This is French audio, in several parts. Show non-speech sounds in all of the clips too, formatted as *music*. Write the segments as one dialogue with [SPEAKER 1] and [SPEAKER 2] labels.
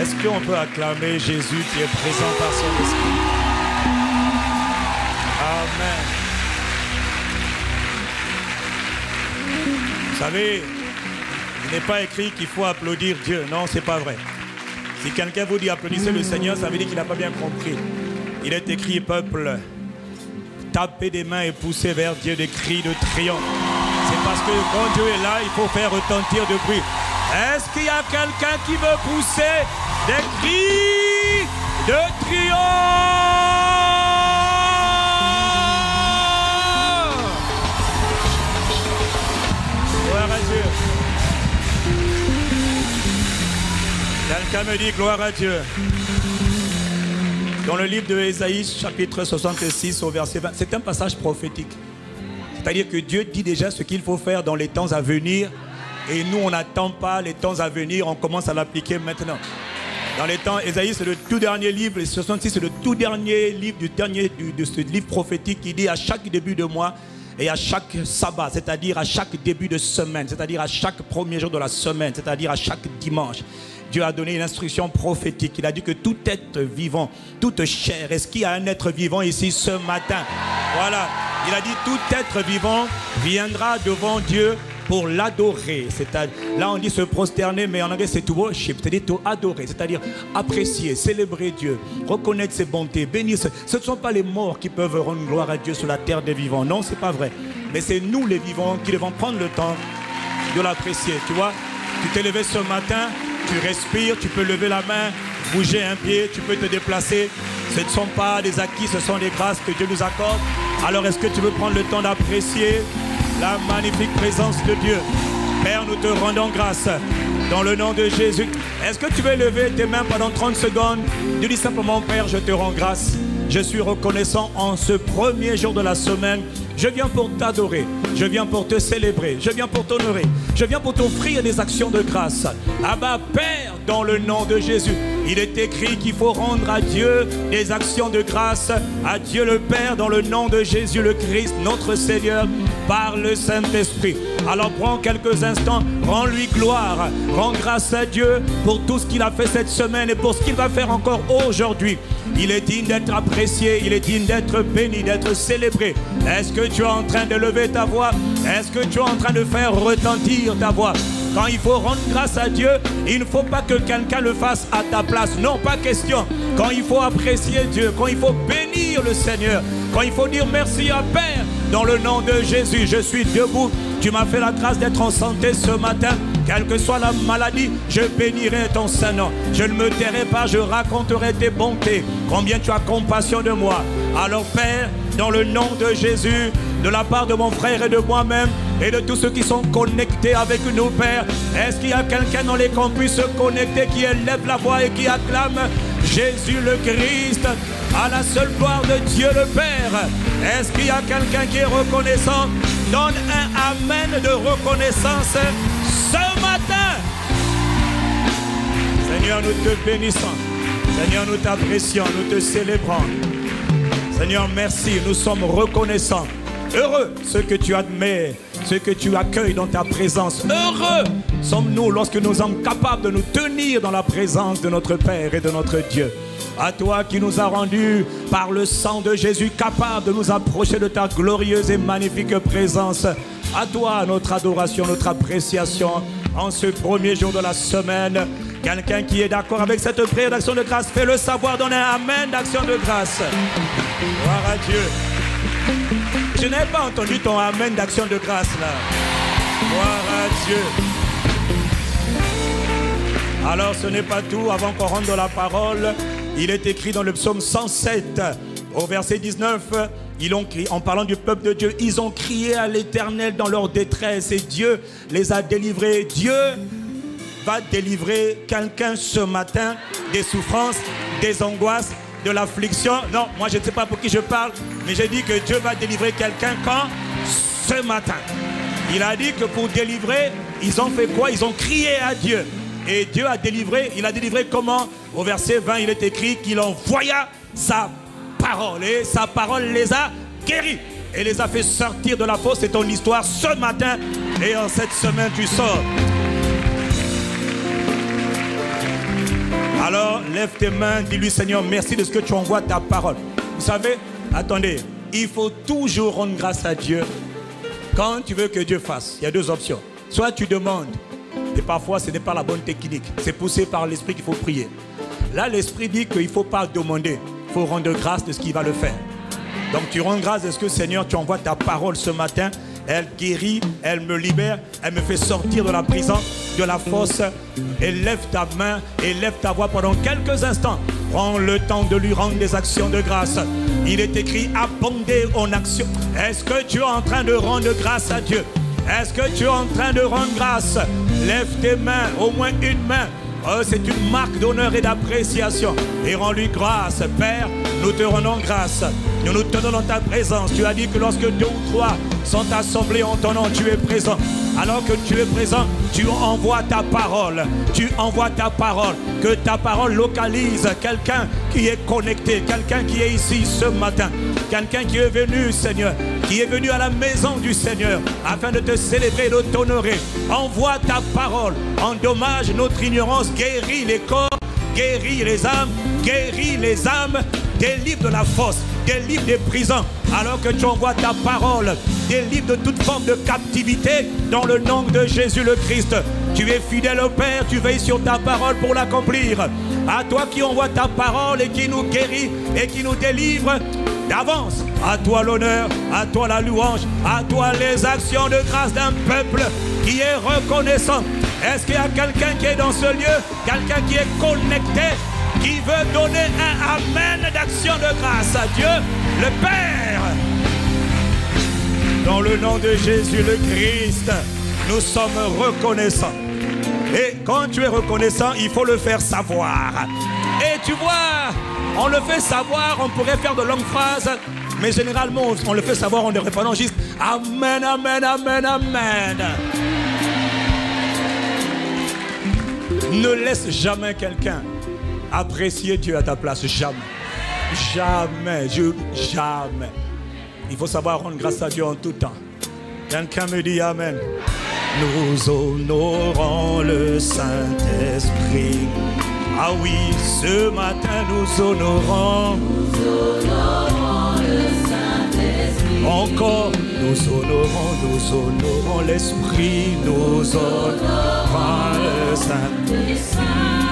[SPEAKER 1] Est-ce qu'on peut acclamer Jésus qui est présent par son esprit? Amen. Vous savez, il n'est pas écrit qu'il faut applaudir Dieu. Non, c'est pas vrai. Si quelqu'un vous dit applaudissez le Seigneur, ça veut dire qu'il n'a pas bien compris. Il est écrit, peuple, tapez des mains et poussez vers Dieu des cris de triomphe. C'est parce que quand Dieu est là, il faut faire retentir de bruit. Est-ce qu'il y a quelqu'un qui veut pousser des cris de triomphe? Gloire à Dieu. Quelqu'un me dit gloire à Dieu. Dans le livre de Ésaïe, chapitre 66, au verset 20, c'est un passage prophétique. C'est-à-dire que Dieu dit déjà ce qu'il faut faire dans les temps à venir. Et nous, on n'attend pas les temps à venir, on commence à l'appliquer maintenant. Dans les temps, Ésaïe, c'est le tout dernier livre, et 66, c'est le tout dernier livre du dernier, de ce livre prophétique qui dit à chaque début de mois et à chaque sabbat, c'est-à-dire à chaque début de semaine, c'est-à-dire à chaque premier jour de la semaine, c'est-à-dire à chaque dimanche. Dieu a donné une instruction prophétique. Il a dit que tout être vivant, toute chair, est-ce qu'il y a un être vivant ici ce matin? Voilà. Il a dit tout être vivant viendra devant Dieu pour l'adorer. Là, on dit se prosterner, mais en anglais, c'est to worship, c'est-à-dire to adorer, c'est-à-dire apprécier, célébrer Dieu, reconnaître ses bontés, bénir. Ce ne sont pas les morts qui peuvent rendre gloire à Dieu sur la terre des vivants. Non, c'est pas vrai. Mais c'est nous, les vivants, qui devons prendre le temps de l'apprécier. Tu vois, tu t'es levé ce matin, tu respires, tu peux lever la main, bouger un pied, tu peux te déplacer. Ce ne sont pas des acquis, ce sont des grâces que Dieu nous accorde. Alors est-ce que tu veux prendre le temps d'apprécier la magnifique présence de Dieu Père, nous te rendons grâce dans le nom de Jésus. Est-ce que tu veux lever tes mains pendant 30 secondes? Tu dis simplement, Père, je te rends grâce. Je suis reconnaissant en ce premier jour de la semaine. Je viens pour t'adorer. Je viens pour te célébrer. Je viens pour t'honorer. Je viens pour t'offrir des actions de grâce. Abba, Père, dans le nom de Jésus. Il est écrit qu'il faut rendre à Dieu des actions de grâce. À Dieu le Père, dans le nom de Jésus le Christ, notre Seigneur, par le Saint-Esprit. Alors prends quelques instants, rends-lui gloire. Rends grâce à Dieu pour tout ce qu'il a fait cette semaine et pour ce qu'il va faire encore aujourd'hui. Il est digne d'être apprécié, il est digne d'être béni, d'être célébré. Est-ce que tu es en train de lever ta voix? Est-ce que tu es en train de faire retentir ta voix? Quand il faut rendre grâce à Dieu, il ne faut pas que quelqu'un le fasse à ta place. Non, pas question. Quand il faut apprécier Dieu, quand il faut bénir le Seigneur, quand il faut dire merci à Père, dans le nom de Jésus, je suis debout. Tu m'as fait la grâce d'être en santé ce matin. Quelle que soit la maladie, je bénirai ton Saint-Nom. Je ne me tairai pas, je raconterai tes bontés. Combien tu as compassion de moi. Alors Père, dans le nom de Jésus, de la part de mon frère et de moi-même et de tous ceux qui sont connectés avec nous, Père. Est-ce qu'il y a quelqu'un dans les campus se connecter qui élève la voix et qui acclame Jésus le Christ à la seule gloire de Dieu le Père? Est-ce qu'il y a quelqu'un qui est reconnaissant? Donne un Amen de reconnaissance ce matin. Seigneur, nous te bénissons. Seigneur, nous t'apprécions, nous te célébrons. Seigneur, merci, nous sommes reconnaissants. Heureux ceux que tu admets, ceux que tu accueilles dans ta présence. Heureux sommes-nous lorsque nous sommes capables de nous tenir dans la présence de notre Père et de notre Dieu. À toi qui nous a rendus par le sang de Jésus capables de nous approcher de ta glorieuse et magnifique présence. À toi notre adoration, notre appréciation en ce premier jour de la semaine. Quelqu'un qui est d'accord avec cette prière d'action de grâce, fais le savoir, donner un Amen d'action de grâce. Gloire à Dieu. Je n'ai pas entendu ton Amen d'action de grâce là. Gloire à Dieu. Alors ce n'est pas tout, avant qu'on dans la parole, il est écrit dans le psaume 107, au verset 19, ils ont crié, en parlant du peuple de Dieu, ils ont crié à l'éternel dans leur détresse et Dieu les a délivrés. Dieu va délivrer quelqu'un ce matin des souffrances, des angoisses, l'affliction. Non, moi je ne sais pas pour qui je parle, mais j'ai dit que Dieu va délivrer quelqu'un quand? Ce matin. Il a dit que pour délivrer, ils ont fait quoi? Ils ont crié à Dieu. Et Dieu a délivré. Il a délivré comment? Au verset 20, il est écrit qu'il envoya sa parole. Et sa parole les a guéris. Et les a fait sortir de la fosse. C'est ton histoire ce matin. Et en cette semaine, tu sors. Alors, lève tes mains, dis-lui Seigneur, merci de ce que tu envoies ta parole. Vous savez, attendez, il faut toujours rendre grâce à Dieu quand tu veux que Dieu fasse. Il y a deux options. Soit tu demandes, et parfois ce n'est pas la bonne technique. C'est poussé par l'Esprit qu'il faut prier. Là, l'Esprit dit qu'il ne faut pas demander, il faut rendre grâce de ce qu'il va le faire. Donc tu rends grâce de ce que Seigneur, tu envoies ta parole ce matin. Elle guérit, elle me libère, elle me fait sortir de la prison, de la fosse. Élève ta main, élève ta voix pendant quelques instants. Prends le temps de lui rendre des actions de grâce. Il est écrit abonder en action. Est-ce que tu es en train de rendre grâce à Dieu? Est-ce que tu es en train de rendre grâce? Lève tes mains, au moins une main. Oh, c'est une marque d'honneur et d'appréciation. Et rends-lui grâce, Père. Nous te rendons grâce. Nous nous tenons dans ta présence. Tu as dit que lorsque deux ou trois sont assemblés en ton nom, tu es présent. Alors que tu es présent, tu envoies ta parole. Tu envoies ta parole. Que ta parole localise quelqu'un qui est connecté, quelqu'un qui est ici ce matin, quelqu'un qui est venu, Seigneur, qui est venu à la maison du Seigneur afin de te célébrer de t'honorer. Envoie ta parole. Endommage notre ignorance, guéris les corps, guéris les âmes, guéris les âmes, délivre de la fosse, délivre des prisons, alors que tu envoies ta parole, délivre de toute forme de captivité dans le nom de Jésus le Christ. Tu es fidèle au Père, tu veilles sur ta parole pour l'accomplir. À toi qui envoie ta parole et qui nous guérit et qui nous délivre, d'avance. À toi l'honneur, à toi la louange, à toi les actions de grâce d'un peuple qui est reconnaissant. Est-ce qu'il y a quelqu'un qui est dans ce lieu, quelqu'un qui est connecté, qui veut donner un amen d'action de grâce à Dieu, le Père Dans le nom de Jésus le Christ, nous sommes reconnaissants. Et quand tu es reconnaissant, il faut le faire savoir. Et tu vois, on le fait savoir, on pourrait faire de longues phrases, mais généralement, on le fait savoir en répondant juste Amen, Amen, Amen, Amen. Ne laisse jamais quelqu'un apprécier Dieu à ta place. Jamais. Jamais. Jamais. Il faut savoir rendre grâce à Dieu en tout temps. Quelqu'un me dit Amen. Nous honorons le Saint-Esprit. Ah oui, ce matin nous honorons. Nous honorons le Saint-Esprit. Encore, nous honorons, nous honorons l'Esprit. Nous honorons le Saint-Esprit.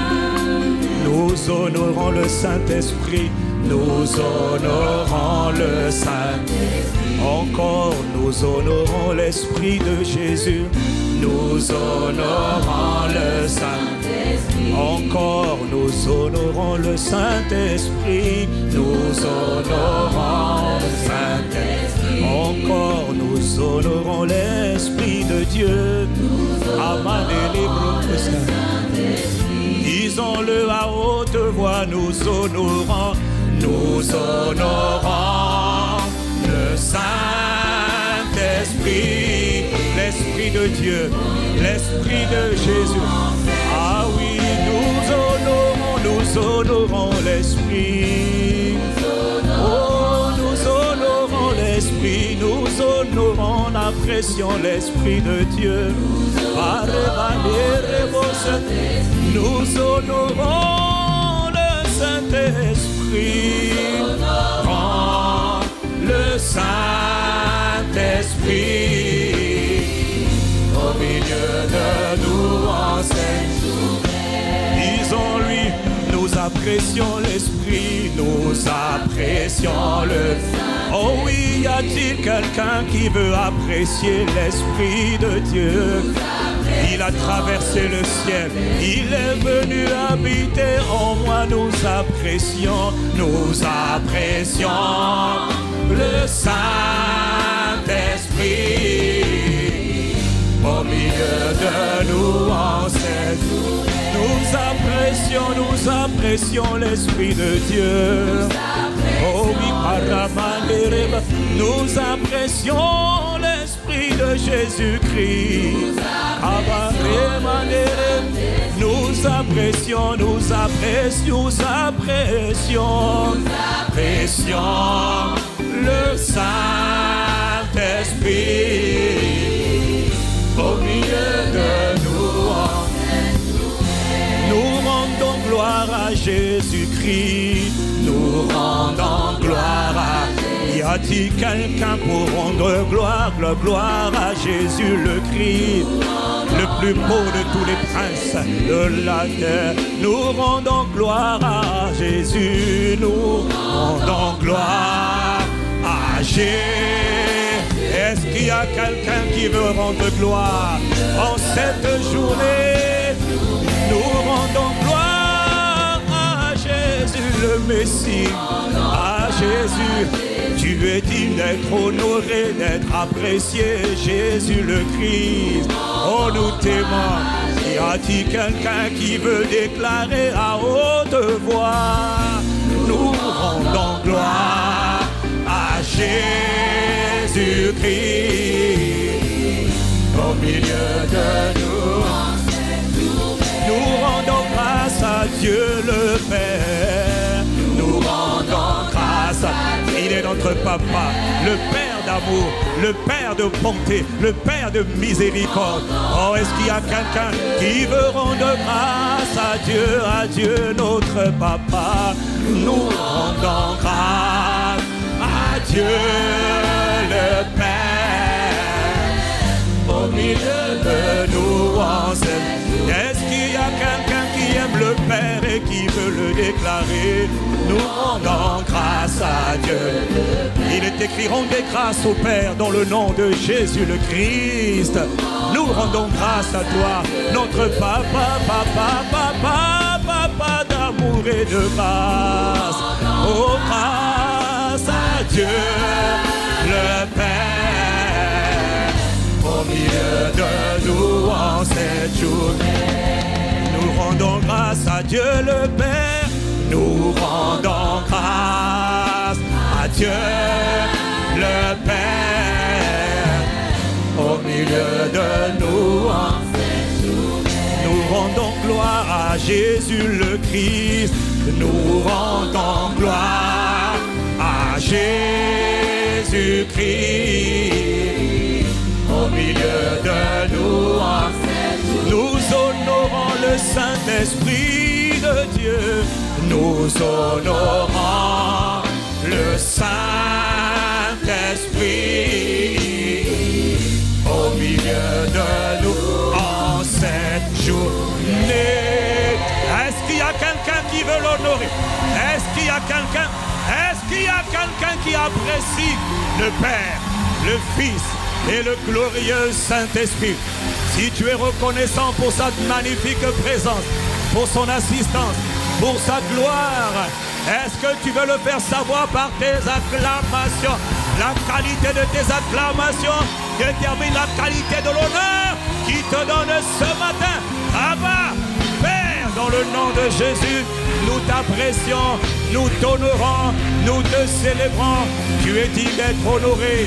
[SPEAKER 1] Nous honorons le Saint-Esprit. Nous honorons le Saint-Esprit. Encore, nous honorons l'Esprit de Jésus. Nous honorons le Saint-Esprit. Encore, nous honorons le Saint-Esprit. Nous honorons le Saint-Esprit. Encore, nous honorons l'Esprit de Dieu. Disons-le à haute voix, nous honorons, nous honorons le Saint-Esprit, l'Esprit de Dieu, l'Esprit de Jésus. Ah oui, nous honorons, nous honorons l'Esprit. Nous honorons, apprécions l'Esprit de Dieu. Nous honorons le Saint-Esprit. le Saint-Esprit au milieu de nous enseigne. Disons-lui, nous apprécions l'Esprit, nous apprécions le Oh oui, y a-t-il quelqu'un qui veut apprécier l'Esprit de Dieu? Il a traversé le ciel, il est venu habiter en moi. Nous apprécions, nous apprécions le Saint-Esprit au milieu de nous enseigne. Nous apprécions, nous apprécions l'Esprit de Dieu. Oh oui, nous apprécions l'Esprit de Jésus-Christ. Nous apprécions, nous apprécions, nous apprécions, apprécions le Saint-Esprit au milieu de nous. Nous rendons gloire à Christ, nous rendons gloire à a-t-il quelqu'un pour rendre gloire, gloire à Jésus le Christ, le plus beau de tous les princes de la terre Nous rendons gloire à Jésus, nous rendons gloire à Jésus. Est-ce qu'il y a quelqu'un qui veut rendre gloire en cette journée? Nous rendons gloire à Jésus le Messie, à Jésus tu es digne d'être honoré, d'être apprécié, Jésus le Christ. Oh, nous t'aimons. Y a-t-il quelqu'un qui veut déclarer à haute voix Nous rendons gloire à Jésus-Christ au milieu de nous. Nous rendons grâce à Dieu le Père. Nous rendons grâce à est papa, le Père d'amour, le Père de bonté, le Père de miséricorde. Oh, est-ce qu'il y a quelqu'un qui veut rendre grâce à Dieu, à Dieu notre papa? Nous rendons grâce à Dieu le Père au milieu de déclarer nous rendons grâce à Dieu. Il est écrit, rendez grâce au Père dans le nom de Jésus le Christ. Nous rendons grâce à toi, notre papa, papa, papa, papa d'amour et de grâce. Oh, grâce à Dieu le Père, au milieu de nous en cette journée. Nous rendons grâce à Dieu le Père nous rendons grâce à Dieu le Père au milieu de nous. Nous rendons gloire à Jésus le Christ. Nous rendons gloire à Jésus Christ au milieu de nous. Nous honorons le Saint-Esprit de Dieu nous honorons le Saint-Esprit au milieu de nous en cette journée. Est-ce qu'il y a quelqu'un qui veut l'honorer? Est-ce qu'il y a quelqu'un? Est-ce qu'il y a quelqu'un qui apprécie le Père, le Fils et le glorieux Saint-Esprit? Si tu es reconnaissant pour sa magnifique présence, pour son assistance, pour sa gloire. Est-ce que tu veux le faire savoir par tes acclamations? La qualité de tes acclamations détermine la qualité de l'honneur qui te donne ce matin. Abba, Père, dans le nom de Jésus, nous t'apprécions, nous t'honorons, nous te célébrons. Tu es digne d'être honoré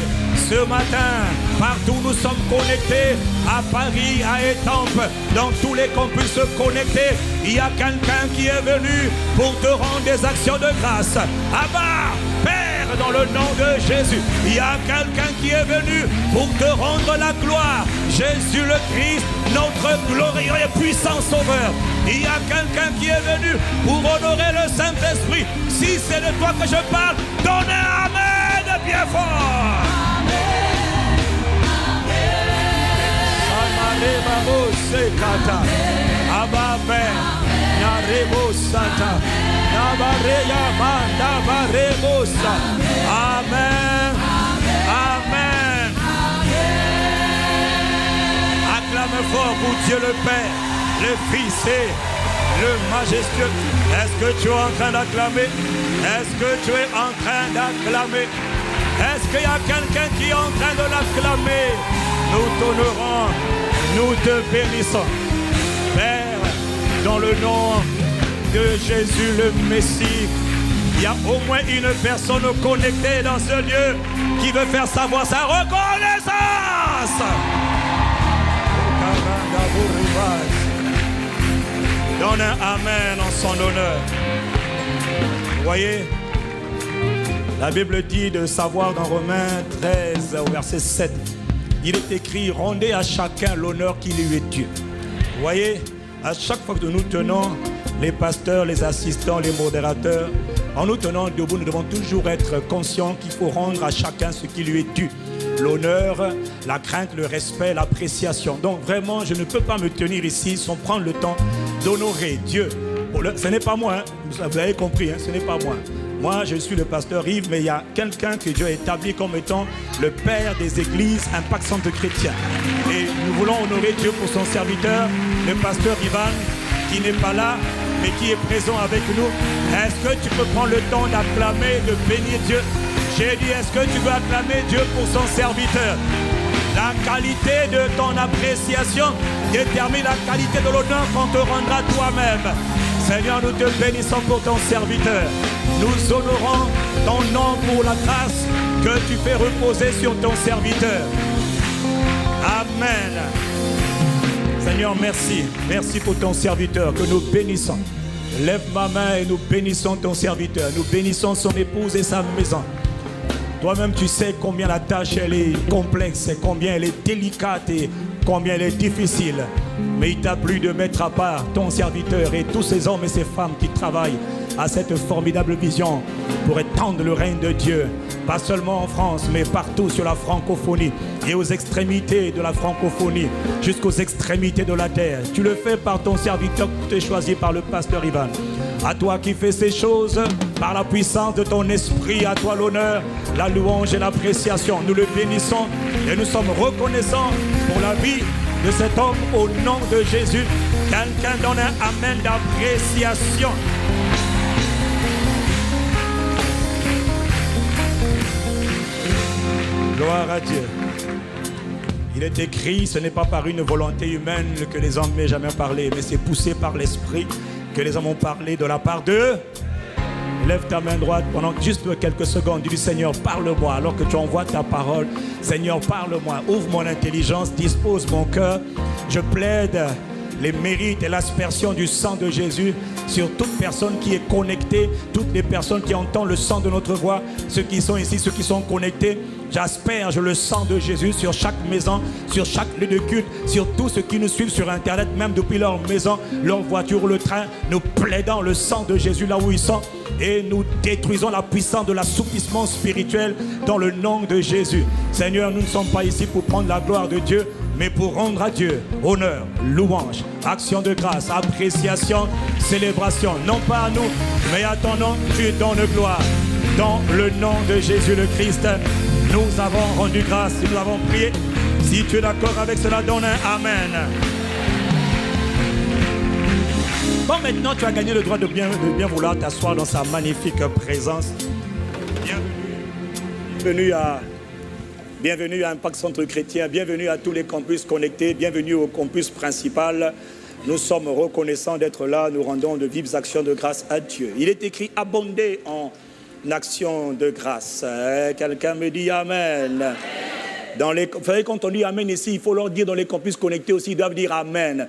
[SPEAKER 1] ce matin. Partout nous sommes connectés, à Paris, à Étampes, dans tous les campus connectés, il y a quelqu'un qui est venu pour te rendre des actions de grâce. Abba, Père, dans le nom de Jésus, il y a quelqu'un qui est venu pour te rendre la gloire. Jésus le Christ, notre glorieux et puissant Sauveur. Il y a quelqu'un qui est venu pour honorer le Saint-Esprit. Si c'est de toi que je parle, donnez un Amen bien fort. Amen. Amen. Acclame fort pour Dieu le Père le Fils et le majestueux. Est-ce que tu es en train d'acclamer? Est-ce que tu es en train d'acclamer? Est-ce qu'il y a quelqu'un qui est en train de l'acclamer? Nous t'honorons nous te bénissons. Père, dans le nom de Jésus le Messie, il y a au moins une personne connectée dans ce lieu qui veut faire savoir sa reconnaissance. Donne un Amen en son honneur. Vous voyez, la Bible dit de savoir dans Romains 13 au verset 7 il est écrit, rendez à chacun l'honneur qui lui est dû. Vous voyez, à chaque fois que nous tenons, les pasteurs, les assistants, les modérateurs, en nous tenant debout, nous devons toujours être conscients qu'il faut rendre à chacun ce qui lui est dû. L'honneur, la crainte, le respect, l'appréciation. Donc vraiment, je ne peux pas me tenir ici sans prendre le temps d'honorer Dieu. Ce n'est pas moi, hein. vous avez compris, hein, ce n'est pas moi. Moi, je suis le pasteur Yves, mais il y a quelqu'un que Dieu a établi comme étant le père des églises, Impact Centre Chrétien. Et nous voulons honorer Dieu pour son serviteur, le pasteur Ivan, qui n'est pas là, mais qui est présent avec nous. Est-ce que tu peux prendre le temps d'acclamer, de bénir Dieu? J'ai dit, est-ce que tu veux acclamer Dieu pour son serviteur? La qualité de ton appréciation détermine la qualité de l'honneur qu'on te rendra toi-même. Seigneur, nous te bénissons pour ton serviteur. Nous honorons ton nom pour la grâce que tu fais reposer sur ton serviteur. Amen. Seigneur, merci. Merci pour ton serviteur que nous bénissons. Lève ma main et nous bénissons ton serviteur. Nous bénissons son épouse et sa maison. Toi-même, tu sais combien la tâche elle est complexe, combien elle est délicate et combien elle est difficile. Mais il t'a plu de mettre à part ton serviteur et tous ces hommes et ces femmes qui travaillent à cette formidable vision pour étendre le règne de Dieu, pas seulement en France, mais partout sur la francophonie et aux extrémités de la francophonie, jusqu'aux extrémités de la terre. Tu le fais par ton serviteur tu es choisi par le pasteur Ivan. À toi qui fais ces choses, par la puissance de ton esprit, à toi l'honneur, la louange et l'appréciation. Nous le bénissons et nous sommes reconnaissants pour la vie de cet homme au nom de Jésus. Quelqu'un donne un amen d'appréciation. Gloire à Dieu. Il est écrit, ce n'est pas par une volonté humaine que les hommes n'aient jamais parlé, mais c'est poussé par l'Esprit que les hommes ont parlé de la part d'eux. Lève ta main droite pendant juste quelques secondes. Dis Seigneur, parle-moi alors que tu envoies ta parole. Seigneur, parle-moi. Ouvre mon intelligence, dispose mon cœur. Je plaide les mérites et l'aspersion du sang de Jésus sur toute personne qui est connectée, toutes les personnes qui entendent le sang de notre voix, ceux qui sont ici, ceux qui sont connectés. J'asperge le sang de Jésus sur chaque maison, sur chaque lieu de culte, sur tous ceux qui nous suivent sur Internet, même depuis leur maison, leur voiture, le train. Nous plaidons le sang de Jésus là où ils sont et nous détruisons la puissance de l'assoupissement spirituel dans le nom de Jésus. Seigneur, nous ne sommes pas ici pour prendre la gloire de Dieu, mais pour rendre à Dieu honneur, louange, action de grâce, appréciation, célébration, non pas à nous, mais à ton nom, tu donnes gloire. Dans le nom de Jésus le Christ, nous avons rendu grâce, nous avons prié. Si tu es d'accord avec cela, donne un Amen. Bon, maintenant, tu as gagné le droit de bien, vouloir t'asseoir dans sa magnifique présence. Bienvenue à Bienvenue à Impact Centre Chrétien, bienvenue à tous les campus connectés, bienvenue au campus principal. Nous sommes reconnaissants d'être là, nous rendons de vives actions de grâce à Dieu. Il est écrit abonder en actions de grâce. Eh, quelqu'un me dit Amen. Vous savez, quand on dit Amen ici, il faut leur dire dans les campus connectés aussi, ils doivent dire Amen.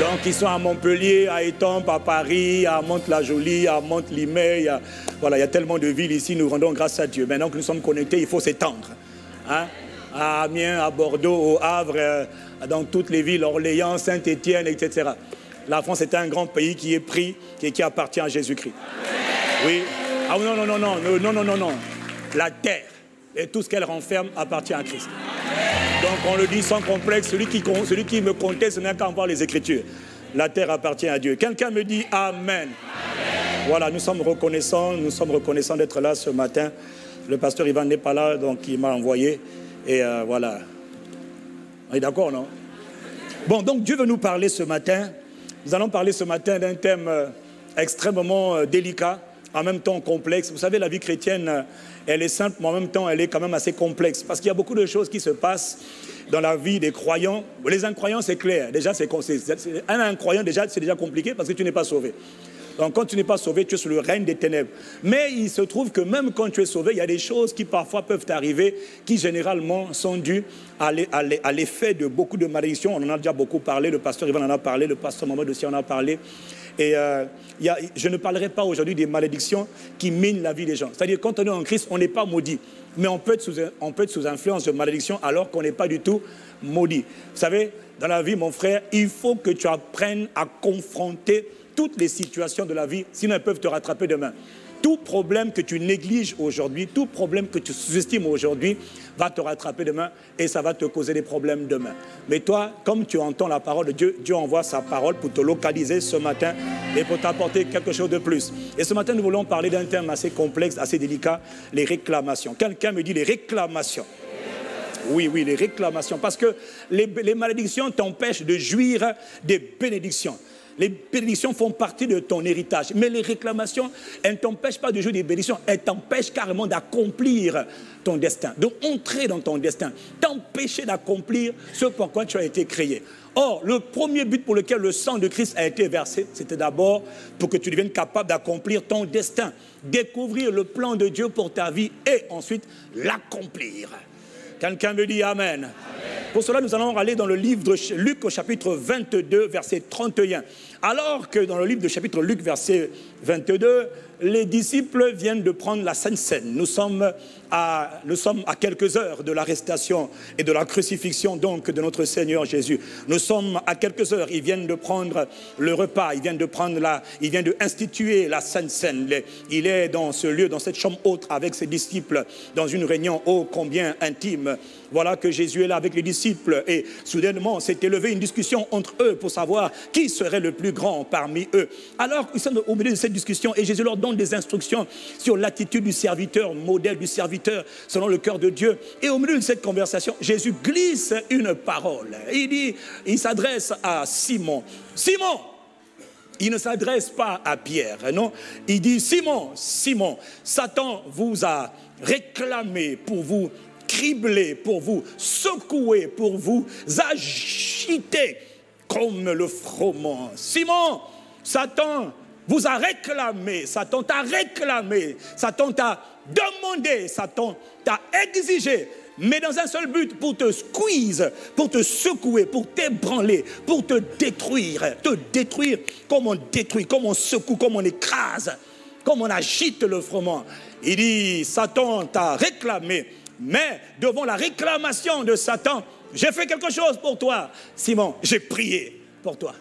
[SPEAKER 1] Donc, ils sont à Montpellier, à Étampes, à Paris, à Mantes-la-Jolie, à Mantes-Limay. Voilà, il y a tellement de villes ici, nous rendons grâce à Dieu. Maintenant que nous sommes connectés, il faut s'étendre. Hein, à Amiens, à Bordeaux, au Havre, euh, dans toutes les villes, Orléans, Saint-Étienne, etc. La France est un grand pays qui est pris et qui appartient à Jésus-Christ. Oui. Ah non, non, non, non, non, non, non, non. La terre et tout ce qu'elle renferme appartient à Christ. Donc on le dit sans complexe, celui qui, me conteste n'a qu'à voir les Écritures. La terre appartient à Dieu. Quelqu'un me dit Amen. Voilà, nous sommes reconnaissants, nous sommes reconnaissants d'être là ce matin. Le pasteur Ivan n'est pas là, donc il m'a envoyé. Et euh, voilà. On est d'accord, non? Bon, donc Dieu veut nous parler ce matin. Nous allons parler ce matin d'un thème euh, extrêmement euh, délicat, en même temps complexe. Vous savez, la vie chrétienne, elle est simple, mais en même temps, elle est quand même assez complexe. Parce qu'il y a beaucoup de choses qui se passent dans la vie des croyants. Les incroyants, c'est clair. Déjà, c'est un incroyant, déjà, c'est déjà compliqué parce que tu n'es pas sauvé. Donc quand tu n'es pas sauvé, tu es sous le règne des ténèbres. Mais il se trouve que même quand tu es sauvé, il y a des choses qui parfois peuvent t'arriver, qui généralement sont dues à l'effet de beaucoup de malédictions. On en a déjà beaucoup parlé, le pasteur Ivan en a parlé, le pasteur Mamadou aussi en a parlé. Et euh, je ne parlerai pas aujourd'hui des malédictions qui minent la vie des gens. C'est-à-dire, quand on est en Christ, on n'est pas maudit. Mais on peut être sous, influence de malédiction alors qu'on n'est pas du tout maudit. Vous savez, dans la vie, mon frère, il faut que tu apprennes à confronter toutes les situations de la vie, sinon elles peuvent te rattraper demain. Tout problème que tu négliges aujourd'hui, tout problème que tu sous-estimes aujourd'hui, va te rattraper demain et ça va te causer des problèmes demain. Mais toi, comme tu entends la parole de Dieu, Dieu envoie sa parole pour te localiser ce matin et pour t'apporter quelque chose de plus. Et ce matin, nous voulons parler d'un thème assez complexe, assez délicat, les réclamations. Quelqu'un me dit les réclamations. Oui, oui, les réclamations. Parce que les, les malédictions t'empêchent de jouir des bénédictions. Les bénédictions font partie de ton héritage. Mais les réclamations, elles ne t'empêchent pas de jouer des bénédictions. Elles t'empêchent carrément d'accomplir ton destin, d'entrer dans ton destin, t'empêcher d'accomplir ce pourquoi tu as été créé. Or, le premier but pour lequel le sang de Christ a été versé, c'était d'abord pour que tu deviennes capable d'accomplir ton destin, découvrir le plan de Dieu pour ta vie et ensuite l'accomplir. Quelqu'un me dit Amen. Pour cela, nous allons aller dans le livre de Luc au chapitre 22, verset 31. Alors que dans le livre de chapitre Luc, verset 22, les disciples viennent de prendre la Sainte Seine. Nous sommes nous sommes à quelques heures de l'arrestation et de la crucifixion donc de notre Seigneur Jésus. Nous sommes à quelques heures. Ils viennent de prendre le repas. Ils viennent de prendre la, ils viennent de instituer la Sainte Seine. Il est dans ce lieu, dans cette chambre haute avec ses disciples, dans une réunion ô combien intime. Voilà que Jésus est là avec les disciples et soudainement s'est élevée une discussion entre eux pour savoir qui serait le plus grand parmi eux. Alors ils sont au milieu de cette discussion et Jésus leur donne des instructions sur l'attitude du serviteur, modèle du serviteur selon le cœur de Dieu. Et au milieu de cette conversation, Jésus glisse une parole. Il dit, il s'adresse à Simon. Simon, il ne s'adresse pas à Pierre, non. Il dit, Simon, Simon, Satan vous a réclamé pour vous cribler, pour vous secouer, pour vous agiter comme le froment. Simon, Satan vous a réclamé, Satan t'a réclamé, Satan t'a demandé, Satan t'a exigé, mais dans un seul but, pour te squeeze, pour te secouer, pour t'ébranler, pour te détruire, te détruire comme on détruit, comme on secoue, comme on écrase, comme on agite le froment. Il dit, Satan t'a réclamé, mais devant la réclamation de Satan, j'ai fait quelque chose pour toi. Simon, j'ai prié pour toi.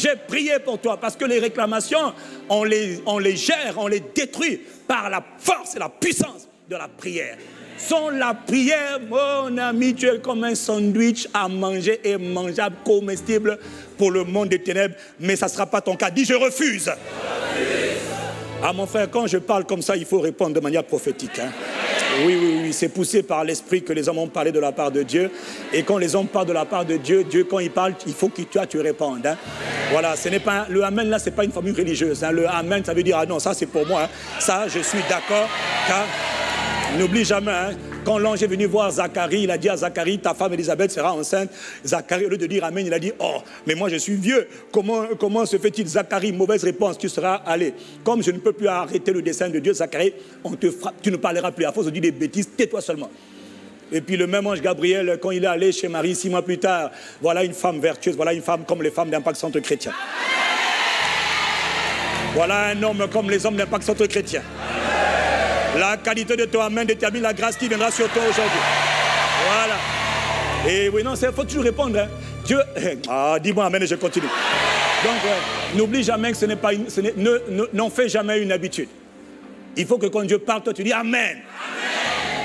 [SPEAKER 1] J'ai prié pour toi parce que les réclamations, on les, on les gère, on les détruit par la force et la puissance de la prière. Sans la prière, mon ami, tu es comme un sandwich à manger et mangeable, comestible pour le monde des ténèbres, mais ça ne sera pas ton cas. Dis, je refuse. Ah mon frère, quand je parle comme ça, il faut répondre de manière prophétique. Hein. Oui, oui, oui, c'est poussé par l'esprit que les hommes ont parlé de la part de Dieu. Et quand les hommes parlent de la part de Dieu, Dieu, quand il parle, il faut que toi, tu répondes. Hein. Voilà, ce n'est pas, le Amen là, ce n'est pas une formule religieuse. Hein. Le Amen, ça veut dire, ah non, ça c'est pour moi. Hein. Ça, je suis d'accord. Car, n'oublie jamais, hein, quand l'ange est venu voir Zacharie, il a dit à Zacharie, ta femme Elisabeth sera enceinte. Zacharie, au lieu de dire Amen, il a dit, oh, mais moi je suis vieux. Comment, comment se fait-il? Zacharie, mauvaise réponse, tu seras allé. Comme je ne peux plus arrêter le dessein de Dieu, Zacharie, on te tu ne parleras plus à force de dire des bêtises, tais-toi seulement. Et puis le même ange Gabriel, quand il est allé chez Marie six mois plus tard, voilà une femme vertueuse, voilà une femme comme les femmes d'Impact Centre Chrétien. Voilà un homme comme les hommes d'Impact Centre Chrétien. La qualité de ton Amen détermine la grâce qui viendra sur toi aujourd'hui. Voilà. Et oui, non, il faut toujours répondre. Hein. Dieu. *laughs* Ah, dis-moi Amen et je continue. Donc, euh, n'oublie jamais que ce n'est pas une. n'en fais jamais une habitude. Il faut que quand Dieu parle, toi, tu dis Amen.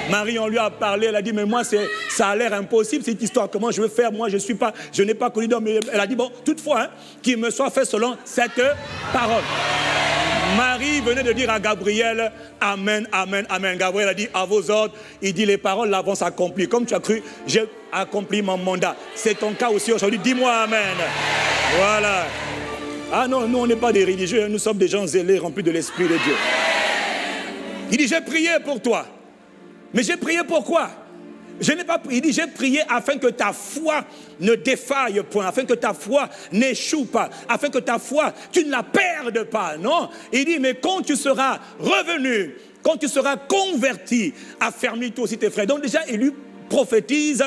[SPEAKER 1] Marie, on lui a parlé, elle a dit, mais moi, ça a l'air impossible, cette histoire. Comment je vais faire? Moi, je suis pas, je n'ai pas connu d'homme. Elle a dit, bon, toutefois, hein, qu'il me soit fait selon cette parole. Marie venait de dire à Gabriel, Amen, Amen, Amen. Gabriel a dit, à vos ordres, il dit, les paroles là vont s'accomplir. Comme tu as cru, j'ai accompli mon mandat. C'est ton cas aussi aujourd'hui. Dis-moi Amen. Voilà. Ah non, nous, on n'est pas des religieux, nous sommes des gens zélés, remplis de l'Esprit de Dieu. Il dit, j'ai prié pour toi. Mais j'ai prié pourquoi je n'ai pas prié. Il dit, j'ai prié afin que ta foi ne défaille point, afin que ta foi n'échoue pas, afin que ta foi, tu ne la perdes pas. Non? Il dit, mais quand tu seras revenu, quand tu seras converti, affermis-toi aussi tes frères. Donc déjà, il lui prophétise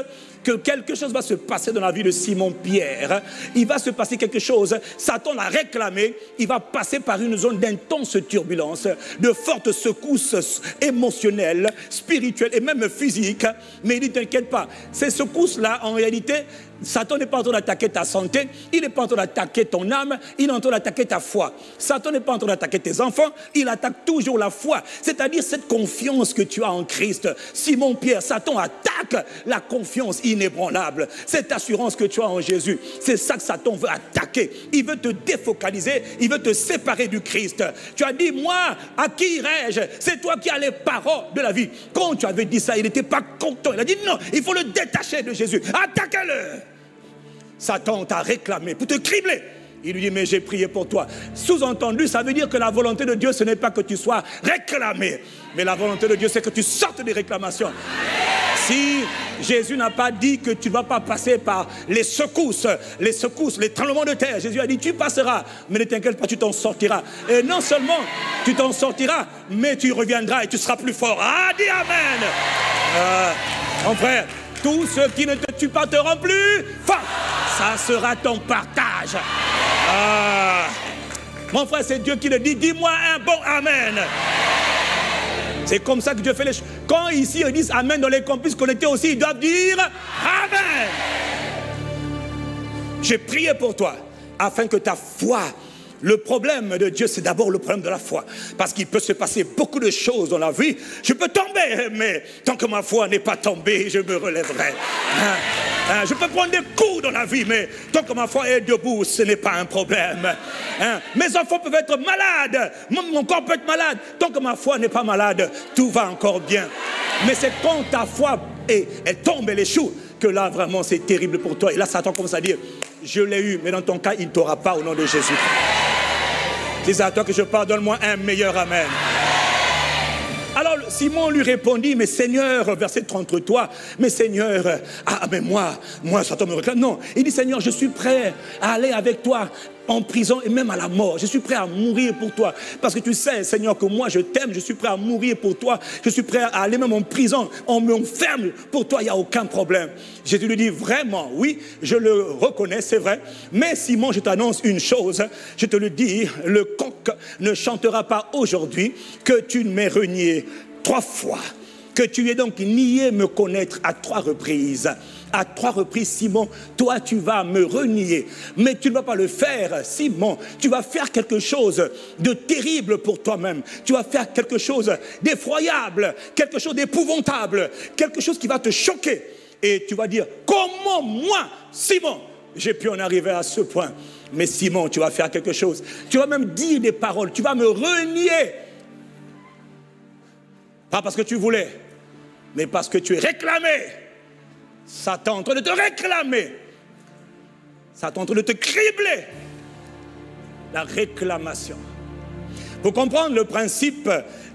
[SPEAKER 1] que quelque chose va se passer dans la vie de Simon-Pierre. Il va se passer quelque chose. Satan l'a réclamé. Il va passer par une zone d'intense turbulence, de fortes secousses émotionnelles, spirituelles et même physiques. Mais il dit, t'inquiète pas, ces secousses-là, en réalité, Satan n'est pas en train d'attaquer ta santé, il n'est pas en train d'attaquer ton âme, il est en train d'attaquer ta foi. Satan n'est pas en train d'attaquer tes enfants, il attaque toujours la foi, c'est-à-dire cette confiance que tu as en Christ. Simon Pierre, Satan attaque la confiance inébranlable, cette assurance que tu as en Jésus. C'est ça que Satan veut attaquer. Il veut te défocaliser, il veut te séparer du Christ. Tu as dit, moi, à qui irai-je? C'est toi qui as les paroles de la vie. Quand tu avais dit ça, il n'était pas content. Il a dit, non, il faut le détacher de Jésus. Attaquez-le. Satan t'a réclamé pour te cribler. Il lui dit, mais j'ai prié pour toi. Sous-entendu, ça veut dire que la volonté de Dieu, ce n'est pas que tu sois réclamé, mais la volonté de Dieu, c'est que tu sortes des réclamations. Si Jésus n'a pas dit que tu ne vas pas passer par les secousses, les secousses, les tremblements de terre, Jésus a dit, tu passeras, mais ne t'inquiète pas, tu t'en sortiras. Et non seulement tu t'en sortiras, mais tu reviendras et tu seras plus fort. Ah, dis Amen. Euh, mon frère, tout ce qui ne te tue pas te plus. Ça sera ton partage. Ah. Mon frère, c'est Dieu qui le dit. Dis-moi un bon Amen. C'est comme ça que Dieu fait les choses. Quand ici ils disent Amen dans les qu'on puisse connecter aussi, ils doivent dire Amen. J'ai prié pour toi afin que ta foi le problème de Dieu, c'est d'abord le problème de la foi. Parce qu'il peut se passer beaucoup de choses dans la vie. Je peux tomber, mais tant que ma foi n'est pas tombée, je me relèverai. Hein? Hein? Je peux prendre des coups dans la vie, mais tant que ma foi est debout, ce n'est pas un problème. Hein? Mes enfants peuvent être malades, mon corps peut être malade. Tant que ma foi n'est pas malade, tout va encore bien. Mais c'est quand ta foi est, elle tombe, elle échoue, que là vraiment c'est terrible pour toi. Et là Satan commence à dire, je l'ai eu, mais dans ton cas, il ne t'aura pas au nom de Jésus. C'est à toi que je pardonne-moi un meilleur Amen. Alors Simon lui répondit, mais Seigneur, verset 33, mais Seigneur, ah mais moi, moi, Satan me réclame. Non, il dit Seigneur, je suis prêt à aller avec toi en prison et même à la mort. Je suis prêt à mourir pour toi. Parce que tu sais, Seigneur, que moi je t'aime, je suis prêt à mourir pour toi. Je suis prêt à aller même en prison. On m'enferme pour toi, il n'y a aucun problème. Jésus lui dit vraiment, oui, je le reconnais, c'est vrai. Mais Simon, je t'annonce une chose. Je te le dis, le coq ne chantera pas aujourd'hui que tu m'aies renié trois fois. Que tu aies donc nié me connaître à trois reprises à trois reprises, Simon, toi tu vas me renier. Mais tu ne vas pas le faire, Simon. Tu vas faire quelque chose de terrible pour toi-même. Tu vas faire quelque chose d'effroyable, quelque chose d'épouvantable, quelque chose qui va te choquer. Et tu vas dire, comment moi, Simon, j'ai pu en arriver à ce point? Mais Simon, tu vas faire quelque chose. Tu vas même dire des paroles. Tu vas me renier. Pas parce que tu voulais, mais parce que tu es réclamé. Satan en train de te réclamer. Satan en train de te cribler. La réclamation. Pour comprendre le principe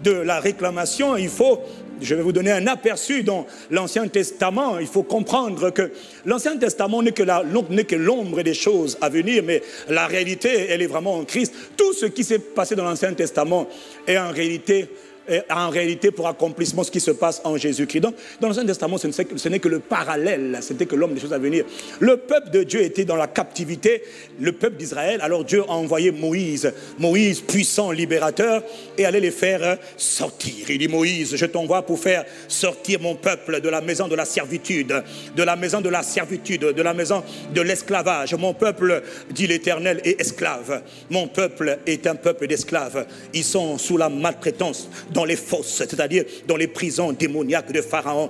[SPEAKER 1] de la réclamation, il faut, je vais vous donner un aperçu dans l'Ancien Testament. Il faut comprendre que l'Ancien Testament n'est que l'ombre des choses à venir, mais la réalité, elle est vraiment en Christ. Tout ce qui s'est passé dans l'Ancien Testament est en réalité en réalité pour accomplissement ce qui se passe en Jésus-Christ. Donc, dans l'Ancien Testament, ce n'est que le parallèle, c'était que l'homme des choses à venir. Le peuple de Dieu était dans la captivité, le peuple d'Israël, alors Dieu a envoyé Moïse, Moïse puissant libérateur, et allait les faire sortir. Il dit Moïse, je t'envoie pour faire sortir mon peuple de la maison de la servitude, de la maison de la servitude, de la maison de l'esclavage. Mon peuple, dit l'Éternel, est esclave. Mon peuple est un peuple d'esclaves. Ils sont sous la maltraitance dans les fosses, c'est-à-dire dans les prisons démoniaques de Pharaon.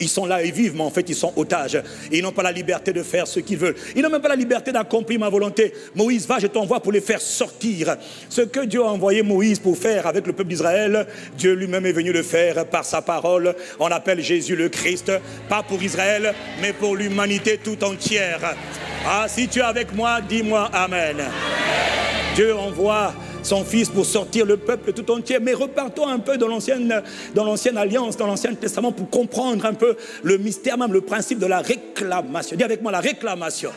[SPEAKER 1] Ils sont là et vivent, mais en fait, ils sont otages. ils n'ont pas la liberté de faire ce qu'ils veulent. Ils n'ont même pas la liberté d'accomplir ma volonté. Moïse, va, je t'envoie pour les faire sortir. Ce que Dieu a envoyé Moïse pour faire avec le peuple d'Israël, Dieu lui-même est venu le faire par sa parole. On appelle Jésus le Christ, pas pour Israël, mais pour l'humanité tout entière. Ah, si tu es avec moi, dis-moi Amen. Dieu envoie son fils pour sortir le peuple tout entier. Mais repartons un peu dans l'ancienne, alliance, dans l'ancien testament pour comprendre un peu le mystère, même le principe de la réclamation. Dis avec moi la réclamation.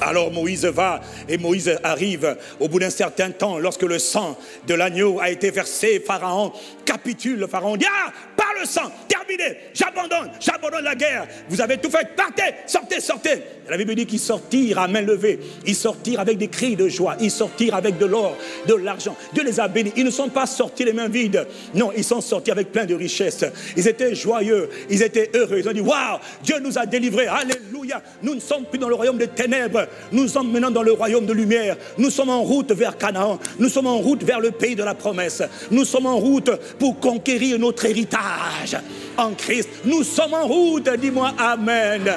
[SPEAKER 1] Alors Moïse va et Moïse arrive au bout d'un certain temps, lorsque le sang de l'agneau a été versé, Pharaon capitule. Le Pharaon dit, ah, par le sang, terminé, j'abandonne, j'abandonne la guerre. Vous avez tout fait, partez, sortez, sortez. La Bible dit qu'ils sortirent à main levée, ils sortirent avec des cris de joie, ils sortirent avec de l'or, de l'argent. Dieu les a bénis. Ils ne sont pas sortis les mains vides. Non, ils sont sortis avec plein de richesses. Ils étaient joyeux, ils étaient heureux. Ils ont dit, waouh, Dieu nous a délivrés. Alléluia. Nous ne sommes plus dans le royaume des ténèbres. Nous sommes maintenant dans le royaume de lumière. Nous sommes en route vers Canaan. Nous sommes en route vers le pays de la promesse. Nous sommes en route pour conquérir notre héritage en Christ. Nous sommes en route. Dis-moi Amen.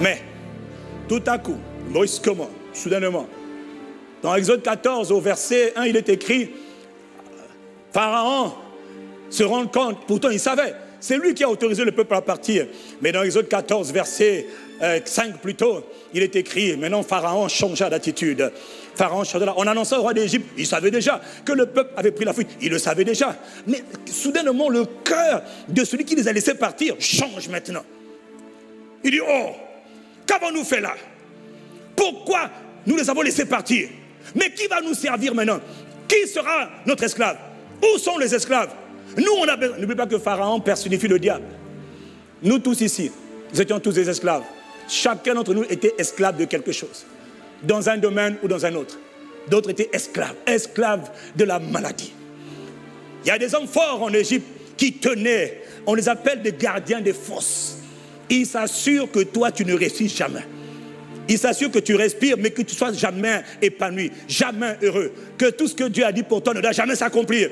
[SPEAKER 1] Mais, tout à coup, brusquement, soudainement, dans Exode 14, au verset 1, il est écrit Pharaon se rend compte, pourtant il savait, c'est lui qui a autorisé le peuple à partir. Mais dans Exode 14, verset 5 euh, plus tôt, il est écrit, maintenant Pharaon changea d'attitude. Pharaon changea, on annonça au roi d'Égypte, il savait déjà que le peuple avait pris la fuite, il le savait déjà. Mais soudainement, le cœur de celui qui les a laissés partir change maintenant. Il dit, oh, qu'avons-nous fait là? Pourquoi nous les avons laissés partir? Mais qui va nous servir maintenant? Qui sera notre esclave? Où sont les esclaves? Nous, on a N'oubliez pas que Pharaon personnifie le diable. Nous tous ici, nous étions tous des esclaves. Chacun d'entre nous était esclave de quelque chose, dans un domaine ou dans un autre. D'autres étaient esclaves, esclaves de la maladie. Il y a des hommes forts en Égypte qui tenaient, on les appelle des gardiens des fosses. Ils s'assurent que toi, tu ne réussis jamais. Ils s'assurent que tu respires, mais que tu sois jamais épanoui, jamais heureux. Que tout ce que Dieu a dit pour toi ne doit jamais s'accomplir.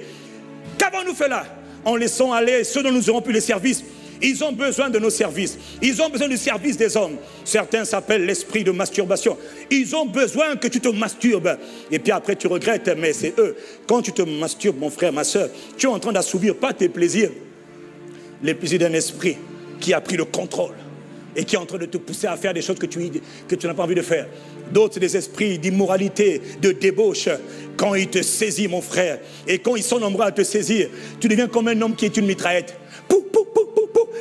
[SPEAKER 1] Qu'avons-nous fait là? En laissant aller ceux dont nous aurons pu les services ils ont besoin de nos services. Ils ont besoin du service des hommes. Certains s'appellent l'esprit de masturbation. Ils ont besoin que tu te masturbes. Et puis après, tu regrettes, mais c'est eux. Quand tu te masturbes, mon frère, ma soeur, tu es en train d'assouvir pas tes plaisirs, les plaisirs d'un esprit qui a pris le contrôle et qui est en train de te pousser à faire des choses que tu, que tu n'as pas envie de faire. D'autres, des esprits d'immoralité, de débauche. Quand ils te saisissent, mon frère, et quand ils sont nombreux à te saisir, tu deviens comme un homme qui est une mitraillette.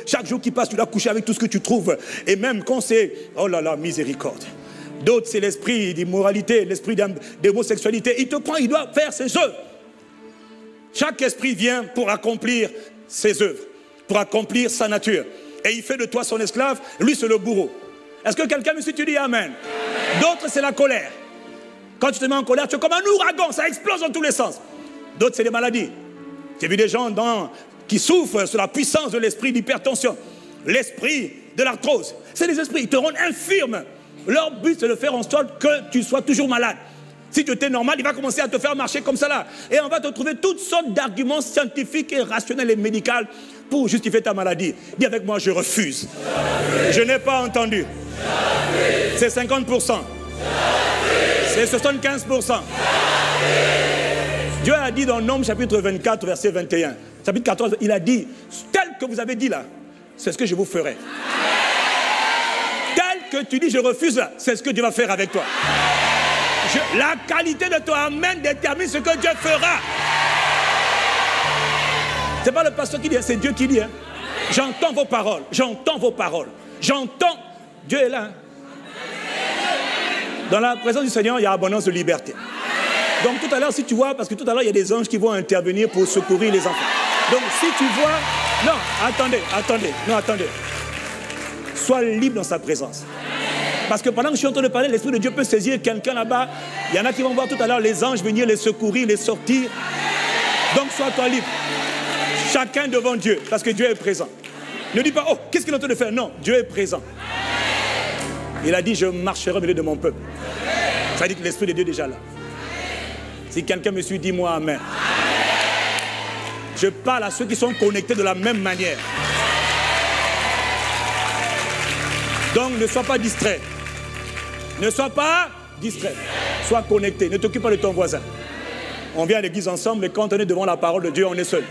[SPEAKER 1] Chaque jour qui passe, tu dois coucher avec tout ce que tu trouves. Et même quand c'est, oh là là, miséricorde. D'autres, c'est l'esprit d'immoralité, l'esprit d'homosexualité. Il te prend, il doit faire ses œuvres. Chaque esprit vient pour accomplir ses œuvres, pour accomplir sa nature. Et il fait de toi son esclave, lui c'est le bourreau. Est-ce que quelqu'un me suit, tu dis Amen, D'autres, c'est la colère. Quand tu te mets en colère, tu es comme un ouragan, ça explose dans tous les sens. D'autres, c'est les maladies. J'ai vu des gens dans qui souffrent sous la puissance de l'esprit d'hypertension, l'esprit de l'arthrose. C'est les esprits, ils te rendent infirme. Leur but, c'est de faire en sorte que tu sois toujours malade. Si tu étais normal, il va commencer à te faire marcher comme ça là. Et on va te trouver toutes sortes d'arguments scientifiques et rationnels et médicaux pour justifier ta maladie. Dis avec moi, je refuse. Je n'ai pas entendu. C'est 50%. C'est 75%. Dieu a dit dans Nombre chapitre 24, verset 21 chapitre 14, il a dit, tel que vous avez dit là, c'est ce que je vous ferai. Tel que tu dis, je refuse là, c'est ce que Dieu va faire avec toi. la qualité de ton Amen détermine ce que Dieu fera. C'est pas le pasteur qui dit, c'est Dieu qui dit. Hein. J'entends vos paroles, j'entends vos paroles, j'entends. Dieu est là. Hein. Dans la présence du Seigneur, il y a abondance de liberté. Donc tout à l'heure, si tu vois, parce que tout à l'heure, il y a des anges qui vont intervenir pour secourir les enfants. Donc si tu vois, non, attendez, attendez, non, attendez. Sois libre dans sa présence. Parce que pendant que je suis en train de parler, l'Esprit de Dieu peut saisir quelqu'un là-bas. Il y en a qui vont voir tout à l'heure les anges venir les secourir, les sortir. Donc sois-toi libre. Chacun devant Dieu, parce que Dieu est présent. Ne dis pas, oh, qu'est-ce qu'il est en train de faire? Non, Dieu est présent. Il a dit, je marcherai au milieu de mon peuple. Ça dit que l'Esprit de Dieu est déjà là. Si quelqu'un me suit, dis-moi Amen. Je parle à ceux qui sont connectés de la même manière. Donc ne sois pas distrait. Ne sois pas distrait. Sois connecté. Ne t'occupe pas de ton voisin. On vient à l'église ensemble, mais quand on est devant la parole de Dieu, on est seul.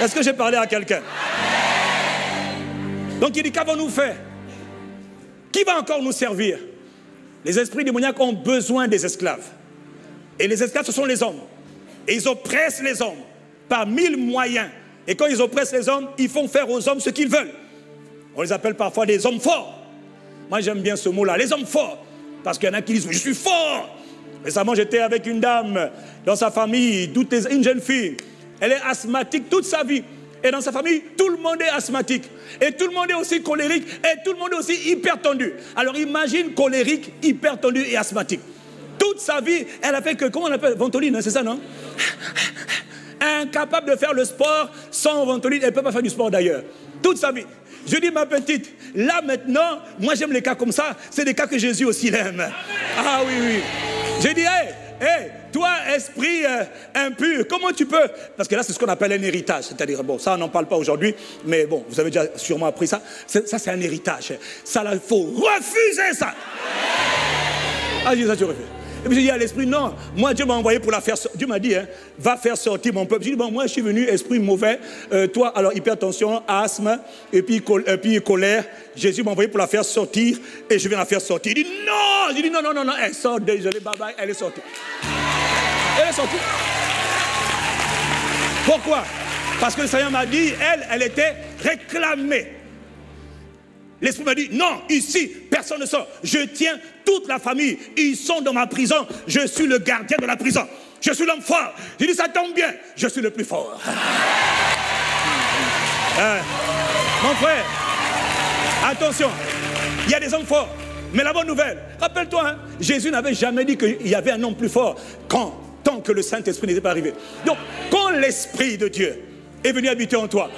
[SPEAKER 1] Est-ce que j'ai parlé à quelqu'un? Donc il dit qu'avons-nous fait? Qui va encore nous servir? Les esprits démoniaques ont besoin des esclaves. Et les esclaves, ce sont les hommes. Et ils oppressent les hommes par mille moyens. Et quand ils oppressent les hommes, ils font faire aux hommes ce qu'ils veulent. On les appelle parfois des hommes forts. Moi, j'aime bien ce mot-là, les hommes forts. Parce qu'il y en a qui disent, je suis fort. Récemment, j'étais avec une dame dans sa famille, une jeune fille. Elle est asthmatique toute sa vie. Et dans sa famille, tout le monde est asthmatique. Et tout le monde est aussi colérique. Et tout le monde est aussi hyper tendu. Alors imagine colérique, hyper tendu et asthmatique. Toute sa vie, elle a fait que, comment on appelle Ventoline, hein, c'est ça, non? Incapable de faire le sport sans ventoline. Elle ne peut pas faire du sport d'ailleurs. Toute sa vie. Je dis, ma petite, là maintenant, moi j'aime les cas comme ça. C'est des cas que Jésus aussi aime. Ah oui, oui. Je dis, hé, hé, toi, esprit euh, impur, comment tu peux? Parce que là, c'est ce qu'on appelle un héritage. C'est-à-dire, bon, ça, on n'en parle pas aujourd'hui, mais bon, vous avez déjà sûrement appris ça. Ça, c'est un héritage. Ça, là, il faut refuser ça. Ah, je dis ça, tu refuses. Et puis j'ai dit à l'esprit, non, moi Dieu m'a envoyé pour la faire sortir. Dieu m'a dit, hein, va faire sortir mon peuple. J'ai dit, bon, moi je suis venu, esprit mauvais. Euh, toi, alors hypertension, asthme, et puis, et puis colère. Jésus m'a envoyé pour la faire sortir et je viens la faire sortir. Il dit, non J'ai dit, non, non, non, non, elle sort, désolé, bye bye, elle est sortie. Elle est sortie. Pourquoi? Parce que le Seigneur m'a dit, elle, elle était réclamée. L'Esprit m'a dit, non, ici, personne ne sort. Je tiens toute la famille. Ils sont dans ma prison. Je suis le gardien de la prison. Je suis l'homme fort. J'ai dit, ça tombe bien. Je suis le plus fort. Hein? *laughs* mon frère, attention, il y a des hommes forts. Mais la bonne nouvelle, rappelle-toi, hein, Jésus n'avait jamais dit qu'il y avait un homme plus fort quand, tant que le Saint-Esprit n'était pas arrivé. Donc, quand l'Esprit de Dieu est venu habiter en toi,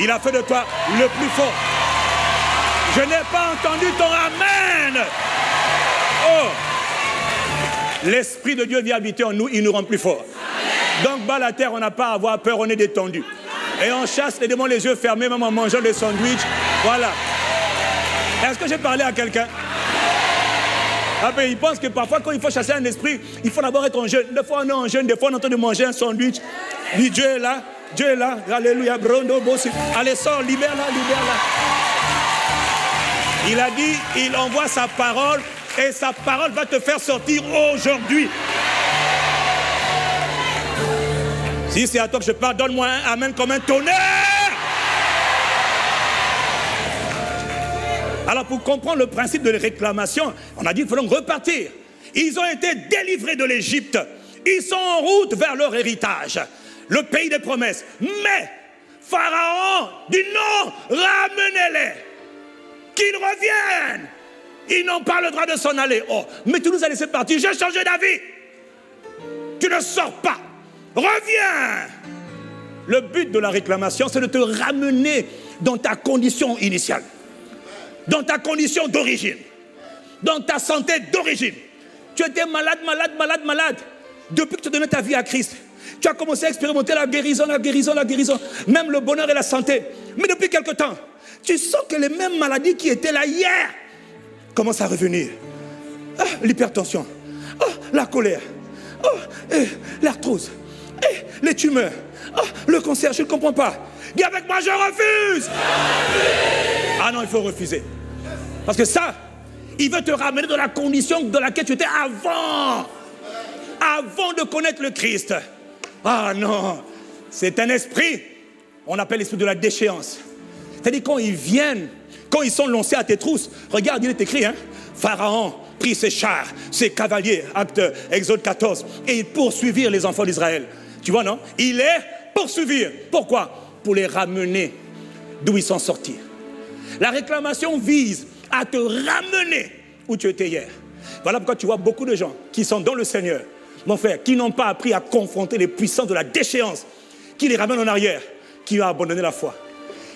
[SPEAKER 1] il a fait de toi le plus fort. Je n'ai pas entendu ton Amen. Oh. L'Esprit de Dieu vient habiter en nous, il nous rend plus forts. Donc, bas la terre, on n'a pas à avoir peur, on est détendu. Et on chasse les démons les yeux fermés, même en mangeant des sandwichs. Voilà. Est-ce que j'ai parlé à quelqu'un? Ah ben, il pense que parfois, quand il faut chasser un esprit, il faut d'abord être en jeûne. Des fois, on est en jeûne, des fois, on est en train de manger un sandwich. Dieu est là, Dieu est là. Alléluia, brondo, bossi. Allez, sors, libère-la, libère-la. Il a dit, il envoie sa parole et sa parole va te faire sortir aujourd'hui. Si c'est à toi que je parle, donne-moi un Amen comme un tonnerre. Alors pour comprendre le principe de la réclamation, on a dit qu'il faut donc repartir. Ils ont été délivrés de l'Égypte. Ils sont en route vers leur héritage, le pays des promesses. Mais Pharaon dit non, ramenez-les qu'ils reviennent. Ils n'ont pas le droit de s'en aller. Oh, mais tu nous as laissé partir. J'ai changé d'avis. Tu ne sors pas. Reviens. Le but de la réclamation, c'est de te ramener dans ta condition initiale, dans ta condition d'origine, dans ta santé d'origine. Tu étais malade, malade, malade, malade. Depuis que tu donné ta vie à Christ, tu as commencé à expérimenter la guérison, la guérison, la guérison, même le bonheur et la santé. Mais depuis quelque temps, tu sens que les mêmes maladies qui étaient là hier commencent à revenir. Ah, l'hypertension, oh, la colère, eh, l'arthrose, les tumeurs, le cancer, je ne comprends pas. Dis avec moi, je refuse. Ah non, il faut refuser. Parce que ça, il veut te ramener dans la condition dans laquelle tu étais avant. Avant de connaître le Christ. Ah non, c'est un esprit. On appelle l'esprit de la déchéance. C'est-à-dire quand ils viennent, quand ils sont lancés à tes trousses, regarde, il est écrit, hein, Pharaon prit ses chars, ses cavaliers, acte Exode 14, et il poursuivirent les enfants d'Israël. Tu vois, non? Il est poursuivi. Pourquoi? Pour les ramener d'où ils sont sortis. La réclamation vise à te ramener où tu étais hier. Voilà pourquoi tu vois beaucoup de gens qui sont dans le Seigneur, mon frère, qui n'ont pas appris à confronter les puissants de la déchéance, qui les ramènent en arrière, qui ont abandonné la foi.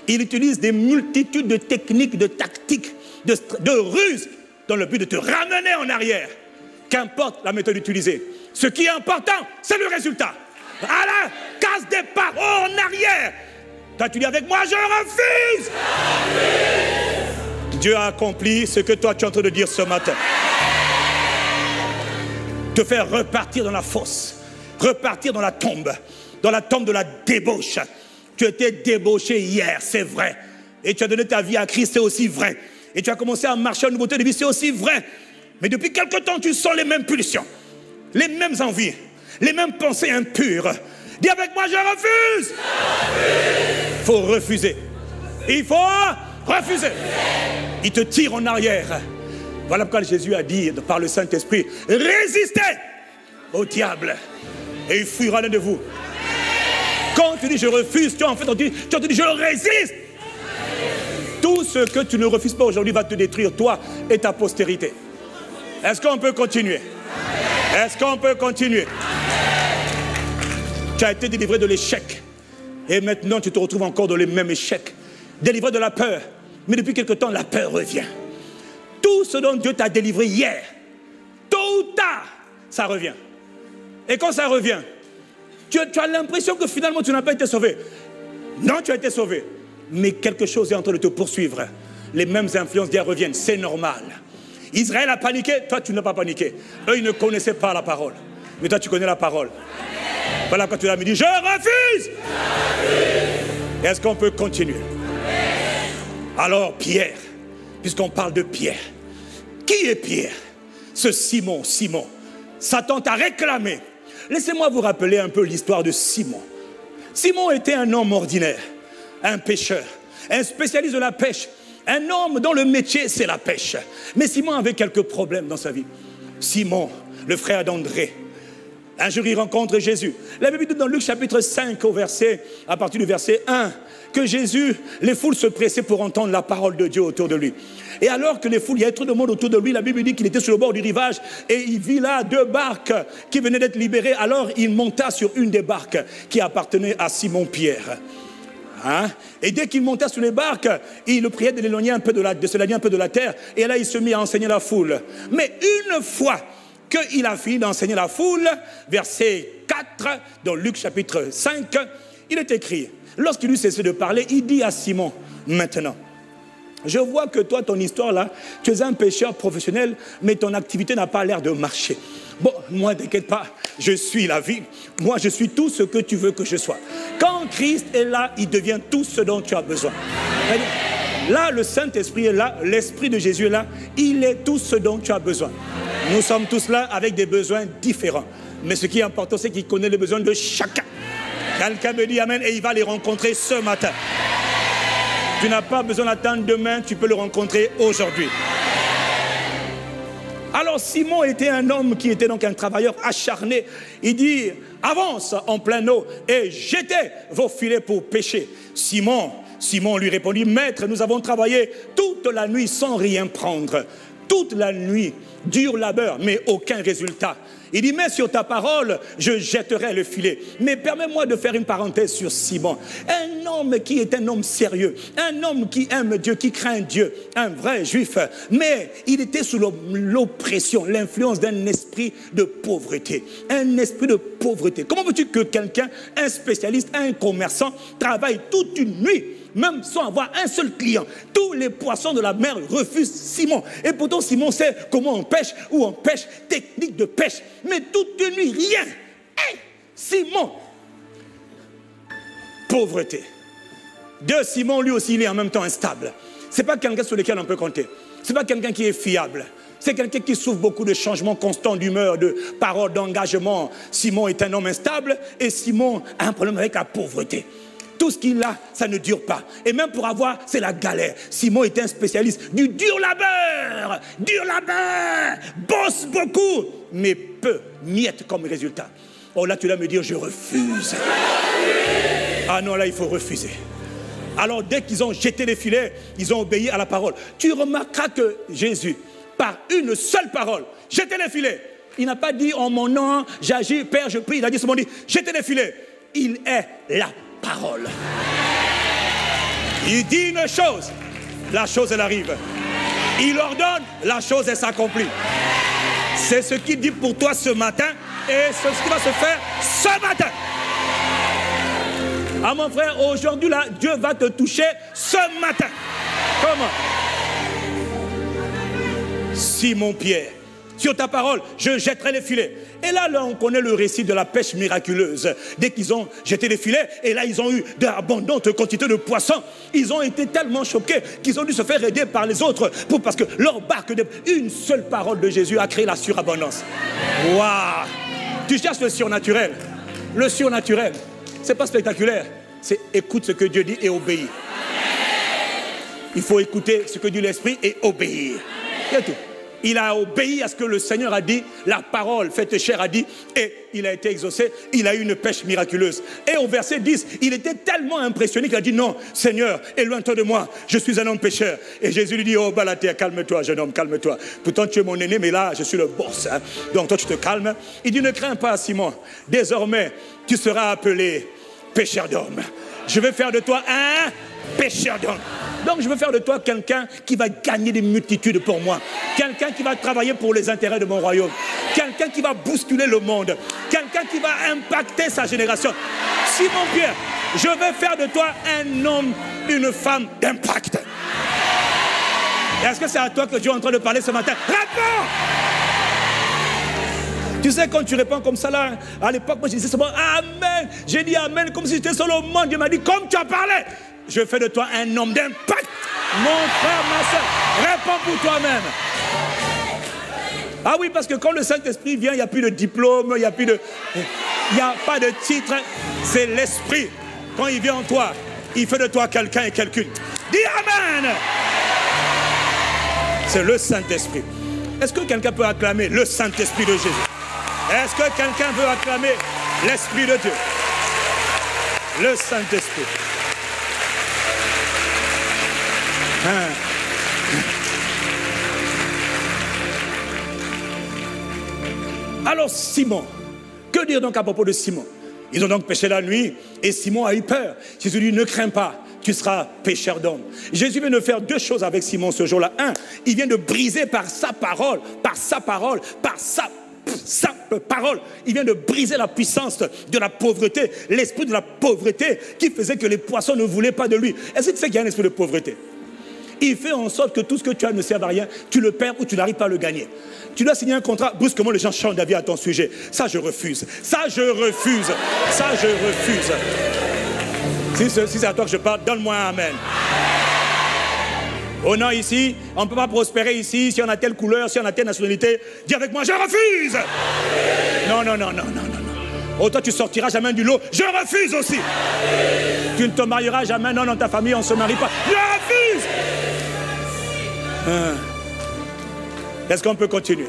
[SPEAKER 1] Il utilise des multitudes de techniques, de tactiques, de, ruses dans le but de te ramener en arrière. Qu'importe la méthode utilisée. Ce qui est important, c'est le résultat. À la case départ, en arrière. Quand tu dis avec moi, je refuse. Dieu a accompli ce que toi tu es en train de dire ce matin. Te faire repartir dans la fosse, repartir dans la tombe, dans la tombe de la débauche, tu étais débauché hier, c'est vrai. Et tu as donné ta vie à Christ, c'est aussi vrai. Et tu as commencé à marcher en nouveauté de vie, c'est aussi vrai. Mais depuis quelque temps, tu sens les mêmes pulsions. les mêmes envies, les mêmes pensées impures. Dis avec moi, je refuse. Il faut refuser. Il faut refuser. Il te tire en arrière. Voilà pourquoi Jésus a dit par le Saint-Esprit, résistez au diable et il fuira l'un de vous. Quand tu dis je refuse, tu as en fait dit, tu as je résiste. Tout ce que tu ne refuses pas aujourd'hui va te détruire, toi et ta postérité. Est-ce qu'on peut continuer? Est-ce qu'on peut continuer? Tu as été délivré de l'échec. Et maintenant, tu te retrouves encore dans le même échec. Délivré de la peur. Mais depuis quelque temps, la peur revient. Tout ce dont Dieu t'a délivré hier, tôt ou tard, ça revient. Et quand ça revient, tu, as l'impression que finalement tu n'as pas été sauvé. Non, tu as été sauvé. Mais quelque chose est en train de te poursuivre. Les mêmes influences d'hier reviennent. C'est normal. Israël a paniqué, toi tu n'as pas paniqué. Eux, ils ne connaissaient pas la parole. Mais toi, tu connais la parole. Voilà quand tu l'as dit, je refuse. Est-ce qu'on peut continuer? Alors, Pierre, puisqu'on parle de Pierre, qui est Pierre? Ce Simon, Simon. Satan t'a réclamé. Laissez-moi vous rappeler un peu l'histoire de Simon. Simon était un homme ordinaire, un pêcheur, un spécialiste de la pêche, un homme dont le métier c'est la pêche. Mais Simon avait quelques problèmes dans sa vie. Simon, le frère d'André, un jour, il rencontre Jésus. La Bible dit dans Luc chapitre 5, au verset, à partir du verset 1, que Jésus, les foules se pressaient pour entendre la parole de Dieu autour de lui. Et alors que les foules, il y avait trop de monde autour de lui, la Bible dit qu'il était sur le bord du rivage et il vit là deux barques qui venaient d'être libérées. Alors il monta sur une des barques qui appartenait à Simon-Pierre. Hein? Et dès qu'il monta sur les barques, il le priait de l'éloigner un peu de, la, de se un peu de la terre. Et là, il se mit à enseigner la foule. Mais une fois qu'il a fini d'enseigner la foule, verset 4 dans Luc chapitre 5, il est écrit, lorsqu'il eut cessé de parler, il dit à Simon, maintenant, je vois que toi, ton histoire là, tu es un pêcheur professionnel, mais ton activité n'a pas l'air de marcher. Bon, moi, t'inquiète pas, je suis la vie. Moi, je suis tout ce que tu veux que je sois. Quand Christ est là, il devient tout ce dont tu as besoin. Là, le Saint-Esprit est là, l'Esprit de Jésus est là, il est tout ce dont tu as besoin. Nous sommes tous là avec des besoins différents. Mais ce qui est important, c'est qu'il connaît les besoins de chacun. Quelqu'un me dit Amen et il va les rencontrer ce matin. Tu n'as pas besoin d'attendre demain, tu peux le rencontrer aujourd'hui. Alors Simon était un homme qui était donc un travailleur acharné. Il dit, avance en plein eau et jetez vos filets pour pêcher. Simon, Simon lui répondit, Maître, nous avons travaillé toute la nuit sans rien prendre. Toute la nuit, dur labeur, mais aucun résultat. Il dit, mais sur ta parole, je jetterai le filet. Mais permets-moi de faire une parenthèse sur Simon. Un homme qui est un homme sérieux, un homme qui aime Dieu, qui craint Dieu, un vrai juif. Mais il était sous l'oppression, l'influence d'un esprit de pauvreté. Un esprit de pauvreté. Comment veux-tu que quelqu'un, un spécialiste, un commerçant, travaille toute une nuit même sans avoir un seul client. Tous les poissons de la mer refusent Simon. Et pourtant, Simon sait comment on pêche, ou on pêche, technique de pêche. Mais toute nuit, rien. Simon, pauvreté. Deux, Simon, lui aussi, il est en même temps instable. Ce n'est pas quelqu'un sur lequel on peut compter. Ce n'est pas quelqu'un qui est fiable. C'est quelqu'un qui souffre beaucoup de changements constants d'humeur, de paroles, d'engagement. Simon est un homme instable et Simon a un problème avec la pauvreté. Tout ce qu'il a, ça ne dure pas. Et même pour avoir, c'est la galère. Simon était un spécialiste du dur labeur. Dur labeur. Bosse beaucoup, mais peu, miette comme résultat. Oh là, tu vas me dire, je refuse. Ah non, là, il faut refuser. Alors, dès qu'ils ont jeté les filets, ils ont obéi à la parole. Tu remarqueras que Jésus, par une seule parole, jetez les filets. Il n'a pas dit en mon nom, j'agis, Père, je prie. Il a dit seulement dit, jetez les filets. Il est là Il dit une chose, la chose elle arrive. Il ordonne, la chose elle s'accomplit. C'est ce qu'il dit pour toi ce matin et c'est ce qui va se faire ce matin. Ah mon frère, aujourd'hui là, Dieu va te toucher ce matin. Comment? Simon Pierre, sur ta parole, je jetterai les filets. Et là, là, on connaît le récit de la pêche miraculeuse. Dès qu'ils ont jeté les filets, et là, ils ont eu d'abondantes quantités de poissons. Ils ont été tellement choqués qu'ils ont dû se faire aider par les autres parce que leur barque, une seule parole de Jésus a créé la surabondance. Waouh Tu cherches le surnaturel. Le surnaturel, c'est pas spectaculaire. C'est écoute ce que Dieu dit et obéis. Il faut écouter ce que dit l'Esprit et obéir. C'est tout. Il a obéi à ce que le Seigneur a dit, la parole faite chair a dit, et il a été exaucé, il a eu une pêche miraculeuse. Et au verset 10, il était tellement impressionné qu'il a dit, non, Seigneur, éloigne-toi de moi, je suis un homme pécheur. Et Jésus lui dit, oh Balatea, calme-toi, jeune homme, calme-toi. Pourtant, tu es mon aîné, mais là, je suis le boss. Hein. Donc toi, tu te calmes. Il dit, ne crains pas, Simon, désormais, tu seras appelé pécheur d'homme. Je vais faire de toi un pécheur d'homme. Donc je veux faire de toi quelqu'un qui va gagner des multitudes pour moi. Quelqu'un qui va travailler pour les intérêts de mon royaume. Quelqu'un qui va bousculer le monde. Quelqu'un qui va impacter sa génération. Simon Pierre, je vais faire de toi un homme, une femme d'impact. Est-ce que c'est à toi que Dieu est en train de parler ce matin? Réponds tu sais, quand tu réponds comme ça là, à l'époque, moi je disais seulement Amen. J'ai dit Amen comme si j'étais seul au monde. Dieu m'a dit, comme tu as parlé, je fais de toi un homme d'impact. Mon frère, ma soeur, réponds pour toi-même. Ah oui, parce que quand le Saint-Esprit vient, il n'y a plus de diplôme, il n'y a plus de. Il n'y a pas de titre. C'est l'Esprit. Quand il vient en toi, il fait de toi quelqu'un et quelqu'une. Dis Amen. C'est le Saint-Esprit. Est-ce que quelqu'un peut acclamer le Saint-Esprit de Jésus? Est-ce que quelqu'un veut acclamer l'Esprit de Dieu? Le Saint-Esprit. Alors Simon, que dire donc à propos de Simon? Ils ont donc péché la nuit et Simon a eu peur. Jésus lui ne crains pas, tu seras pécheur d'homme. Jésus vient de faire deux choses avec Simon ce jour-là. Un, il vient de briser par sa parole, par sa parole, par sa simple parole. Il vient de briser la puissance de la pauvreté, l'esprit de la pauvreté qui faisait que les poissons ne voulaient pas de lui. Est-ce que tu sais qu'il y a un esprit de pauvreté? Il fait en sorte que tout ce que tu as ne sert à rien, tu le perds ou tu n'arrives pas à le gagner. Tu dois signer un contrat, brusquement les gens changent d'avis à ton sujet. Ça, je refuse. Ça, je refuse. Ça, je refuse. Si, c'est à toi que je parle, donne-moi un Amen. Oh non, ici, on ne peut pas prospérer ici si on a telle couleur, si on a telle nationalité. Dis avec moi, je refuse. Non, non, non, non, non, non. Oh, toi, tu sortiras jamais du lot. Je refuse aussi. Tu ne te marieras jamais. Non, dans ta famille, on ne se marie pas. Je refuse. Hein. Est-ce qu'on peut continuer?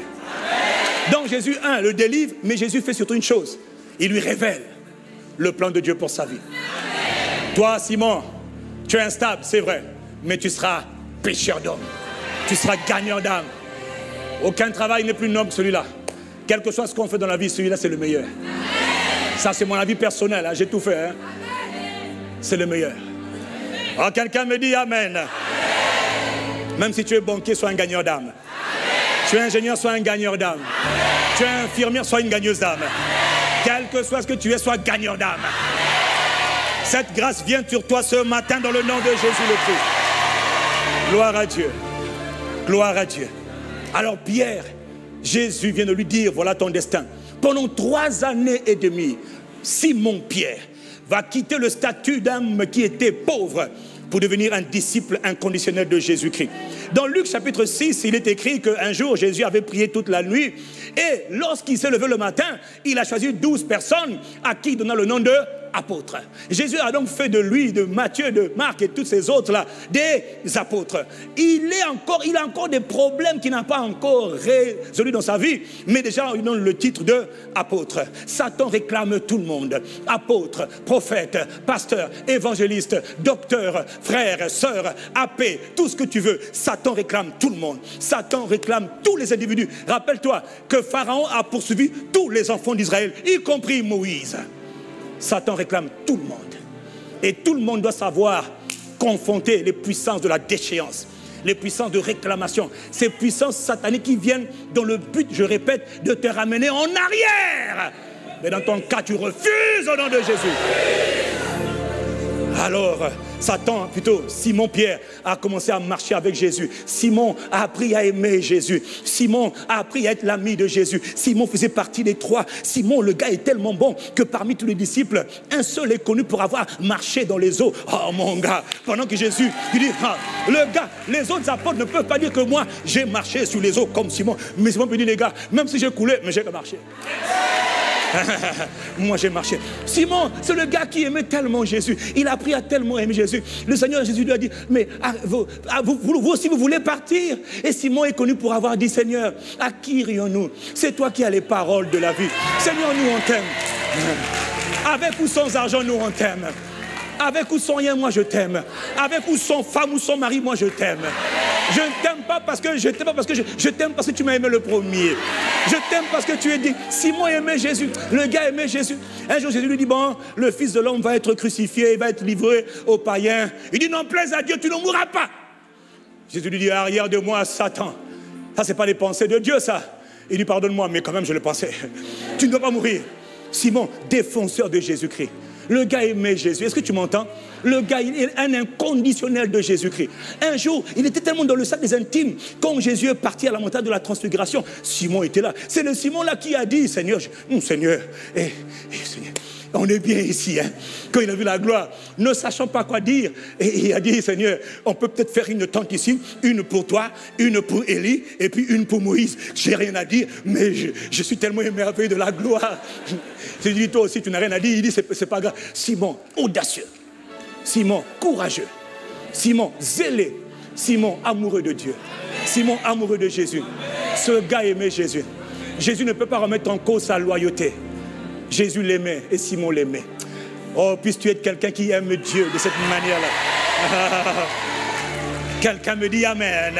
[SPEAKER 1] Donc Jésus, un, le délivre, mais Jésus fait surtout une chose. Il lui révèle le plan de Dieu pour sa vie. Toi, Simon, tu es instable, c'est vrai, mais tu seras pécheur d'homme. Tu seras gagnant d'âme. Aucun travail n'est plus noble que celui-là. Quel que soit ce qu'on fait dans la vie, celui-là, c'est le meilleur. Ça, c'est mon avis personnel. Hein. J'ai tout fait. Hein. C'est le meilleur. Oh, quelqu'un me dit Amen. Même si tu es banquier, sois un gagneur d'âme. Tu es ingénieur, sois un gagneur d'âme. Tu es infirmière, sois une gagneuse d'âme. Quel que soit ce que tu es, sois gagneur d'âme. Cette grâce vient sur toi ce matin dans le nom de Jésus le Christ. Gloire à Dieu. Gloire à Dieu. Alors Pierre, Jésus vient de lui dire, voilà ton destin. Pendant trois années et demie, Simon Pierre va quitter le statut d'homme qui était pauvre pour devenir un disciple inconditionnel de Jésus-Christ. Dans Luc chapitre 6, il est écrit qu'un jour Jésus avait prié toute la nuit et lorsqu'il s'est levé le matin, il a choisi douze personnes à qui il donna le nom de apôtres. Jésus a donc fait de lui, de Matthieu, de Marc et tous ces autres-là, des apôtres. Il, est encore, il a encore des problèmes qu'il n'a pas encore résolus dans sa vie, mais déjà il donne le titre de apôtre. Satan réclame tout le monde. Apôtre, prophète, pasteur, évangéliste, docteur, frère, sœur, AP, tout ce que tu veux. Satan réclame tout le monde. Satan réclame tous les individus. Rappelle-toi que Pharaon a poursuivi tous les enfants d'Israël, y compris Moïse. Satan réclame tout le monde. Et tout le monde doit savoir confronter les puissances de la déchéance, les puissances de réclamation, ces puissances sataniques qui viennent dans le but, je répète, de te ramener en arrière. Mais dans ton cas, tu refuses au nom de Jésus. Alors, Satan, plutôt Simon-Pierre, a commencé à marcher avec Jésus. Simon a appris à aimer Jésus. Simon a appris à être l'ami de Jésus. Simon faisait partie des trois. Simon, le gars est tellement bon que parmi tous les disciples, un seul est connu pour avoir marché dans les eaux. Oh mon gars, pendant que Jésus, il dit, ah, le gars, les autres apôtres ne peuvent pas dire que moi, j'ai marché sur les eaux comme Simon. Mais Simon peut dire, les gars, même si j'ai coulé, mais j'ai marché. *laughs* Moi, j'ai marché. Simon, c'est le gars qui aimait tellement Jésus. Il a appris à tellement aimer Jésus. Le Seigneur Jésus lui a dit, mais ah, ah, vous, vous, aussi, vous voulez partir? Et Simon est connu pour avoir dit, Seigneur, à qui irions-nous C'est toi qui as les paroles de la vie. Seigneur, nous, on t'aime. Avec ou sans argent, nous, on t'aime. Avec ou sans rien, moi je t'aime. Avec ou sans femme ou sans mari, moi je t'aime. Je ne t'aime pas parce que je t'aime pas parce que je, t'aime parce que tu m'as aimé le premier. Je t'aime parce que tu es dit. Simon aimait Jésus. Le gars aimait Jésus. Un jour Jésus lui dit bon, le Fils de l'homme va être crucifié, il va être livré aux païens. Il dit non, plaise à Dieu, tu ne mourras pas. Jésus lui dit arrière de moi, Satan. Ça c'est pas les pensées de Dieu ça. Il dit pardonne-moi, mais quand même je le pensais. Tu ne dois pas mourir. Simon, défenseur de Jésus-Christ. Le gars aimait Jésus. Est-ce que tu m'entends? Le gars, est un inconditionnel de Jésus-Christ. Un jour, il était tellement dans le sac des intimes. Quand Jésus est parti à la montagne de la transfiguration, Simon était là. C'est le Simon là qui a dit, Seigneur, Seigneur, eh, eh, Seigneur, on est bien ici. Hein. Quand il a vu la gloire, ne sachant pas quoi dire, il a dit, Seigneur, on peut peut-être faire une tente ici, une pour toi, une pour Élie, et puis une pour Moïse. J'ai rien à dire, mais je, suis tellement émerveillé de la gloire. *laughs* J'ai dit, toi aussi, tu n'as rien à dire. Il dit, c'est pas grave. Simon, audacieux. Simon, courageux. Simon, zélé. Simon, amoureux de Dieu. Simon, amoureux de Jésus. Ce gars aimait Jésus. Jésus ne peut pas remettre en cause sa loyauté. Jésus l'aimait et Simon l'aimait. Oh, puisses-tu être quelqu'un qui aime Dieu de cette manière-là. *laughs* quelqu'un me dit Amen.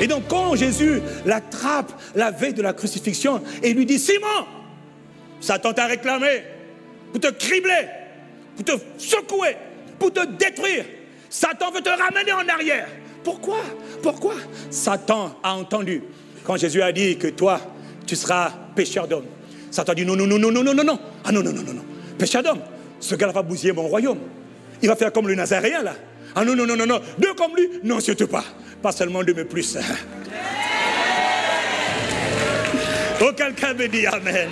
[SPEAKER 1] Et donc quand Jésus l'attrape la veille de la crucifixion et lui dit, Simon, Satan t'a réclamé pour te cribler, pour te secouer, pour te détruire. Satan veut te ramener en arrière. Pourquoi? Pourquoi? Satan a entendu quand Jésus a dit que toi, tu seras pécheur d'homme. Satan dit non, non, non, non, non, non, non, non. Ah non, non, non, non, non. Péché d'homme. Ce gars-là va bousiller mon royaume. Il va faire comme le Nazaréen, là. Ah non, non, non, non, non. Deux comme lui Non, surtout pas. Pas seulement deux, mais plus. Oh, quelqu'un me dit Amen.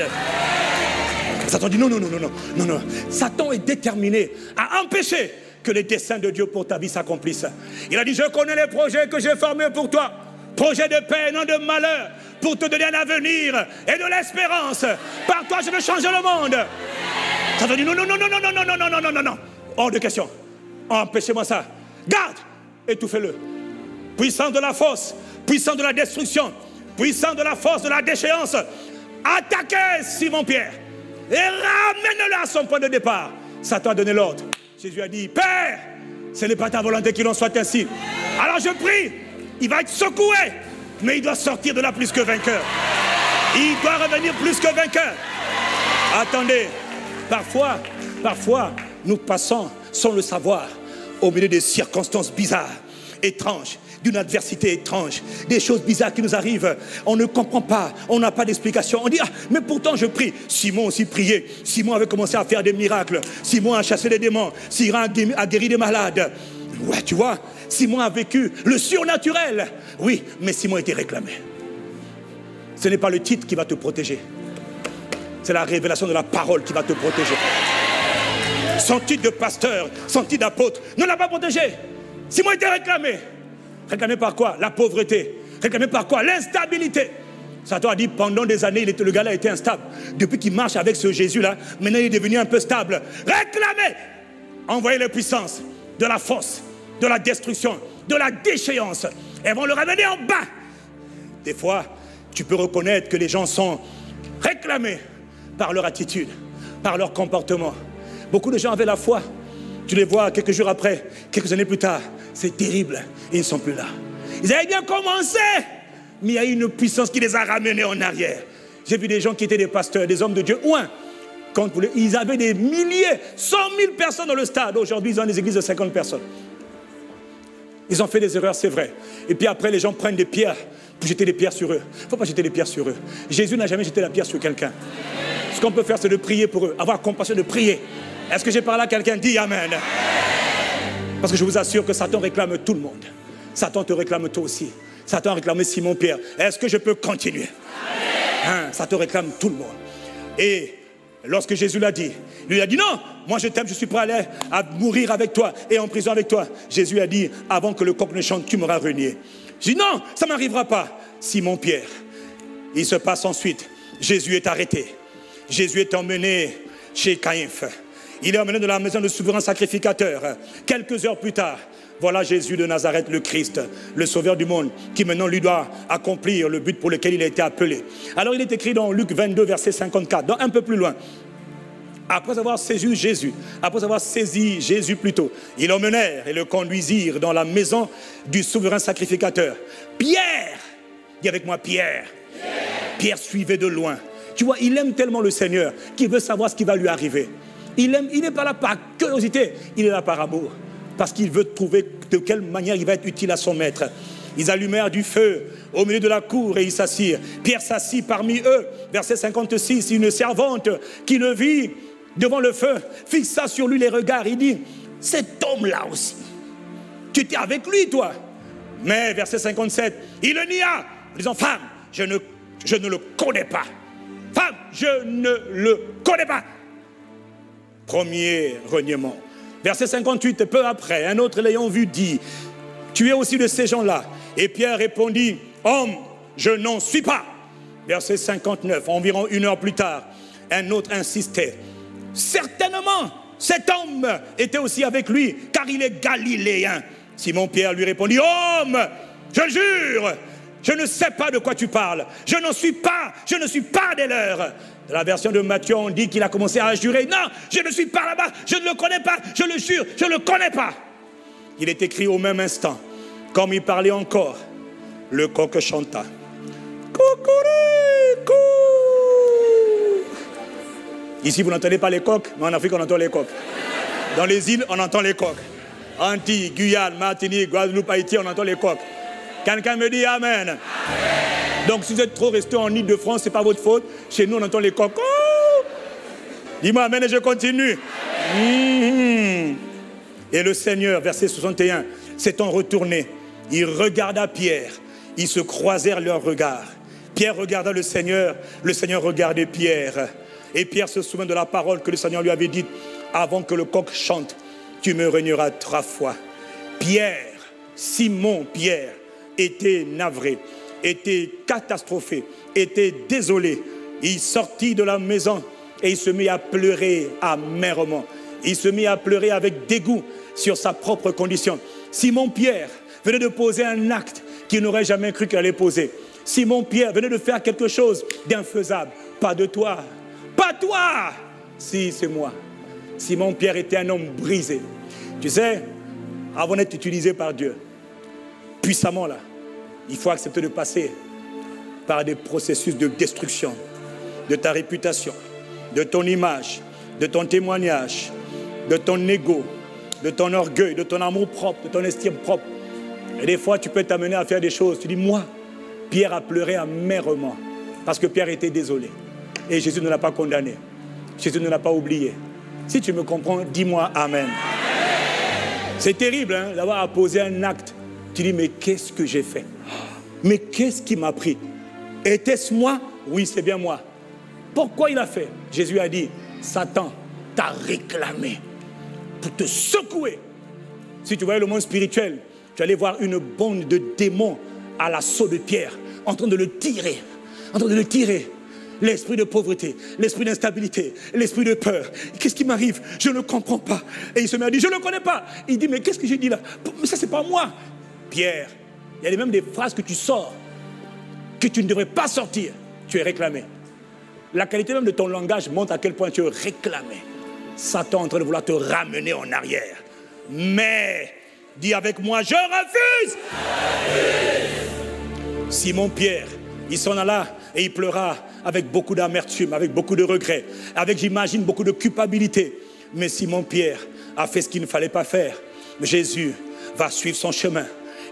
[SPEAKER 1] Satan dit non, non, non, non, non, non, non. Satan est déterminé à empêcher que les desseins de Dieu pour ta vie s'accomplissent. Il a dit, je connais les projets que j'ai formés pour toi. Projets de paix, non de malheur pour te donner un avenir et de l'espérance. Par toi, je veux changer le monde. Ça te dit non, non, non, non, non, non, non, non, non, non, non, non. Hors de question. Empêchez-moi ça. Garde, étouffez-le. Puissant de la force, puissant de la destruction, puissant de la force de la déchéance. Attaquez Simon-Pierre et ramène-le à son point de départ. Satan a donné l'ordre. Jésus a dit, Père, ce n'est pas ta volonté qu'il en soit ainsi. Alors je prie, il va être secoué mais il doit sortir de là plus que vainqueur. Il doit revenir plus que vainqueur. Attendez, parfois, parfois, nous passons sans le savoir au milieu des circonstances bizarres, étranges, d'une adversité étrange, des choses bizarres qui nous arrivent. On ne comprend pas, on n'a pas d'explication. On dit, ah, mais pourtant je prie. Simon aussi priait. Simon avait commencé à faire des miracles. Simon a chassé les démons. Simon a guéri des malades. Ouais, tu vois, Simon a vécu le surnaturel. Oui, mais Simon a été réclamé. Ce n'est pas le titre qui va te protéger. C'est la révélation de la parole qui va te protéger. Son titre de pasteur, son titre d'apôtre ne l'a pas protégé. Simon a été réclamé. Réclamé par quoi? La pauvreté. Réclamé par quoi? L'instabilité. Satan a dit pendant des années, le gars-là a été instable. Depuis qu'il marche avec ce Jésus-là, maintenant il est devenu un peu stable. Réclamé Envoyez la puissance, de la force, de la destruction, de la déchéance. Elles vont le ramener en bas. Des fois, tu peux reconnaître que les gens sont réclamés par leur attitude, par leur comportement. Beaucoup de gens avaient la foi. Tu les vois quelques jours après, quelques années plus tard. C'est terrible. Ils ne sont plus là. Ils avaient bien commencé, mais il y a eu une puissance qui les a ramenés en arrière. J'ai vu des gens qui étaient des pasteurs, des hommes de Dieu, ou un. Quand ils avaient des milliers, cent mille personnes dans le stade. Aujourd'hui, ils ont des églises de 50 personnes. Ils ont fait des erreurs, c'est vrai. Et puis après, les gens prennent des pierres pour jeter des pierres sur eux. Il ne faut pas jeter des pierres sur eux. Jésus n'a jamais jeté la pierre sur quelqu'un. Ce qu'on peut faire, c'est de prier pour eux, avoir compassion de prier. Est-ce que j'ai parlé à quelqu'un? Dis Amen. Parce que je vous assure que Satan réclame tout le monde. Satan te réclame toi aussi. Satan a réclamé Simon-Pierre. Est-ce que je peux continuer? Hein, Ça te réclame tout le monde. Et lorsque Jésus l'a dit, lui a dit non, moi je t'aime, je suis prêt à mourir avec toi et en prison avec toi. Jésus a dit, avant que le coq ne chante, tu m'auras renié. Je dis non, ça m'arrivera pas. Simon Pierre, il se passe ensuite, Jésus est arrêté. Jésus est emmené chez Caïphe. Il est emmené dans la maison du souverain sacrificateur. Quelques heures plus tard, voilà Jésus de Nazareth, le Christ, le Sauveur du monde, qui maintenant lui doit accomplir le but pour lequel il a été appelé. Alors il est écrit dans Luc 22, verset 54, dans un peu plus loin. Après avoir saisi Jésus, après avoir saisi Jésus plutôt, ils l'emmenèrent et le conduisirent dans la maison du souverain sacrificateur. Pierre, dis avec moi Pierre. Pierre, suivait de loin. Tu vois, il aime tellement le Seigneur qu'il veut savoir ce qui va lui arriver. Il aime, il n'est pas là par curiosité, il est là par amour parce qu'il veut trouver de quelle manière il va être utile à son maître. Ils allumèrent du feu au milieu de la cour et ils s'assirent. Pierre s'assit parmi eux. Verset 56, une servante qui le vit devant le feu fixa sur lui les regards. Il dit, cet homme-là aussi, tu étais avec lui, toi. Mais, verset 57, il le nia en disant, femme, je je ne le connais pas. Femme, je ne le connais pas. Premier reniement. Verset 58, peu après, un autre l'ayant vu dit, tu es aussi de ces gens-là. Et Pierre répondit, homme, je n'en suis pas. Verset 59, environ une heure plus tard, un autre insistait, certainement, cet homme était aussi avec lui, car il est galiléen. Simon-Pierre lui répondit, homme, je jure, je ne sais pas de quoi tu parles. Je n'en suis pas, je ne suis pas des leurs. Dans la version de Matthieu, on dit qu'il a commencé à jurer, non, je ne suis pas là-bas, je ne le connais pas, je le jure, je ne le connais pas. Il est écrit au même instant, comme il parlait encore, le coq chanta. Coucou Ici, vous n'entendez pas les coqs, mais en Afrique, on entend les coqs. Dans les îles, on entend les coqs. Antilles, Guyane, Martinique, Guadeloupe, Haïti, on entend les coqs. Quelqu'un me dit Amen. Donc si vous êtes trop resté en Ile-de-France, ce n'est pas votre faute. Chez nous, on entend les coqs. Oh! Dis-moi Amen et je continue. Mmh. Et le Seigneur, verset 61, s'étant retourné, il regarda Pierre. Ils se croisèrent leurs regards. Pierre regarda le Seigneur, le Seigneur regardait Pierre. Et Pierre se souvint de la parole que le Seigneur lui avait dite avant que le coq chante, tu me régneras trois fois. Pierre, Simon Pierre, était navré était catastrophé, était désolé. Il sortit de la maison et il se mit à pleurer amèrement. Il se mit à pleurer avec dégoût sur sa propre condition. Simon Pierre venait de poser un acte qu'il n'aurait jamais cru qu'il allait poser. Simon Pierre venait de faire quelque chose d'infaisable. Pas de toi. Pas toi. Si, c'est moi. Simon Pierre était un homme brisé. Tu sais, avant d'être utilisé par Dieu, puissamment là, il faut accepter de passer par des processus de destruction de ta réputation, de ton image, de ton témoignage, de ton ego, de ton orgueil, de ton amour propre, de ton estime propre. Et des fois, tu peux t'amener à faire des choses. Tu dis, moi, Pierre a pleuré amèrement parce que Pierre était désolé. Et Jésus ne l'a pas condamné. Jésus ne l'a pas oublié. Si tu me comprends, dis-moi Amen. C'est terrible hein, d'avoir à poser un acte. Tu dis, mais qu'est-ce que j'ai fait? Mais qu'est-ce qui m'a pris? Était-ce moi? Oui, c'est bien moi. Pourquoi il a fait? Jésus a dit, Satan t'a réclamé pour te secouer. Si tu voyais le monde spirituel, tu allais voir une bande de démons à l'assaut de Pierre, en train de le tirer, en train de le tirer. L'esprit de pauvreté, l'esprit d'instabilité, l'esprit de peur. Qu'est-ce qui m'arrive? Je ne comprends pas. Et il se met à dire, je ne le connais pas. Il dit, mais qu'est-ce que j'ai dit là? Mais ça, c'est pas moi. Pierre, il y a même des phrases que tu sors que tu ne devrais pas sortir. Tu es réclamé. La qualité même de ton langage montre à quel point tu es réclamé. Satan est en train de vouloir te ramener en arrière. Mais, dis avec moi, je refuse. Simon Pierre, il s'en alla et il pleura avec beaucoup d'amertume, avec beaucoup de regrets, avec, j'imagine, beaucoup de culpabilité. Mais Simon Pierre a fait ce qu'il ne fallait pas faire. Jésus va suivre son chemin.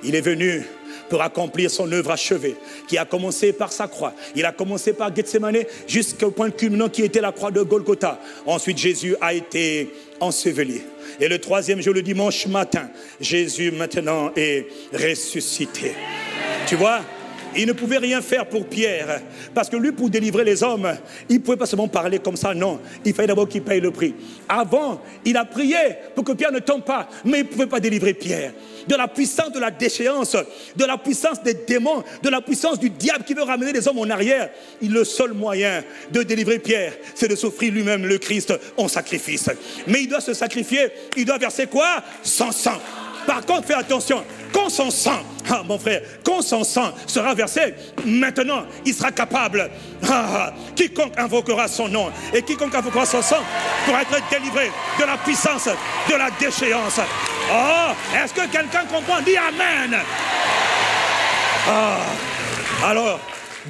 [SPEAKER 1] Il est venu pour accomplir son œuvre achevée, qui a commencé par sa croix. Il a commencé par Gethsemane jusqu'au point culminant qui était la croix de Golgotha. Ensuite, Jésus a été enseveli. Et le troisième jour, le dimanche matin, Jésus maintenant est ressuscité. Tu vois, Il ne pouvait rien faire pour Pierre. Parce que lui, pour délivrer les hommes, il ne pouvait pas seulement parler comme ça. Non, il fallait d'abord qu'il paye le prix. Avant, il a prié pour que Pierre ne tombe pas. Mais il ne pouvait pas délivrer Pierre. De la puissance de la déchéance, de la puissance des démons, de la puissance du diable qui veut ramener les hommes en arrière. Le seul moyen de délivrer Pierre, c'est de s'offrir lui-même le Christ en sacrifice. Mais il doit se sacrifier. Il doit verser quoi? Son sang. Par contre, fais attention, quand son sang, ah, mon frère, quand son sang sera versé, maintenant, il sera capable. Ah, ah, quiconque invoquera son nom et quiconque invoquera son sang pourra être délivré de la puissance, de la déchéance. Oh, est-ce que quelqu'un comprend? Dis Amen. alors,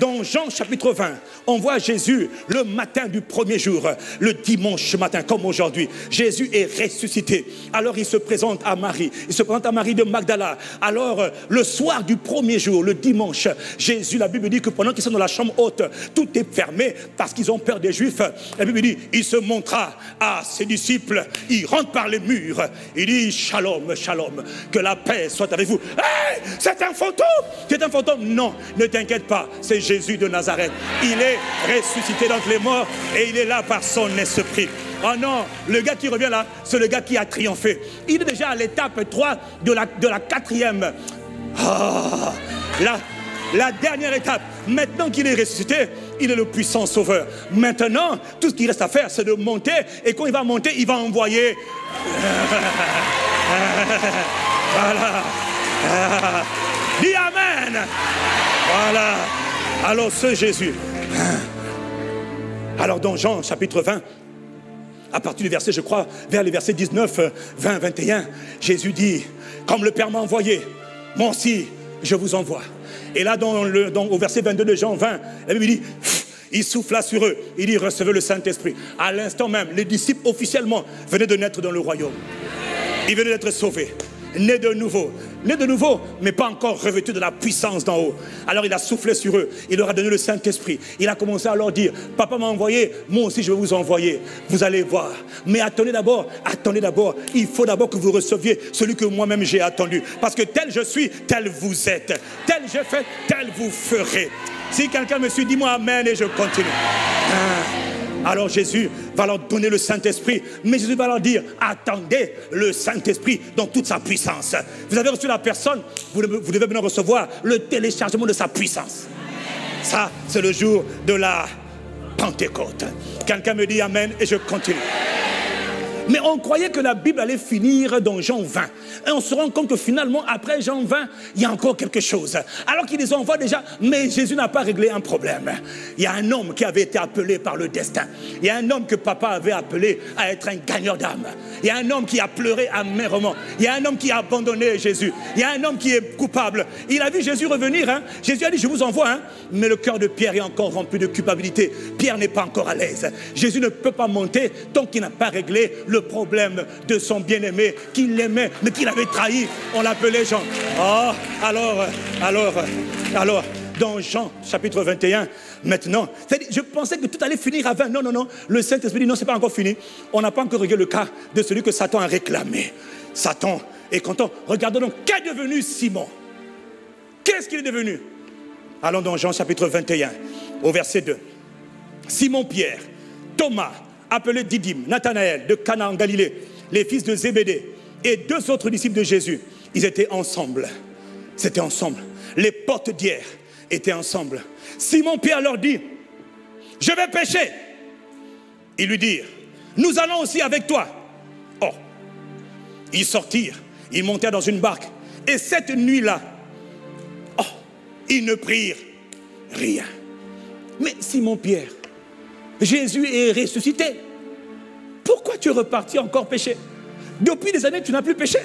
[SPEAKER 1] dans Jean chapitre 20, on voit Jésus le matin du premier jour, le dimanche matin, comme aujourd'hui. Jésus est ressuscité. Alors il se présente à Marie. Il se présente à Marie de Magdala. Alors, le soir du premier jour, le dimanche, Jésus, la Bible dit que pendant qu'ils sont dans la chambre haute, tout est fermé parce qu'ils ont peur des Juifs. La Bible dit, il se montra à ses disciples. Il rentre par les murs. Il dit, shalom, shalom, que la paix soit avec vous. c'est un fantôme. C'est un fantôme. Non, ne t'inquiète pas. C'est Jésus de Nazareth. Il est ressuscité d'entre les morts et il est là par son esprit. Oh non, le gars qui revient là, c'est le gars qui a triomphé. Il est déjà à l'étape 3 de la, de la quatrième. Ah, la, la dernière étape. Maintenant qu'il est ressuscité, il est le puissant sauveur. Maintenant, tout ce qu'il reste à faire, c'est de monter. Et quand il va monter, il va envoyer. *laughs* Voilà. Dis Amen. Voilà. Alors ce Jésus, alors dans Jean chapitre 20, à partir du verset, je crois, vers les versets 19, 20, 21, Jésus dit, comme le Père m'a envoyé, moi aussi, je vous envoie. Et là, dans le, au verset 22 de Jean 20, la dit, il souffla sur eux, il dit, recevez le Saint-Esprit. À l'instant même, les disciples officiellement venaient de naître dans le royaume. Ils venaient d'être sauvés né de nouveau. Né de nouveau, mais pas encore revêtu de la puissance d'en haut. Alors il a soufflé sur eux, il leur a donné le Saint-Esprit. Il a commencé à leur dire, papa m'a envoyé, moi aussi je vais vous envoyer. Vous allez voir. Mais attendez d'abord, attendez d'abord. Il faut d'abord que vous receviez celui que moi-même j'ai attendu. Parce que tel je suis, tel vous êtes. Tel je fais, tel vous ferez. Si quelqu'un me suit, dis-moi Amen et je continue. Ah. Alors Jésus va leur donner le Saint-Esprit, mais Jésus va leur dire, attendez le Saint-Esprit dans toute sa puissance. Vous avez reçu la personne, vous devez, maintenant recevoir le téléchargement de sa puissance. Ça, c'est le jour de la Pentecôte. Quelqu'un me dit Amen et je continue. Mais on croyait que la Bible allait finir dans Jean 20. Et on se rend compte que finalement, après Jean 20, il y a encore quelque chose. Alors qu'il les envoie déjà, mais Jésus n'a pas réglé un problème. Il y a un homme qui avait été appelé par le destin. Il y a un homme que papa avait appelé à être un gagneur d'âme. Il y a un homme qui a pleuré amèrement. Il y a un homme qui a abandonné Jésus. Il y a un homme qui est coupable. Il a vu Jésus revenir. Hein. Jésus a dit, je vous envoie. Hein. Mais le cœur de Pierre est encore rempli de culpabilité. Pierre n'est pas encore à l'aise. Jésus ne peut pas monter tant qu'il n'a pas réglé le problème de son bien-aimé, qu'il l'aimait, mais qu'il avait trahi. On l'appelait Jean. Oh, alors, alors, alors, dans Jean chapitre 21, maintenant, je pensais que tout allait finir à 20. Non, non, non. Le Saint-Esprit dit non, c'est pas encore fini. On n'a pas encore réglé le cas de celui que Satan a réclamé. Satan est content. Regardons donc, qu'est devenu Simon? Qu'est-ce qu'il est devenu? Allons dans Jean chapitre 21, au verset 2. Simon Pierre, Thomas, appelé Didyme, Nathanaël de Cana en Galilée, les fils de Zébédée et deux autres disciples de Jésus. Ils étaient ensemble. C'était ensemble. Les portes d'hier étaient ensemble. Simon Pierre leur dit, je vais pêcher. Ils lui dirent, nous allons aussi avec toi. Oh, ils sortirent, ils montèrent dans une barque. Et cette nuit-là, oh, ils ne prirent rien. Mais Simon Pierre Jésus est ressuscité. Pourquoi tu es reparti encore pécher Depuis des années, tu n'as plus péché.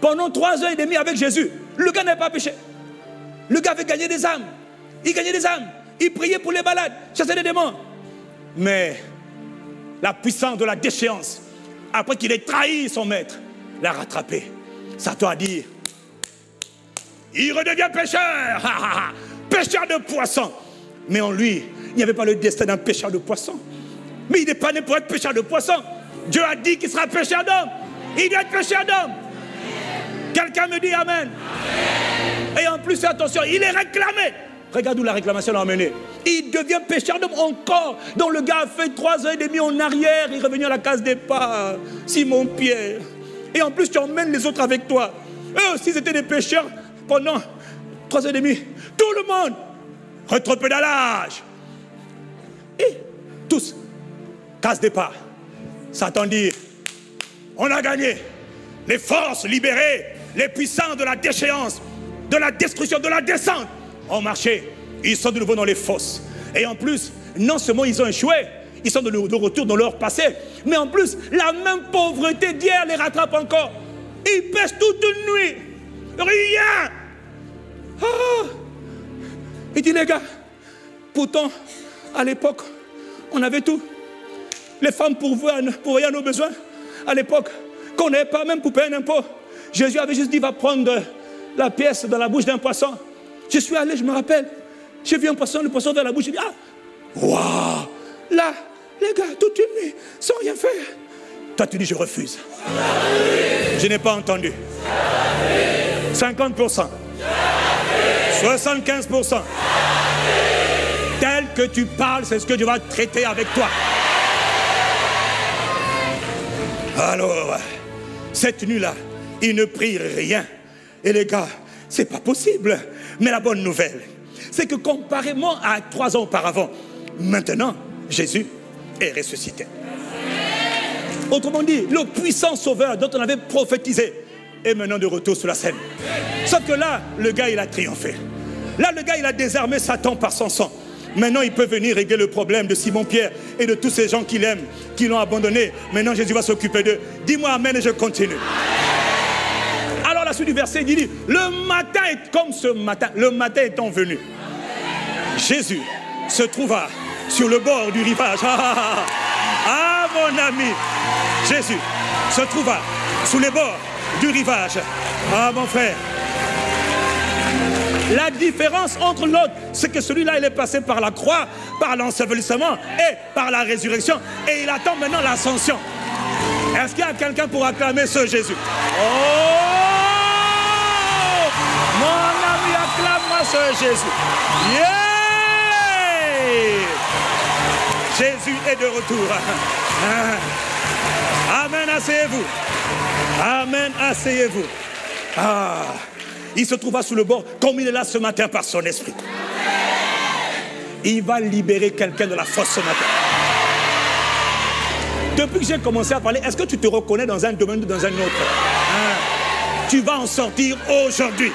[SPEAKER 1] Pendant trois heures et demie avec Jésus, le gars n'a pas péché. Le gars avait gagné des âmes. Il gagnait des âmes. Il priait pour les malades, chassait des démons. Mais la puissance de la déchéance, après qu'il ait trahi son maître, l'a rattrapé. Ça doit dire, il redevient pécheur, *laughs* pécheur de poissons. Mais en lui, il n'y avait pas le destin d'un pêcheur de poissons. Mais il n'est pas né pour être pêcheur de poissons. Dieu a dit qu'il sera pêcheur d'hommes. Il doit être pêcheur d'hommes. Quelqu'un me dit Amen. Et en plus, attention, il est réclamé. Regarde où la réclamation l'a emmené. Il devient pécheur d'homme encore. Donc le gars a fait trois heures et demie en arrière. Il est revenu à la case départ. Simon Pierre. Et en plus, tu emmènes les autres avec toi. Eux aussi, étaient des pécheurs pendant trois heures et demie. Tout le monde. Retropédalage. Et tous, case départ. Satan dit, on a gagné. Les forces libérées, les puissants de la déchéance, de la destruction, de la descente ont marché. Ils sont de nouveau dans les fosses. Et en plus, non seulement ils ont échoué, ils sont de, retour dans leur passé, mais en plus, la même pauvreté d'hier les rattrape encore. Ils pêchent toute une nuit. Rien. Ah. Il dit, les gars, pourtant, à l'époque, on avait tout. Les femmes pourvoyaient à nos besoins. À l'époque, qu'on n'avait pas même pour payer un impôt. Jésus avait juste dit, va prendre la pièce dans la bouche d'un poisson. Je suis allé, je me rappelle. J'ai vu un poisson, le poisson dans la bouche. J'ai dit, ah, waouh, là, les gars, toute une nuit, sans rien faire. Toi, tu dis, je refuse. Je n'ai pas entendu. 50%. 75%. Tel que tu parles, c'est ce que Dieu va traiter avec toi. Alors, cette nuit-là, il ne prie rien. Et les gars, c'est pas possible. Mais la bonne nouvelle, c'est que comparément à trois ans auparavant, maintenant, Jésus est ressuscité. Autrement dit, le puissant sauveur dont on avait prophétisé est maintenant de retour sur la scène. Sauf que là, le gars, il a triomphé. Là, le gars, il a désarmé Satan par son sang. Maintenant, il peut venir régler le problème de Simon-Pierre et de tous ces gens qu'il aime, qui l'ont abandonné. Maintenant, Jésus va s'occuper d'eux. Dis-moi Amen et je continue du verset, dit, le matin est comme ce matin, le matin étant venu. Jésus se trouva sur le bord du rivage. *laughs* Ah, ah, ah, ah, mon ami, Jésus se trouva sous les bords du rivage. Ah mon frère. La différence entre l'autre, c'est que celui-là, il est passé par la croix, par l'ensevelissement et par la résurrection. Et il attend maintenant l'ascension. Est-ce qu'il y a quelqu'un pour acclamer ce Jésus? Oh mon ami, acclame-moi ce Jésus. Jésus est de retour. *laughs* Amen, asseyez-vous. Amen, asseyez-vous. Ah, il se trouva sous le bord comme il est là ce matin par son esprit. Il va libérer quelqu'un de la fosse ce matin. Depuis que j'ai commencé à parler, est-ce que tu te reconnais dans un domaine ou dans un autre? Ah, Tu vas en sortir aujourd'hui.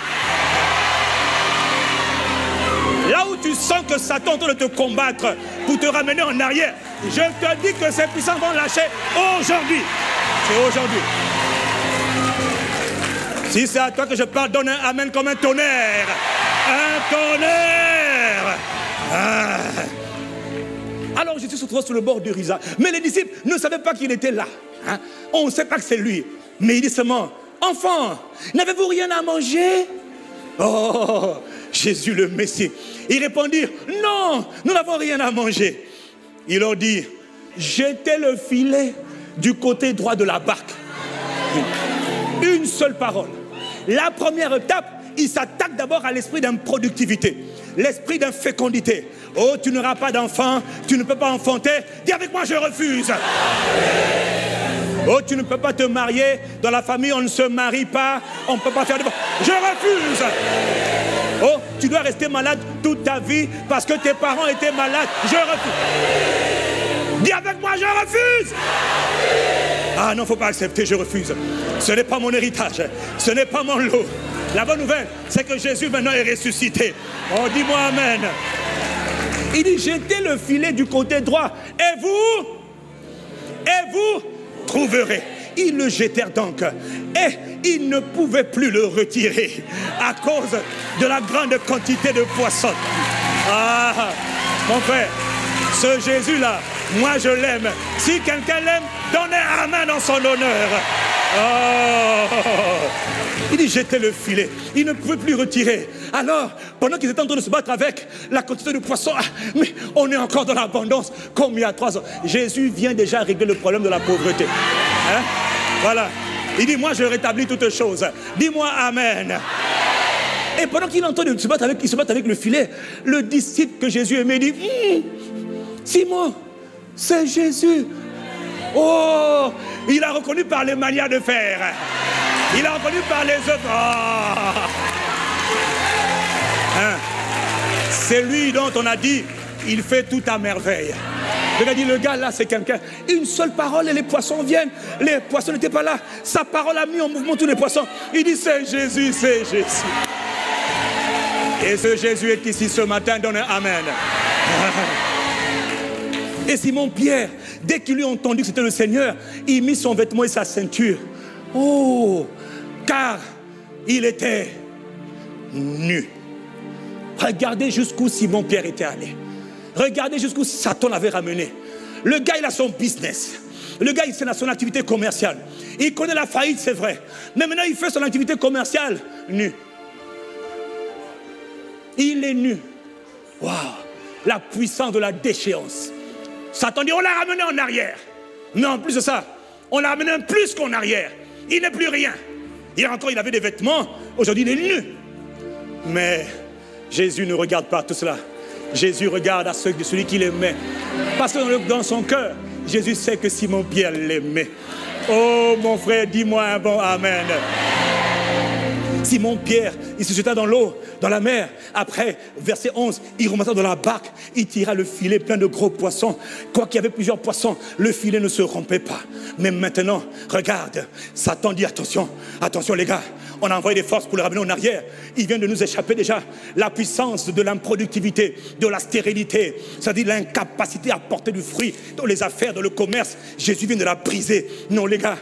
[SPEAKER 1] Là où tu sens que Satan est en train de te combattre pour te ramener en arrière, je te dis que ces puissants vont lâcher aujourd'hui. C'est aujourd'hui. Si c'est à toi que je parle, donne un Amen comme un tonnerre. Un tonnerre. Ah. Alors Jésus se trouve sur le bord du Risa. Mais les disciples ne savaient pas qu'il était là. Hein. On ne sait pas que c'est lui. Mais il dit seulement, enfant, n'avez-vous rien à manger? Oh, Jésus le Messie. Ils répondirent, non, nous n'avons rien à manger. Il leur dit, jetez le filet du côté droit de la barque. Une seule parole. La première étape, il s'attaque d'abord à l'esprit d'improductivité, l'esprit d'infécondité. Oh, tu n'auras pas d'enfant, tu ne peux pas enfanter. Dis avec moi, je refuse. Oh, tu ne peux pas te marier. Dans la famille, on ne se marie pas. On ne peut pas faire de... Je refuse. Oh, tu dois rester malade toute ta vie parce que tes parents étaient malades. Je refuse. Dis avec moi, je refuse. Ah non, faut pas accepter, je refuse. Ce n'est pas mon héritage. Ce n'est pas mon lot. La bonne nouvelle, c'est que Jésus maintenant est ressuscité. Oh, dis-moi Amen. Il dit, jetez le filet du côté droit. Et vous Et vous trouverez. Ils le jetèrent donc et ils ne pouvaient plus le retirer à cause de la grande quantité de poissons. Ah, mon frère, ce Jésus-là, moi je l'aime. Si quelqu'un l'aime, donnez un main dans son honneur. Oh. Il dit jetez le filet. Il ne pouvait plus retirer. Alors, pendant qu'ils étaient en train de se battre avec la quantité de poissons, ah, mais on est encore dans l'abondance comme il y a trois ans? Jésus vient déjà régler le problème de la pauvreté. Hein? Voilà. Il dit, moi je rétablis toutes choses. Dis-moi Amen. Et pendant qu'il entend se battre avec, se battre avec le filet, le disciple que Jésus aimait dit hum, Simon, c'est Jésus. Oh, il a reconnu par les manières de faire. Il a reconnu par les œuvres. Oh. Hein? C'est lui dont on a dit, il fait tout à merveille. Il a dit, le gars là, c'est quelqu'un. Une seule parole et les poissons viennent. Les poissons n'étaient pas là. Sa parole a mis en mouvement tous les poissons. Il dit, c'est Jésus, c'est Jésus. Et ce Jésus est ici ce matin. Donne un Amen. *laughs* Et Simon Pierre, dès qu'il lui a entendu que c'était le Seigneur, il mit son vêtement et sa ceinture. Oh, car il était nu. Regardez jusqu'où Simon Pierre était allé. Regardez jusqu'où Satan l'avait ramené. Le gars, il a son business. Le gars, il a son activité commerciale. Il connaît la faillite, c'est vrai. Mais maintenant, il fait son activité commerciale nu. Il est nu. Waouh! La puissance de la déchéance. Satan dit, on l'a ramené en arrière. Non, plus de ça, on l'a ramené plus qu'en arrière. Il n'est plus rien. Hier encore, il avait des vêtements. Aujourd'hui, il est nu. Mais Jésus ne regarde pas tout cela. Jésus regarde à celui qu'il aimait. Parce que dans son cœur, Jésus sait que Simon Pierre l'aimait. Oh mon frère, dis-moi un bon Amen. Simon Pierre, il se jeta dans l'eau, dans la mer. Après, verset 11, il remonta dans la barque, il tira le filet plein de gros poissons. Quoi qu'il y avait plusieurs poissons, le filet ne se rompait pas. Mais maintenant, regarde, Satan dit attention, attention les gars, on a envoyé des forces pour le ramener en arrière. Il vient de nous échapper déjà. La puissance de l'improductivité, de la stérilité, c'est-à-dire l'incapacité à porter du fruit dans les affaires, dans le commerce. Jésus vient de la briser. Non, les gars,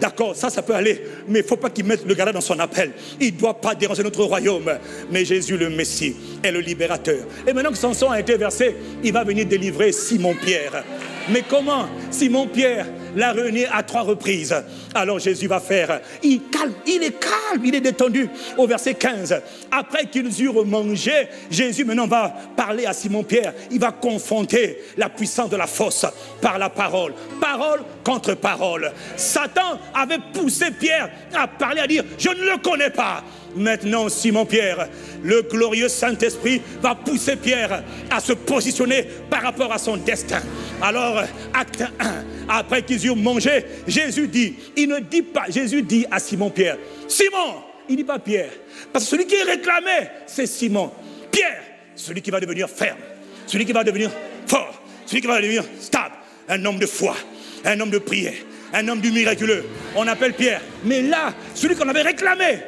[SPEAKER 1] d'accord, ça, ça peut aller. Mais il ne faut pas qu'il mette le gardien dans son appel. Il ne doit pas déranger notre royaume. Mais Jésus, le Messie, est le libérateur. Et maintenant que son sang a été versé, il va venir délivrer Simon-Pierre. Mais comment Simon-Pierre l'a réuni à trois reprises. Alors Jésus va faire, il calme, il est calme, il est détendu. Au verset 15, après qu'ils eurent mangé, Jésus maintenant va parler à Simon-Pierre. Il va confronter la puissance de la force par la parole. Parole contre parole. Satan avait poussé Pierre à parler, à dire, je ne le connais pas. Maintenant, Simon-Pierre, le glorieux Saint-Esprit va pousser Pierre à se positionner par rapport à son destin. Alors, acte 1, après qu'ils eurent mangé, Jésus dit, il ne dit pas, Jésus dit à Simon-Pierre, Simon, il ne dit pas Pierre, parce que celui qui est réclamé, c'est Simon. Pierre, celui qui va devenir ferme, celui qui va devenir fort, celui qui va devenir stable, un homme de foi, un homme de prière, un homme du miraculeux. On appelle Pierre. Mais là, celui qu'on avait réclamé,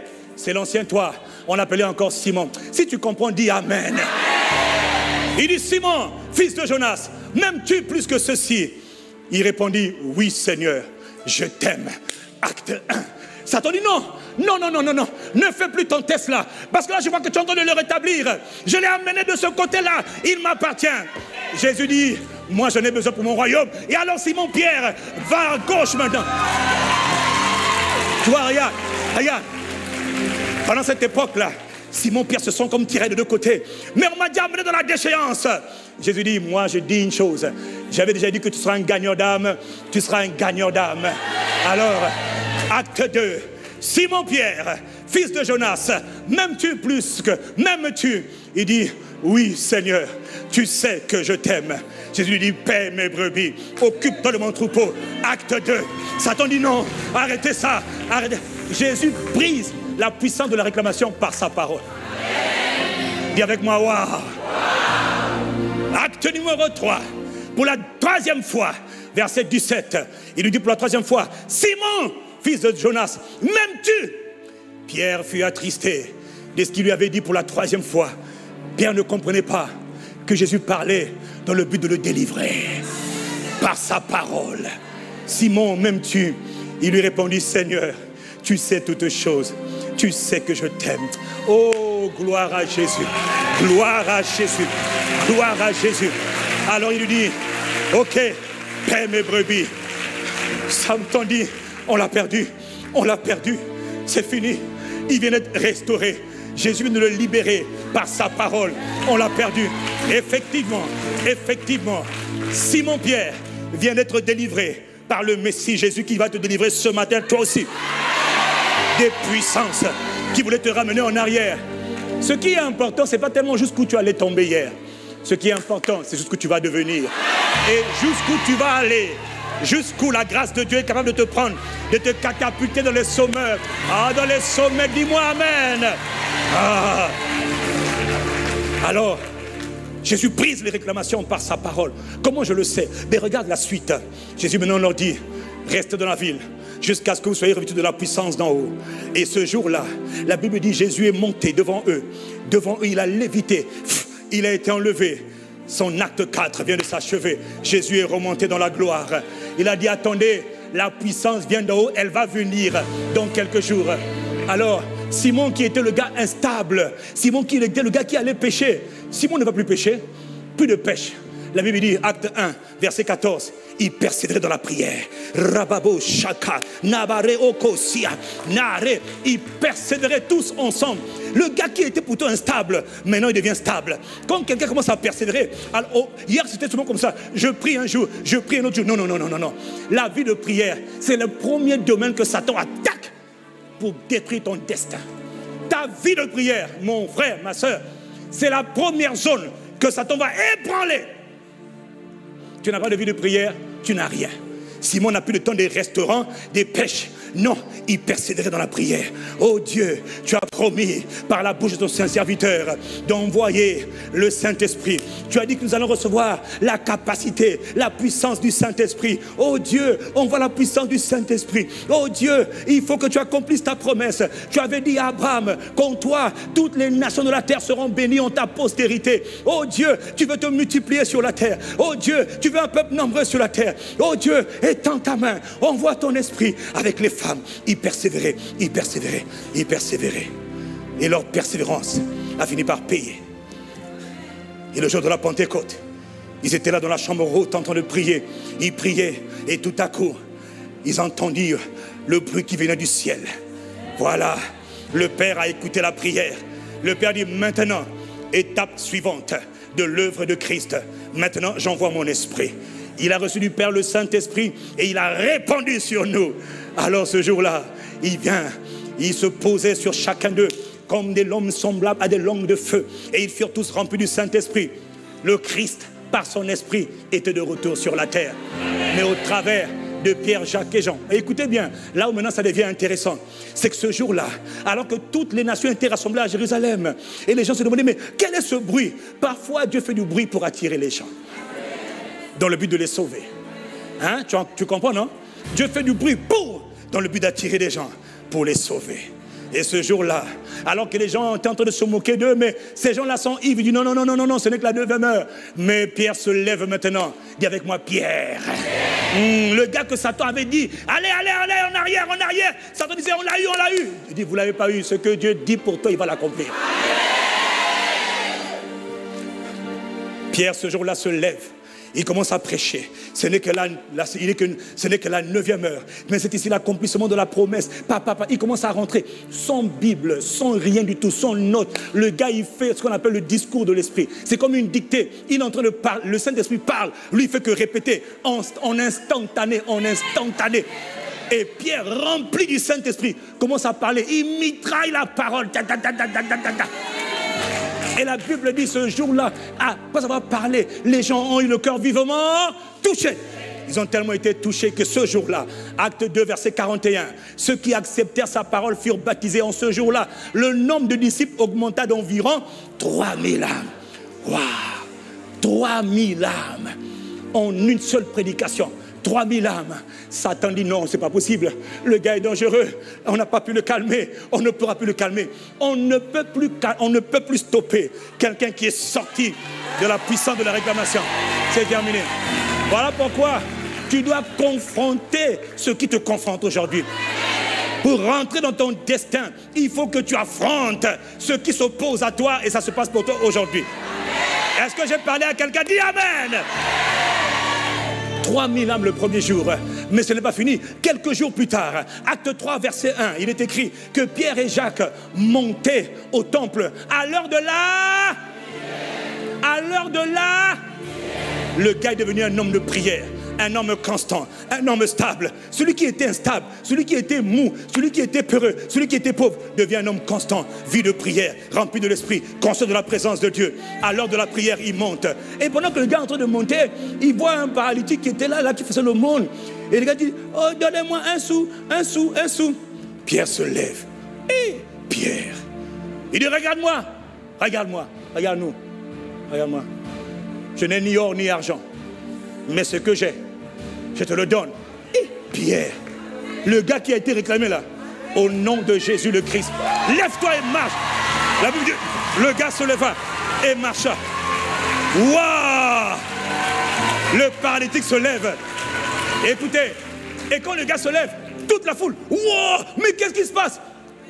[SPEAKER 1] c'est l'ancien toi. On l'appelait encore Simon. Si tu comprends, dis Amen. Il dit Simon, fils de Jonas, m'aimes-tu plus que ceci? Il répondit Oui, Seigneur, je t'aime. Acte 1. Satan dit non, non, non, non, non, non, ne fais plus ton test là, parce que là je vois que tu es en train de le rétablir. Je l'ai amené de ce côté-là, il m'appartient. Jésus dit, moi j'en ai besoin pour mon royaume. Et alors Simon Pierre va à gauche maintenant. Tu vois, regarde, regarde, pendant cette époque-là, Simon Pierre se sent comme tiré de deux côtés. Mais on m'a dit amené dans la déchéance. Jésus dit, moi je dis une chose. J'avais déjà dit que tu seras un gagnant d'âme. Tu seras un gagnant d'âme. Alors, acte 2. Simon Pierre, fils de Jonas, m'aimes-tu plus que m'aimes-tu? Il dit, oui Seigneur, tu sais que je t'aime. Jésus lui dit, paie mes brebis, occupe-toi de mon troupeau. Acte 2. Satan dit non, arrêtez ça. Jésus brise la puissance de la réclamation par sa parole. Dis avec moi, waouh. Acte numéro 3. Pour la troisième fois, verset 17, il lui dit pour la troisième fois, Simon, fils de Jonas, m'aimes-tu? Pierre fut attristé de ce qu'il lui avait dit pour la troisième fois. Pierre ne comprenait pas que Jésus parlait dans le but de le délivrer par sa parole. Simon, m'aimes-tu? Il lui répondit, Seigneur, tu sais toutes choses tu sais que je t'aime. Oh, gloire à Jésus. Gloire à Jésus. Gloire à Jésus. Alors il lui dit, ok, paie mes brebis. Me dit, on l'a perdu. On l'a perdu. C'est fini. Il vient d'être restauré. Jésus vient de le libérer par sa parole. On l'a perdu. Effectivement, effectivement, Simon Pierre vient d'être délivré par le Messie Jésus qui va te délivrer ce matin, toi aussi des puissances qui voulaient te ramener en arrière. Ce qui est important, ce n'est pas tellement jusqu'où tu allais tomber hier. Ce qui est important, c'est jusqu'où tu vas devenir. Et jusqu'où tu vas aller. Jusqu'où la grâce de Dieu est capable de te prendre, de te catapulter dans les sommets. Ah, dans les sommets, dis-moi Amen. Ah. Alors, Jésus brise les réclamations par sa parole. Comment je le sais? Mais regarde la suite. Jésus maintenant leur dit, restez dans la ville jusqu'à ce que vous soyez revêtus de la puissance d'en haut. Et ce jour-là, la Bible dit, Jésus est monté devant eux. Devant eux, il a lévité. Il a été enlevé. Son acte 4 vient de s'achever. Jésus est remonté dans la gloire. Il a dit, attendez, la puissance vient d'en haut, elle va venir dans quelques jours. Alors, Simon qui était le gars instable, Simon qui était le gars qui allait pêcher, Simon ne va plus pêcher, plus de pêche. La Bible dit, acte 1, verset 14, il persévérait dans la prière. Rababo Shaka, Nabare Okosia, Nare, ils persévéraient tous ensemble. Le gars qui était plutôt instable, maintenant il devient stable. Quand quelqu'un commence à persévérer, oh, hier c'était souvent comme ça, je prie un jour, je prie un autre jour. Non, non, non, non, non, non. La vie de prière, c'est le premier domaine que Satan attaque pour détruire ton destin. Ta vie de prière, mon frère, ma soeur, c'est la première zone que Satan va ébranler. Tu n'as pas de vie de prière, tu n'as rien. Simon n'a plus le temps des restaurants, des pêches. Non, il persévérait dans la prière. Oh Dieu, tu as promis par la bouche de ton saint serviteur d'envoyer le Saint-Esprit. Tu as dit que nous allons recevoir la capacité, la puissance du Saint-Esprit. Oh Dieu, on voit la puissance du Saint-Esprit. Oh Dieu, il faut que tu accomplisses ta promesse. Tu avais dit à Abraham, qu'en toi, toutes les nations de la terre seront bénies en ta postérité. Oh Dieu, tu veux te multiplier sur la terre. Oh Dieu, tu veux un peuple nombreux sur la terre. Oh Dieu, étends ta main, envoie ton esprit avec les Ils persévéraient, ils persévéraient, ils persévéraient. Et leur persévérance a fini par payer. Et le jour de la Pentecôte, ils étaient là dans la chambre haute en train de prier. Ils priaient et tout à coup, ils entendirent le bruit qui venait du ciel. Voilà, le Père a écouté la prière. Le Père dit maintenant, étape suivante de l'œuvre de Christ. Maintenant, j'envoie mon esprit. Il a reçu du Père le Saint-Esprit et il a répandu sur nous. Alors ce jour-là, il vient, il se posait sur chacun d'eux comme des lombes semblables à des langues de feu. Et ils furent tous remplis du Saint-Esprit. Le Christ, par son esprit, était de retour sur la terre. Mais au travers de Pierre, Jacques et Jean. écoutez bien, là où maintenant ça devient intéressant, c'est que ce jour-là, alors que toutes les nations étaient rassemblées à Jérusalem, et les gens se demandaient, mais quel est ce bruit? Parfois Dieu fait du bruit pour attirer les gens, dans le but de les sauver. Hein? Tu, tu comprends, non? Dieu fait du bruit pour, dans le but d'attirer des gens, pour les sauver. Et ce jour-là, alors que les gens étaient en train de se moquer d'eux, mais ces gens-là sont ivres, il dit non, non, non, non, non, non, ce n'est que la neuvième heure. Mais Pierre se lève maintenant. Dis avec moi, Pierre. Hmm, le gars que Satan avait dit, allez, allez, allez, en arrière, en arrière. Satan disait, on l'a eu, on l'a eu. Il dit, vous ne l'avez pas eu. Ce que Dieu dit pour toi, il va l'accomplir. Pierre, ce jour-là, se lève. Il commence à prêcher. Ce n'est que la, il est que, ce n'est que la neuvième heure. Mais c'est ici l'accomplissement de la promesse. Papa, papa, il commence à rentrer sans Bible, sans rien du tout, sans note. Le gars, il fait ce qu'on appelle le discours de l'esprit. C'est comme une dictée. Il est en train de parler. Le Saint-Esprit parle. Lui, il fait que répéter en, en instantané, en instantané. Et Pierre, rempli du Saint-Esprit, commence à parler. Il mitraille la parole. Et la Bible dit ce jour-là, après avoir parlé, les gens ont eu le cœur vivement touché. Ils ont tellement été touchés que ce jour-là, acte 2, verset 41, ceux qui acceptèrent sa parole furent baptisés en ce jour-là. Le nombre de disciples augmenta d'environ 3000 âmes. Waouh 3000 âmes en une seule prédication. 3000 âmes. Satan dit non, c'est pas possible. Le gars est dangereux. On n'a pas pu le calmer. On ne pourra plus le calmer. On ne peut plus, on ne peut plus stopper quelqu'un qui est sorti de la puissance de la réclamation. C'est terminé. Voilà pourquoi tu dois confronter ce qui te confronte aujourd'hui. Pour rentrer dans ton destin, il faut que tu affrontes ce qui s'oppose à toi et ça se passe pour toi aujourd'hui. Est-ce que j'ai parlé à quelqu'un? Dis Amen. 3000 âmes le premier jour. Mais ce n'est pas fini. Quelques jours plus tard, acte 3, verset 1, il est écrit que Pierre et Jacques montaient au temple à l'heure de la... À l'heure de la... Le gars est devenu un homme de prière. Un homme constant, un homme stable. Celui qui était instable, celui qui était mou, celui qui était peureux, celui qui était pauvre, devient un homme constant, vie de prière, rempli de l'esprit, conscient de la présence de Dieu. À l'heure de la prière, il monte. Et pendant que le gars est en train de monter, il voit un paralytique qui était là, là, qui faisait le monde. Et le gars dit, oh, donnez-moi un sou, un sou, un sou. Pierre se lève. Et Pierre, il dit, regarde-moi, regarde-moi, regarde-nous, regarde-moi. Je n'ai ni or ni argent, mais ce que j'ai, je te le donne. Pierre, le gars qui a été réclamé là, au nom de Jésus le Christ, lève-toi et marche. Le gars se leva et marcha. Waouh Le paralytique se lève. Écoutez, et quand le gars se lève, toute la foule, waouh Mais qu'est-ce qui se passe?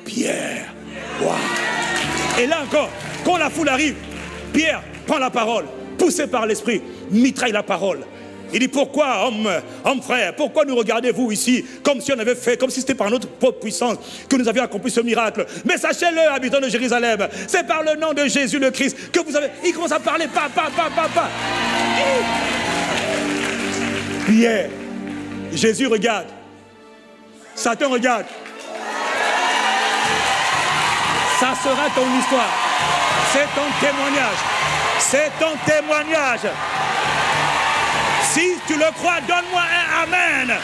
[SPEAKER 1] Pierre, waouh Et là encore, quand la foule arrive, Pierre prend la parole, poussé par l'esprit, mitraille la parole. Il dit pourquoi, homme, homme frère, pourquoi nous regardez-vous ici comme si on avait fait, comme si c'était par notre propre puissance que nous avions accompli ce miracle? Mais sachez-le, habitants de Jérusalem, c'est par le nom de Jésus le Christ que vous avez. Il commence à parler, pa, pa, pa, pa, pa. Pierre, Jésus regarde. Satan regarde. Ça sera ton histoire. C'est ton témoignage. C'est ton témoignage. Tu le crois, donne-moi un Amen.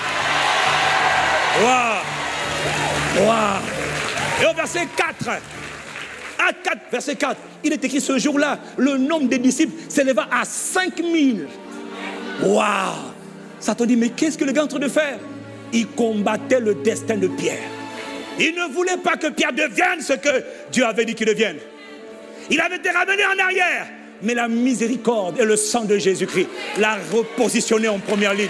[SPEAKER 1] Et au verset 4, à 4, verset 4, il est écrit ce jour-là, le nombre des disciples s'éleva à 5000. Waouh Satan dit, mais qu'est-ce que le gars est en train de faire? Il combattait le destin de Pierre. Il ne voulait pas que Pierre devienne ce que Dieu avait dit qu'il devienne. Il avait été ramené en arrière mais la miséricorde et le sang de Jésus-Christ l'a repositionné en première ligne.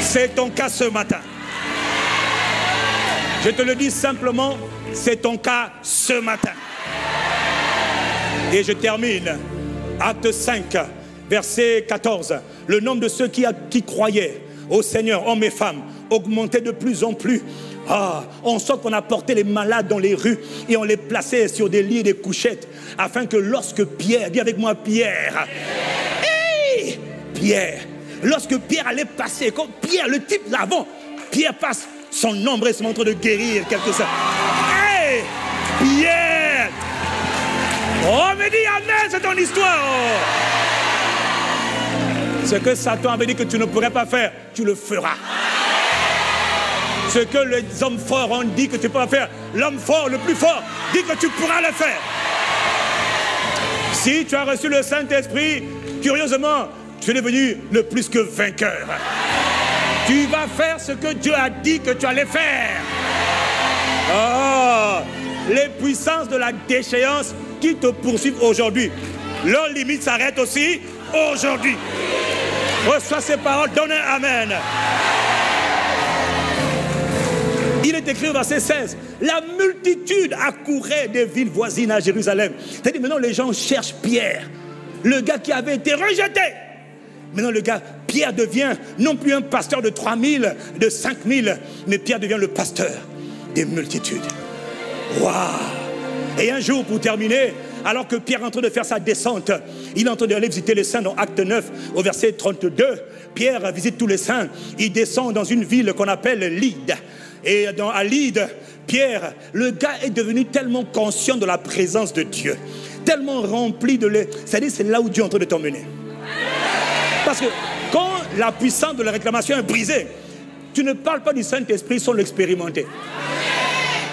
[SPEAKER 1] C'est ton cas ce matin. Je te le dis simplement, c'est ton cas ce matin. Et je termine. Acte 5, verset 14. Le nombre de ceux qui, qui croyaient au Seigneur, hommes et femmes, augmentait de plus en plus ah, on sent qu'on a porté les malades dans les rues et on les plaçait sur des lits et des couchettes afin que lorsque Pierre, dis avec moi Pierre, Pierre, lorsque Pierre allait passer, comme Pierre, le type l'avant, Pierre passe, son nombre est en train de guérir quelque chose. Hey, Pierre, oh, mais dis Amen, c'est ton histoire. Ce que Satan avait dit que tu ne pourrais pas faire, tu le feras. Ce que les hommes forts ont dit que tu peux faire, l'homme fort, le plus fort, dit que tu pourras le faire. Si tu as reçu le Saint-Esprit, curieusement, tu es devenu le plus que vainqueur. Tu vas faire ce que Dieu a dit que tu allais faire. Oh, les puissances de la déchéance qui te poursuivent aujourd'hui, leur limite s'arrête aussi aujourd'hui. Reçois ces paroles, donne un Amen. Il est écrit au verset 16, la multitude accourait des villes voisines à Jérusalem. C'est-à-dire maintenant les gens cherchent Pierre, le gars qui avait été rejeté. Maintenant le gars, Pierre devient non plus un pasteur de 3000, de 5000, mais Pierre devient le pasteur des multitudes. Waouh Et un jour, pour terminer, alors que Pierre est en train de faire sa descente, il est en train d'aller visiter les saints dans Acte 9, au verset 32. Pierre visite tous les saints. Il descend dans une ville qu'on appelle Lydde. Et dans, à Pierre, le gars est devenu tellement conscient de la présence de Dieu, tellement rempli de l'air. C'est-à-dire, c'est là où Dieu est en train de t'emmener. Parce que quand la puissance de la réclamation est brisée, tu ne parles pas du Saint-Esprit sans l'expérimenter.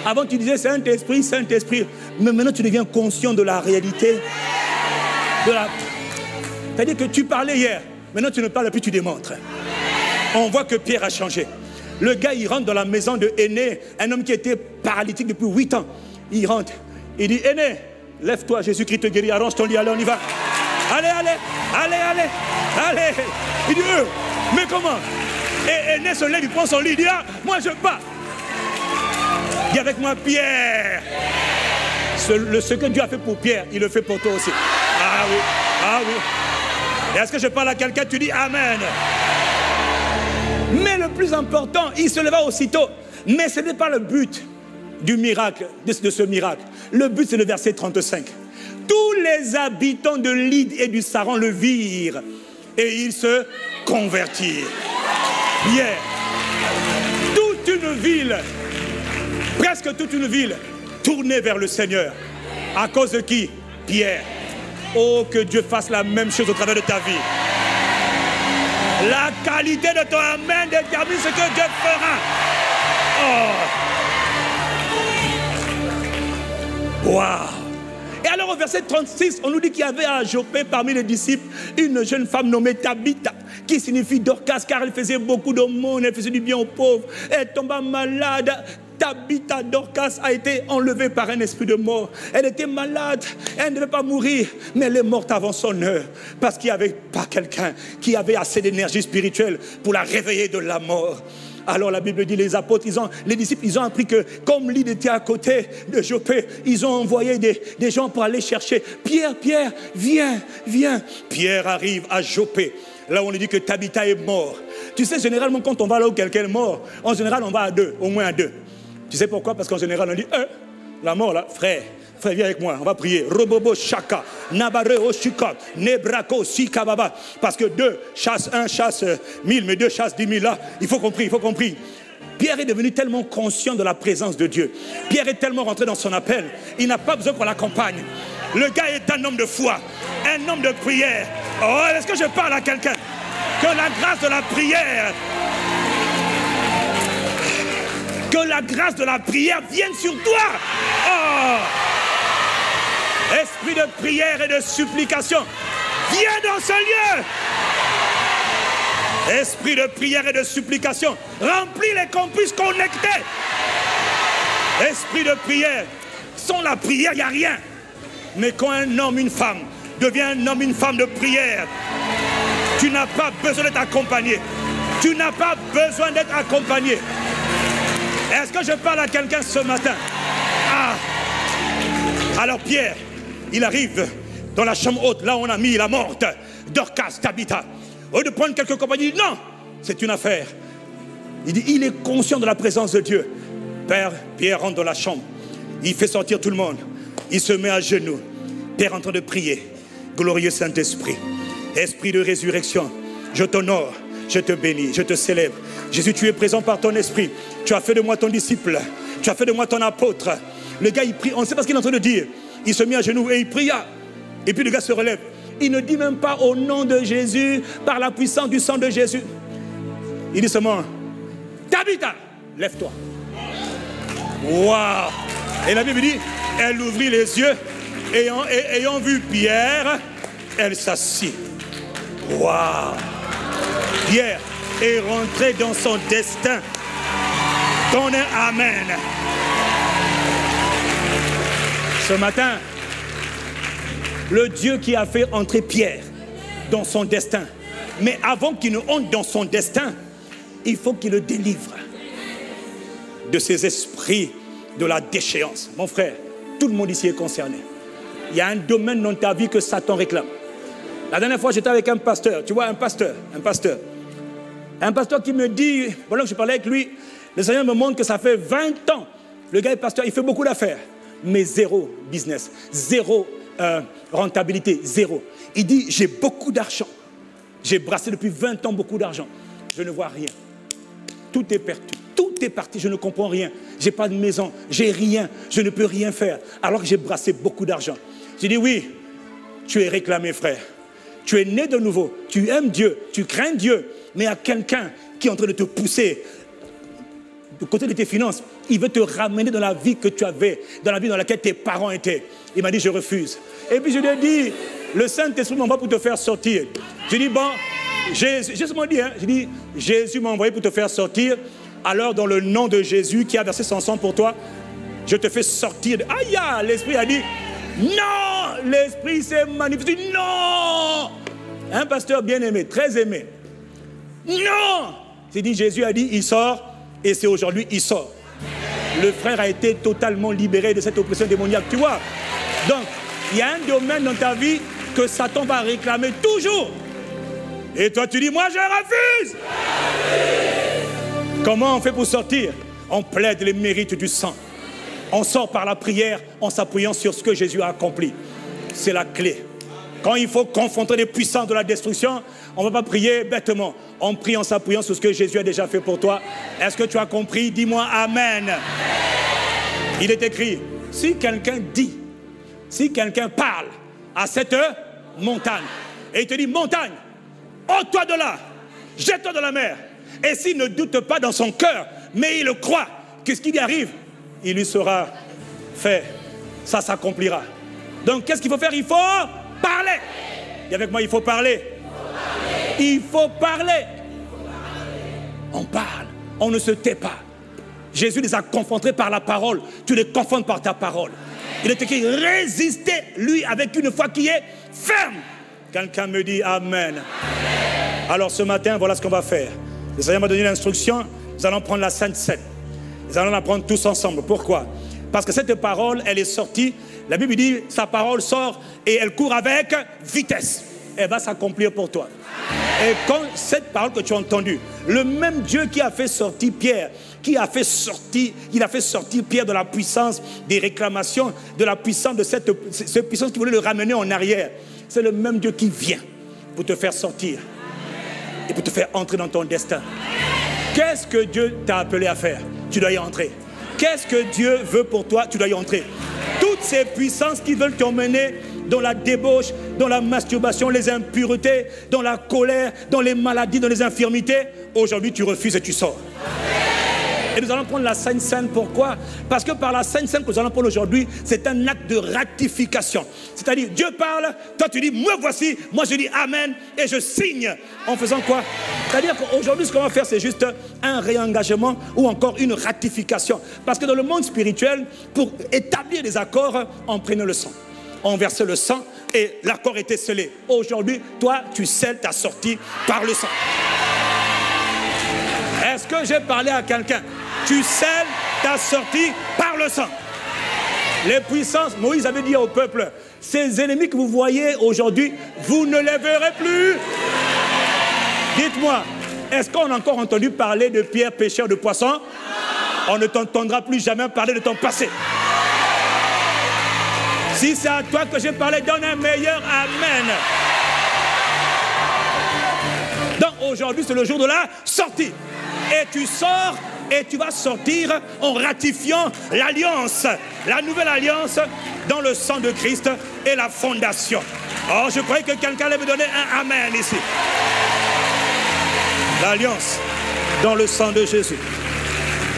[SPEAKER 1] Avant, tu disais Saint-Esprit, Saint-Esprit. Mais maintenant, tu deviens conscient de la réalité. C'est-à-dire que tu parlais hier. Maintenant, tu ne parles plus, tu démontres. On voit que Pierre a changé. Le gars, il rentre dans la maison de Aîné, un homme qui était paralytique depuis 8 ans. Il rentre. Il dit Aîné, lève-toi, Jésus-Christ te guérit, arrange ton lit, allez, on y va. Allez, allez, allez, allez, allez. Il dit euh, mais comment? Et Aîné se lève, il prend son lit, il dit Ah, moi je pars. Dis avec moi, Pierre. Ce, que Dieu a fait pour Pierre, il le fait pour toi aussi. Ah oui, ah oui. Est-ce que je parle à quelqu'un, tu dis Amen. Mais le plus important, il se leva aussitôt. Mais ce n'est pas le but du miracle, de, ce miracle. Le but, c'est le verset 35. Tous les habitants de Lyd et du Saran le virent et ils se convertirent. Pierre. Toute une ville, presque toute une ville, tournée vers le Seigneur. À cause de qui? Pierre. Oh, que Dieu fasse la même chose au travers de ta vie. La qualité de ton Amen détermine ce que Dieu fera. Oh. Wow. Et alors au verset 36, on nous dit qu'il y avait à Jopé parmi les disciples une jeune femme nommée Tabitha, qui signifie Dorcas, car elle faisait beaucoup de monde, elle faisait du bien aux pauvres. Elle tomba malade. Tabitha Dorcas a été enlevée par un esprit de mort. Elle était malade, elle ne devait pas mourir, mais elle est morte avant son heure parce qu'il n'y avait pas quelqu'un qui avait assez d'énergie spirituelle pour la réveiller de la mort. Alors la Bible dit, les apôtres, ont, les disciples, ils ont appris que comme l'île était à côté de Jopé, ils ont envoyé des, des, gens pour aller chercher. Pierre, Pierre, viens, viens. Pierre arrive à Jopé. Là où on dit que Tabitha est mort. Tu sais, généralement, quand on va là où quelqu'un est mort, en général, on va à deux, au moins à deux. Tu sais pourquoi? Parce qu'en général, on dit, euh, la mort là, frère, frère, viens avec moi, on va prier. Robobo Shaka, Nabare Oshika, Nebrako Sikababa. Parce que deux chassent un, chasse mille, mais deux chassent dix mille là. Il faut compris, il faut compris. Pierre est devenu tellement conscient de la présence de Dieu. Pierre est tellement rentré dans son appel. Il n'a pas besoin qu'on l'accompagne. Le gars est un homme de foi, un homme de prière. Oh, est-ce que je parle à quelqu'un? Que la grâce de la prière que la grâce de la prière vienne sur toi. Oh. Esprit de prière et de supplication, viens dans ce lieu. Esprit de prière et de supplication, remplis les campus connectés. Esprit de prière, sans la prière, il n'y a rien. Mais quand un homme, une femme devient un homme, une femme de prière, tu n'as pas besoin d'être accompagné. Tu n'as pas besoin d'être accompagné. Est-ce que je parle à quelqu'un ce matin? Ah Alors Pierre, il arrive dans la chambre haute, là où on a mis la morte, Dorcas, Tabitha. Au de prendre quelques compagnies, non, c'est une affaire. Il dit, il est conscient de la présence de Dieu. Père, Pierre rentre dans la chambre. Il fait sortir tout le monde. Il se met à genoux. Père en train de prier. Glorieux Saint-Esprit. Esprit de résurrection. Je t'honore. Je te bénis. Je te célèbre. Jésus, tu es présent par ton esprit. Tu as fait de moi ton disciple. Tu as fait de moi ton apôtre. Le gars, il prie. On ne sait pas ce qu'il est en train de dire. Il se met à genoux et il pria. Et puis le gars se relève. Il ne dit même pas au nom de Jésus, par la puissance du sang de Jésus. Il dit seulement, Tabitha, lève-toi. Waouh Et la Bible dit, elle ouvrit les yeux, ayant, ayant vu Pierre, elle s'assit. Waouh Pierre est rentré dans son destin. Ton Amen. Ce matin, le Dieu qui a fait entrer Pierre dans son destin, mais avant qu'il ne entre dans son destin, il faut qu'il le délivre de ces esprits de la déchéance. Mon frère, tout le monde ici est concerné. Il y a un domaine dans ta vie que Satan réclame. La dernière fois, j'étais avec un pasteur, tu vois, un pasteur, un pasteur. Un pasteur qui me dit, pendant que je parlais avec lui, le Seigneur me montre que ça fait 20 ans. Le gars est pasteur, il fait beaucoup d'affaires, mais zéro business, zéro euh, rentabilité, zéro. Il dit, j'ai beaucoup d'argent. J'ai brassé depuis 20 ans beaucoup d'argent. Je ne vois rien. Tout est perdu. Tout est parti. Je ne comprends rien. J'ai pas de maison. J'ai rien. Je ne peux rien faire. Alors que j'ai brassé beaucoup d'argent. J'ai dit, oui, tu es réclamé, frère. Tu es né de nouveau. Tu aimes Dieu. Tu crains Dieu mais a quelqu'un qui est en train de te pousser côté de tes finances. Il veut te ramener dans la vie que tu avais, dans la vie dans laquelle tes parents étaient. Il m'a dit, je refuse. Et puis je lui ai dit, le Saint-Esprit m'envoie pour te faire sortir. Je dis, bon, Jésus, j'ai dit, hein, j'ai dit, Jésus m'a envoyé pour te faire sortir. Alors, dans le nom de Jésus qui a versé son sang pour toi, je te fais sortir. Aïe, l'Esprit a dit, non, l'Esprit s'est manifesté. Non, un pasteur bien aimé, très aimé. Non C'est dit, Jésus a dit, il sort, et c'est aujourd'hui, il sort. Le frère a été totalement libéré de cette oppression démoniaque, tu vois. Donc, il y a un domaine dans ta vie que Satan va réclamer toujours. Et toi, tu dis, moi, je refuse. Comment on fait pour sortir? On plaide les mérites du sang. On sort par la prière en s'appuyant sur ce que Jésus a accompli. C'est la clé. Quand il faut confronter les puissances de la destruction, on ne va pas prier bêtement on prie en s'appuyant sur ce que Jésus a déjà fait pour toi. Est-ce que tu as compris? Dis-moi Amen. Il est écrit, si quelqu'un dit, si quelqu'un parle à cette montagne, et il te dit, montagne, ôte-toi de là, jette-toi dans la mer. Et s'il ne doute pas dans son cœur, mais il croit que ce qui lui arrive, il lui sera fait. Ça s'accomplira. Donc qu'est-ce qu'il faut faire? Il faut parler. Et avec moi, il faut parler. Il faut parler. On parle. On ne se tait pas. Jésus les a confrontés par la parole. Tu les confrontes par ta parole. Il est écrit, résistez lui avec une foi qui est ferme. Quelqu'un me dit Amen. Alors ce matin, voilà ce qu'on va faire. Le Seigneur m'a donné l'instruction, nous allons prendre la Sainte Seine. Nous allons la prendre tous ensemble. Pourquoi? Parce que cette parole, elle est sortie. La Bible dit, sa parole sort et elle court avec vitesse. Elle va s'accomplir pour toi. Et quand cette parole que tu as entendue, le même Dieu qui a fait sortir Pierre, qui a fait sortir, il a fait sortir Pierre de la puissance des réclamations, de la puissance de cette, cette puissance qui voulait le ramener en arrière. C'est le même Dieu qui vient pour te faire sortir et pour te faire entrer dans ton destin. Qu'est-ce que Dieu t'a appelé à faire? Tu dois y entrer. Qu'est-ce que Dieu veut pour toi? Tu dois y entrer. Toutes ces puissances qui veulent t'emmener dans la débauche, dans la masturbation, les impuretés, dans la colère, dans les maladies, dans les infirmités, aujourd'hui tu refuses et tu sors. Et nous allons prendre la Sainte Seine. Pourquoi? Parce que par la Sainte Seine que nous allons prendre aujourd'hui, c'est un acte de ratification. C'est-à-dire, Dieu parle, toi tu dis, moi voici, moi je dis Amen, et je signe. En faisant quoi? C'est-à-dire qu'aujourd'hui, ce qu'on va faire, c'est juste un réengagement ou encore une ratification. Parce que dans le monde spirituel, pour établir des accords, on prenait le sang. On versait le sang et l'accord était scellé. Aujourd'hui, toi, tu scelles ta sortie par le sang. Est-ce que j'ai parlé à quelqu'un? Tu scelles ta sortie par le sang. Les puissances, Moïse avait dit au peuple, ces ennemis que vous voyez aujourd'hui, vous ne les verrez plus. Dites-moi, est-ce qu'on a encore entendu parler de Pierre pêcheur de poissons? On ne t'entendra plus jamais parler de ton passé. Si c'est à toi que j'ai parlé, donne un meilleur Amen. Donc aujourd'hui, c'est le jour de la sortie et tu sors et tu vas sortir en ratifiant l'alliance, la nouvelle alliance dans le sang de Christ et la fondation. Oh, je croyais que quelqu'un allait me donner un Amen ici. L'alliance dans le sang de Jésus.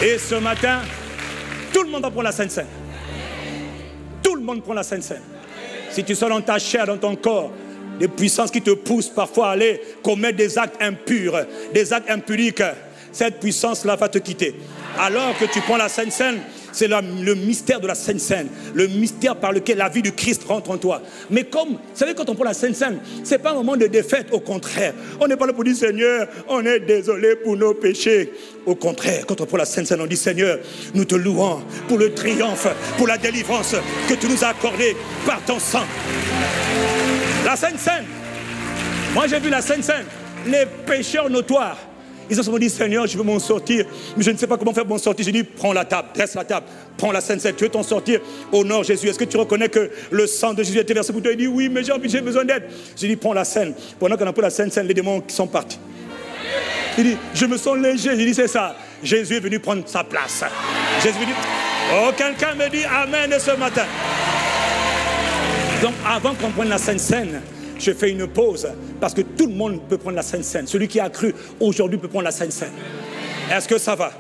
[SPEAKER 1] Et ce matin, tout le monde va prendre la Sainte Seine. Tout le monde prend la Sainte Seine. Si tu sors dans ta chair, dans ton corps, des puissances qui te poussent parfois à aller commettre des actes impurs, des actes impudiques, cette puissance-là va te quitter. Alors que tu prends la Sainte Seine, c'est le mystère de la Sainte Seine, le mystère par lequel la vie du Christ rentre en toi. Mais comme, vous savez, quand on prend la Sainte Seine, ce n'est pas un moment de défaite, au contraire. On n'est pas là pour dire Seigneur, on est désolé pour nos péchés. Au contraire, quand on prend la Sainte Seine, on dit Seigneur, nous te louons pour le triomphe, pour la délivrance que tu nous as accordée par ton sang. La Sainte Seine, moi j'ai vu la Sainte Seine, les pécheurs notoires ils ont dit, Seigneur, je veux m'en sortir, mais je ne sais pas comment faire m'en sortir. J'ai dit, prends la table, dresse la table, prends la Seine, tu veux t'en sortir, honore Jésus. Est-ce que tu reconnais que le sang de Jésus a été versé pour toi? Il dit, oui, mais j'ai besoin d'aide. J'ai dit, prends la Seine. Pendant qu'on a pris la Sainte Seine, les démons sont partis. Il dit, je me sens léger. J'ai dit, c'est ça. Jésus est venu prendre sa place. Jésus est venu. Oh, quelqu'un me dit Amen ce matin. Donc, avant qu'on prenne la Sainte Seine, je fais une pause parce que tout le monde peut prendre la Sainte Seine. Celui qui a cru aujourd'hui peut prendre la Sainte Seine. Est-ce que ça va?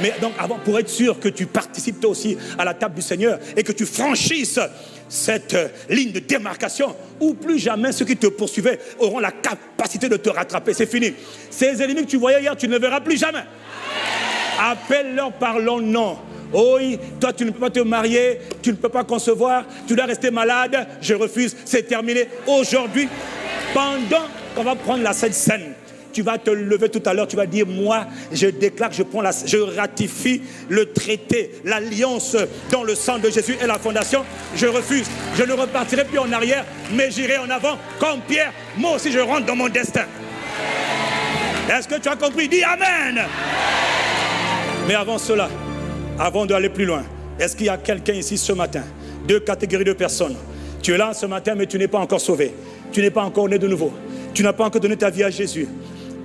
[SPEAKER 1] Mais donc, avant, pour être sûr que tu participes toi aussi à la table du Seigneur et que tu franchisses cette euh, ligne de démarcation où plus jamais ceux qui te poursuivaient auront la capacité de te rattraper. C'est fini. Ces ennemis que tu voyais hier, tu ne les verras plus jamais. Appelle-leur par leur nom. Oui, toi tu ne peux pas te marier, tu ne peux pas concevoir, tu dois rester malade, je refuse, c'est terminé. Aujourd'hui, pendant qu'on va prendre la Sainte scène, tu vas te lever tout à l'heure, tu vas dire, moi, je déclare, je prends la, je ratifie le traité, l'alliance dans le sang de Jésus et la fondation. Je refuse, je ne repartirai plus en arrière, mais j'irai en avant comme Pierre. Moi aussi, je rentre dans mon destin. Est-ce que tu as compris? Dis Amen. Mais avant cela, avant d'aller plus loin, est-ce qu'il y a quelqu'un ici ce matin? Deux catégories de personnes. Tu es là ce matin, mais tu n'es pas encore sauvé. Tu n'es pas encore né de nouveau. Tu n'as pas encore donné ta vie à Jésus.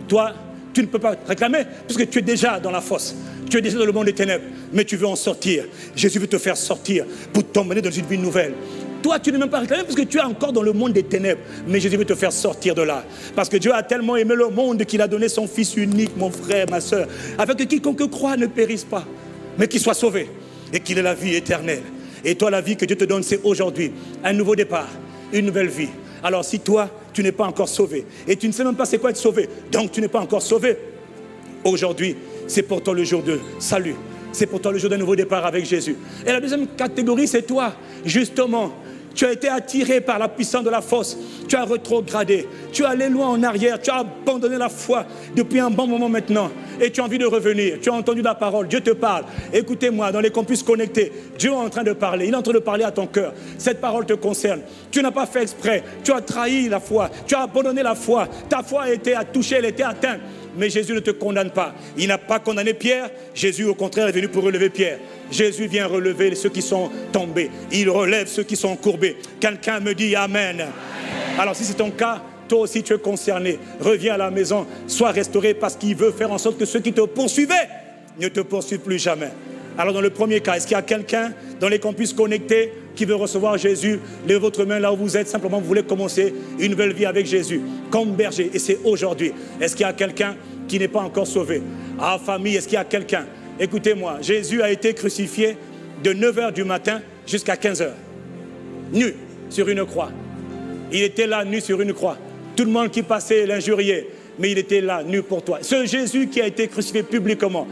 [SPEAKER 1] Toi,
[SPEAKER 2] Tu ne peux pas réclamer puisque tu es déjà dans la fosse. Tu es déjà dans le monde des ténèbres, mais tu veux en sortir. Jésus veut te faire sortir pour t'emmener dans une vie nouvelle. Toi, tu ne même pas réclamé parce que tu es encore dans le monde des ténèbres. Mais Jésus veut te faire sortir de là. Parce que Dieu a tellement aimé le monde qu'il a donné son Fils unique, mon frère, ma soeur, afin que quiconque croit ne périsse pas, mais qu'il soit sauvé et qu'il ait la vie éternelle. Et toi, la vie que Dieu te donne, c'est aujourd'hui un nouveau départ, une nouvelle vie. Alors si toi, tu n'es pas encore sauvé, et tu ne sais même pas c'est quoi être sauvé, donc tu n'es pas encore sauvé, aujourd'hui, c'est pour toi le jour de salut. C'est pour toi le jour d'un nouveau départ avec Jésus. Et la deuxième catégorie, c'est toi, justement, tu as été attiré par la puissance de la force. Tu as retrogradé. Tu es allé loin en arrière. Tu as abandonné la foi depuis un bon moment maintenant. Et tu as envie de revenir. Tu as entendu la parole. Dieu te parle. Écoutez-moi, dans les campus connectés, Dieu est en train de parler. Il est en train de parler à ton cœur. Cette parole te concerne. Tu n'as pas fait exprès. Tu as trahi la foi. Tu as abandonné la foi. Ta foi a été touchée, elle a été atteinte mais Jésus ne te condamne pas. Il n'a pas condamné Pierre, Jésus au contraire est venu pour relever Pierre. Jésus vient relever ceux qui sont tombés. Il relève ceux qui sont courbés. Quelqu'un me dit Amen. Alors si c'est ton cas, toi aussi tu es concerné. Reviens à la maison, sois restauré parce qu'il veut faire en sorte que ceux qui te poursuivaient ne te poursuivent plus jamais. Alors dans le premier cas, est-ce qu'il y a quelqu'un dans les campus connectés qui veut recevoir Jésus Levez votre main là où vous êtes, simplement vous voulez commencer une nouvelle vie avec Jésus, comme berger, et c'est aujourd'hui. Est-ce qu'il y a quelqu'un qui n'est pas encore sauvé? Ah famille, est-ce qu'il y a quelqu'un? Écoutez-moi, Jésus a été crucifié de 9h du matin jusqu'à 15h, nu sur une croix. Il était là, nu sur une croix. Tout le monde qui passait l'injuriait, mais il était là, nu pour toi. Ce Jésus qui a été crucifié publiquement,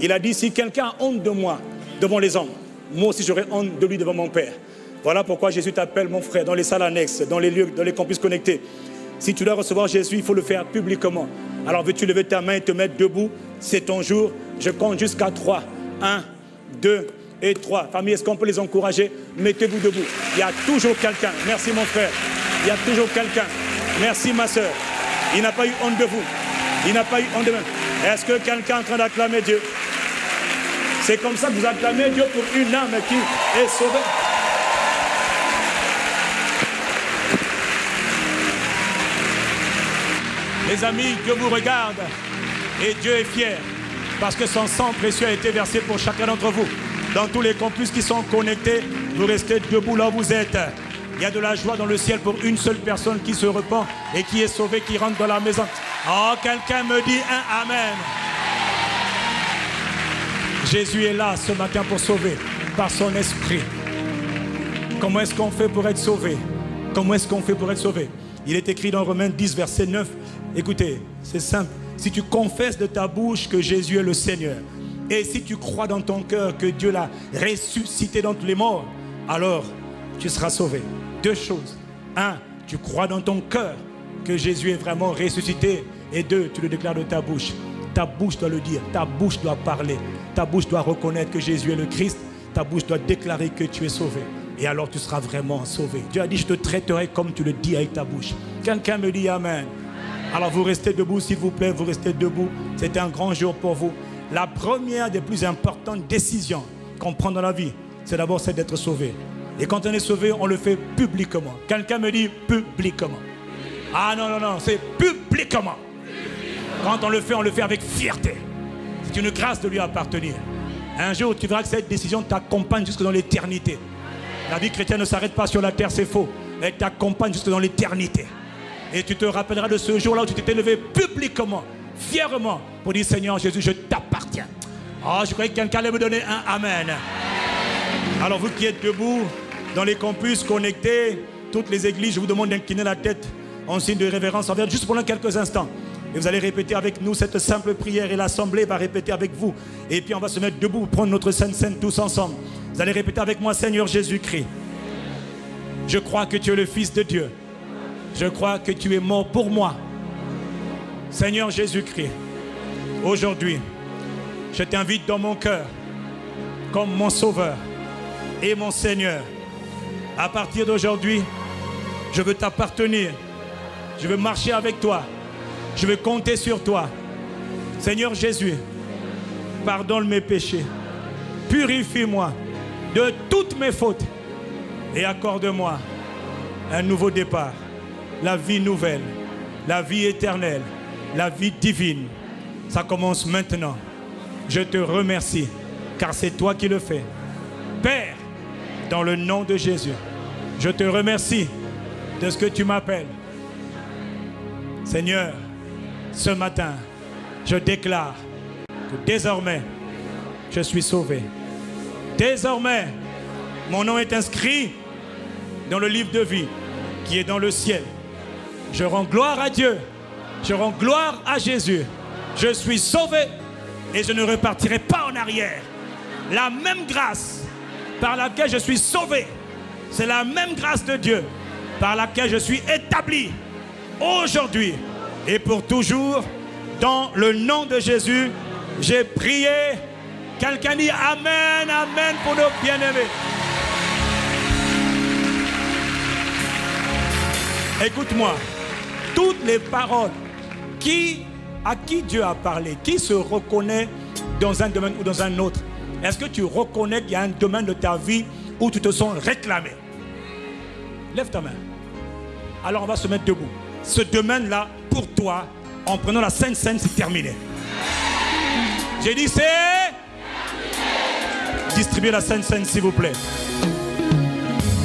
[SPEAKER 2] il a dit, si quelqu'un a honte de moi devant les hommes, moi aussi j'aurai honte de lui devant mon Père. Voilà pourquoi Jésus t'appelle mon frère dans les salles annexes, dans les lieux, dans les campus connectés. Si tu dois recevoir Jésus, il faut le faire publiquement. Alors veux-tu lever ta main et te mettre debout? C'est ton jour. Je compte jusqu'à 3. 1, 2 et 3. Famille, est-ce qu'on peut les encourager? Mettez-vous debout. Il y a toujours quelqu'un. Merci mon frère. Il y a toujours quelqu'un. Merci ma soeur. Il n'a pas eu honte de vous. Il n'a pas eu honte de vous. Est-ce que quelqu'un est en train d'acclamer Dieu? C'est comme ça que vous acclamez Dieu pour une âme qui est sauvée. Les amis, Dieu vous regarde et Dieu est fier parce que son sang précieux a été versé pour chacun d'entre vous. Dans tous les campus qui sont connectés, vous restez debout là où vous êtes. Il y a de la joie dans le ciel pour une seule personne qui se repent et qui est sauvée, qui rentre dans la maison. Oh, quelqu'un me dit un Amen. Jésus est là ce matin pour sauver par son esprit. Comment est-ce qu'on fait pour être sauvé? Comment est-ce qu'on fait pour être sauvé? Il est écrit dans Romains 10, verset 9. Écoutez, c'est simple. Si tu confesses de ta bouche que Jésus est le Seigneur, et si tu crois dans ton cœur que Dieu l'a ressuscité dans tous les morts, alors tu seras sauvé. Deux choses. Un, tu crois dans ton cœur que Jésus est vraiment ressuscité. Et deux, tu le déclares de ta bouche. Ta bouche doit le dire, ta bouche doit parler, ta bouche doit reconnaître que Jésus est le Christ, ta bouche doit déclarer que tu es sauvé. Et alors tu seras vraiment sauvé. Dieu a dit, je te traiterai comme tu le dis avec ta bouche. Quelqu'un me dit Amen. Alors vous restez debout, s'il vous plaît, vous restez debout. C'était un grand jour pour vous. La première des plus importantes décisions qu'on prend dans la vie, c'est d'abord celle d'être sauvé. Et quand on est sauvé, on le fait publiquement. Quelqu'un me dit publiquement. Ah non, non, non, c'est publiquement. Quand on le fait, on le fait avec fierté. C'est une grâce de lui appartenir. Un jour, tu verras que cette décision t'accompagne jusque dans l'éternité. La vie chrétienne ne s'arrête pas sur la terre, c'est faux. Elle t'accompagne jusque dans l'éternité. Et tu te rappelleras de ce jour-là où tu t'es levé publiquement, fièrement, pour dire Seigneur Jésus, je t'appartiens. Oh, je croyais que quelqu'un allait me donner un Amen. Alors, vous qui êtes debout, dans les campus connectés, toutes les églises, je vous demande d'incliner la tête en signe de révérence envers juste pendant quelques instants. Et vous allez répéter avec nous cette simple prière et l'assemblée va répéter avec vous. Et puis on va se mettre debout, prendre notre Sainte Sainte tous ensemble. Vous allez répéter avec moi, Seigneur Jésus-Christ. Je crois que tu es le Fils de Dieu. Je crois que tu es mort pour moi. Seigneur Jésus-Christ, aujourd'hui, je t'invite dans mon cœur comme mon Sauveur et mon Seigneur. À partir d'aujourd'hui, je veux t'appartenir. Je veux marcher avec toi. Je veux compter sur toi. Seigneur Jésus, pardonne mes péchés. Purifie-moi de toutes mes fautes et accorde-moi un nouveau départ, la vie nouvelle, la vie éternelle, la vie divine.
[SPEAKER 1] Ça commence maintenant. Je te remercie, car c'est toi qui le fais. Père, dans le nom de Jésus, je te remercie de ce que tu m'appelles. Seigneur, ce matin, je déclare que désormais, je suis sauvé. Désormais, mon nom est inscrit dans le livre de vie qui est dans le ciel. Je rends gloire à Dieu. Je rends gloire à Jésus. Je suis sauvé et je ne repartirai pas en arrière. La même grâce par laquelle je suis sauvé, c'est la même grâce de Dieu par laquelle je suis établi aujourd'hui et pour toujours. Dans le nom de Jésus, j'ai prié. Quelqu'un dit Amen, Amen pour nos bien-aimés. Écoute-moi, toutes les paroles qui, à qui Dieu a parlé, qui se reconnaît dans un domaine ou dans un autre, est-ce que tu reconnais qu'il y a un domaine de ta vie où tu te sens réclamé? Lève ta main. Alors on va se mettre debout. Ce domaine-là, pour toi, en prenant la Sainte Seine, c'est terminé. J'ai dit c'est... Distribuez la Sainte Seine, s'il vous plaît.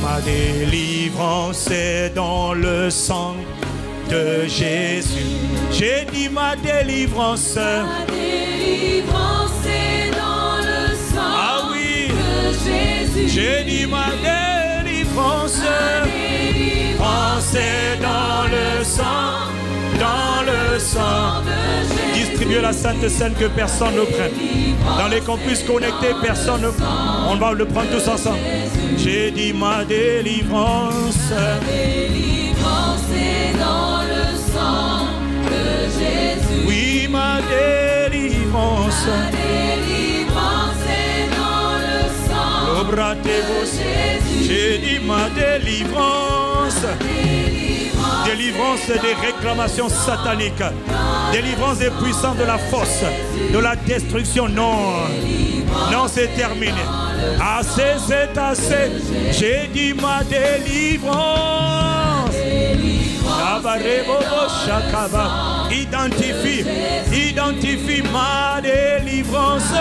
[SPEAKER 1] Ma délivrance est dans le sang de Jésus. J'ai dit ma délivrance.
[SPEAKER 3] Ma délivrance est dans le sang
[SPEAKER 1] Ah oui.
[SPEAKER 3] de Jésus.
[SPEAKER 1] J'ai dit ma délivrance. délivrance est dans le sang, dans le sang. Distribuez la Sainte Seine que personne ne prenne. Dans les campus connectés, personne ne On va le prendre tous ensemble. J'ai dit ma délivrance.
[SPEAKER 3] Délivrance est dans le sang de Jésus.
[SPEAKER 1] Oui, ma délivrance.
[SPEAKER 3] Délivrance est dans le sang.
[SPEAKER 1] J'ai dit ma délivrance. Délivrance des réclamations sataniques. Délivrance des puissants de la force, de la destruction. Non. Non, c'est terminé. Assez, c'est assez. J'ai dit ma délivrance. Identifie, identifie ma délivrance.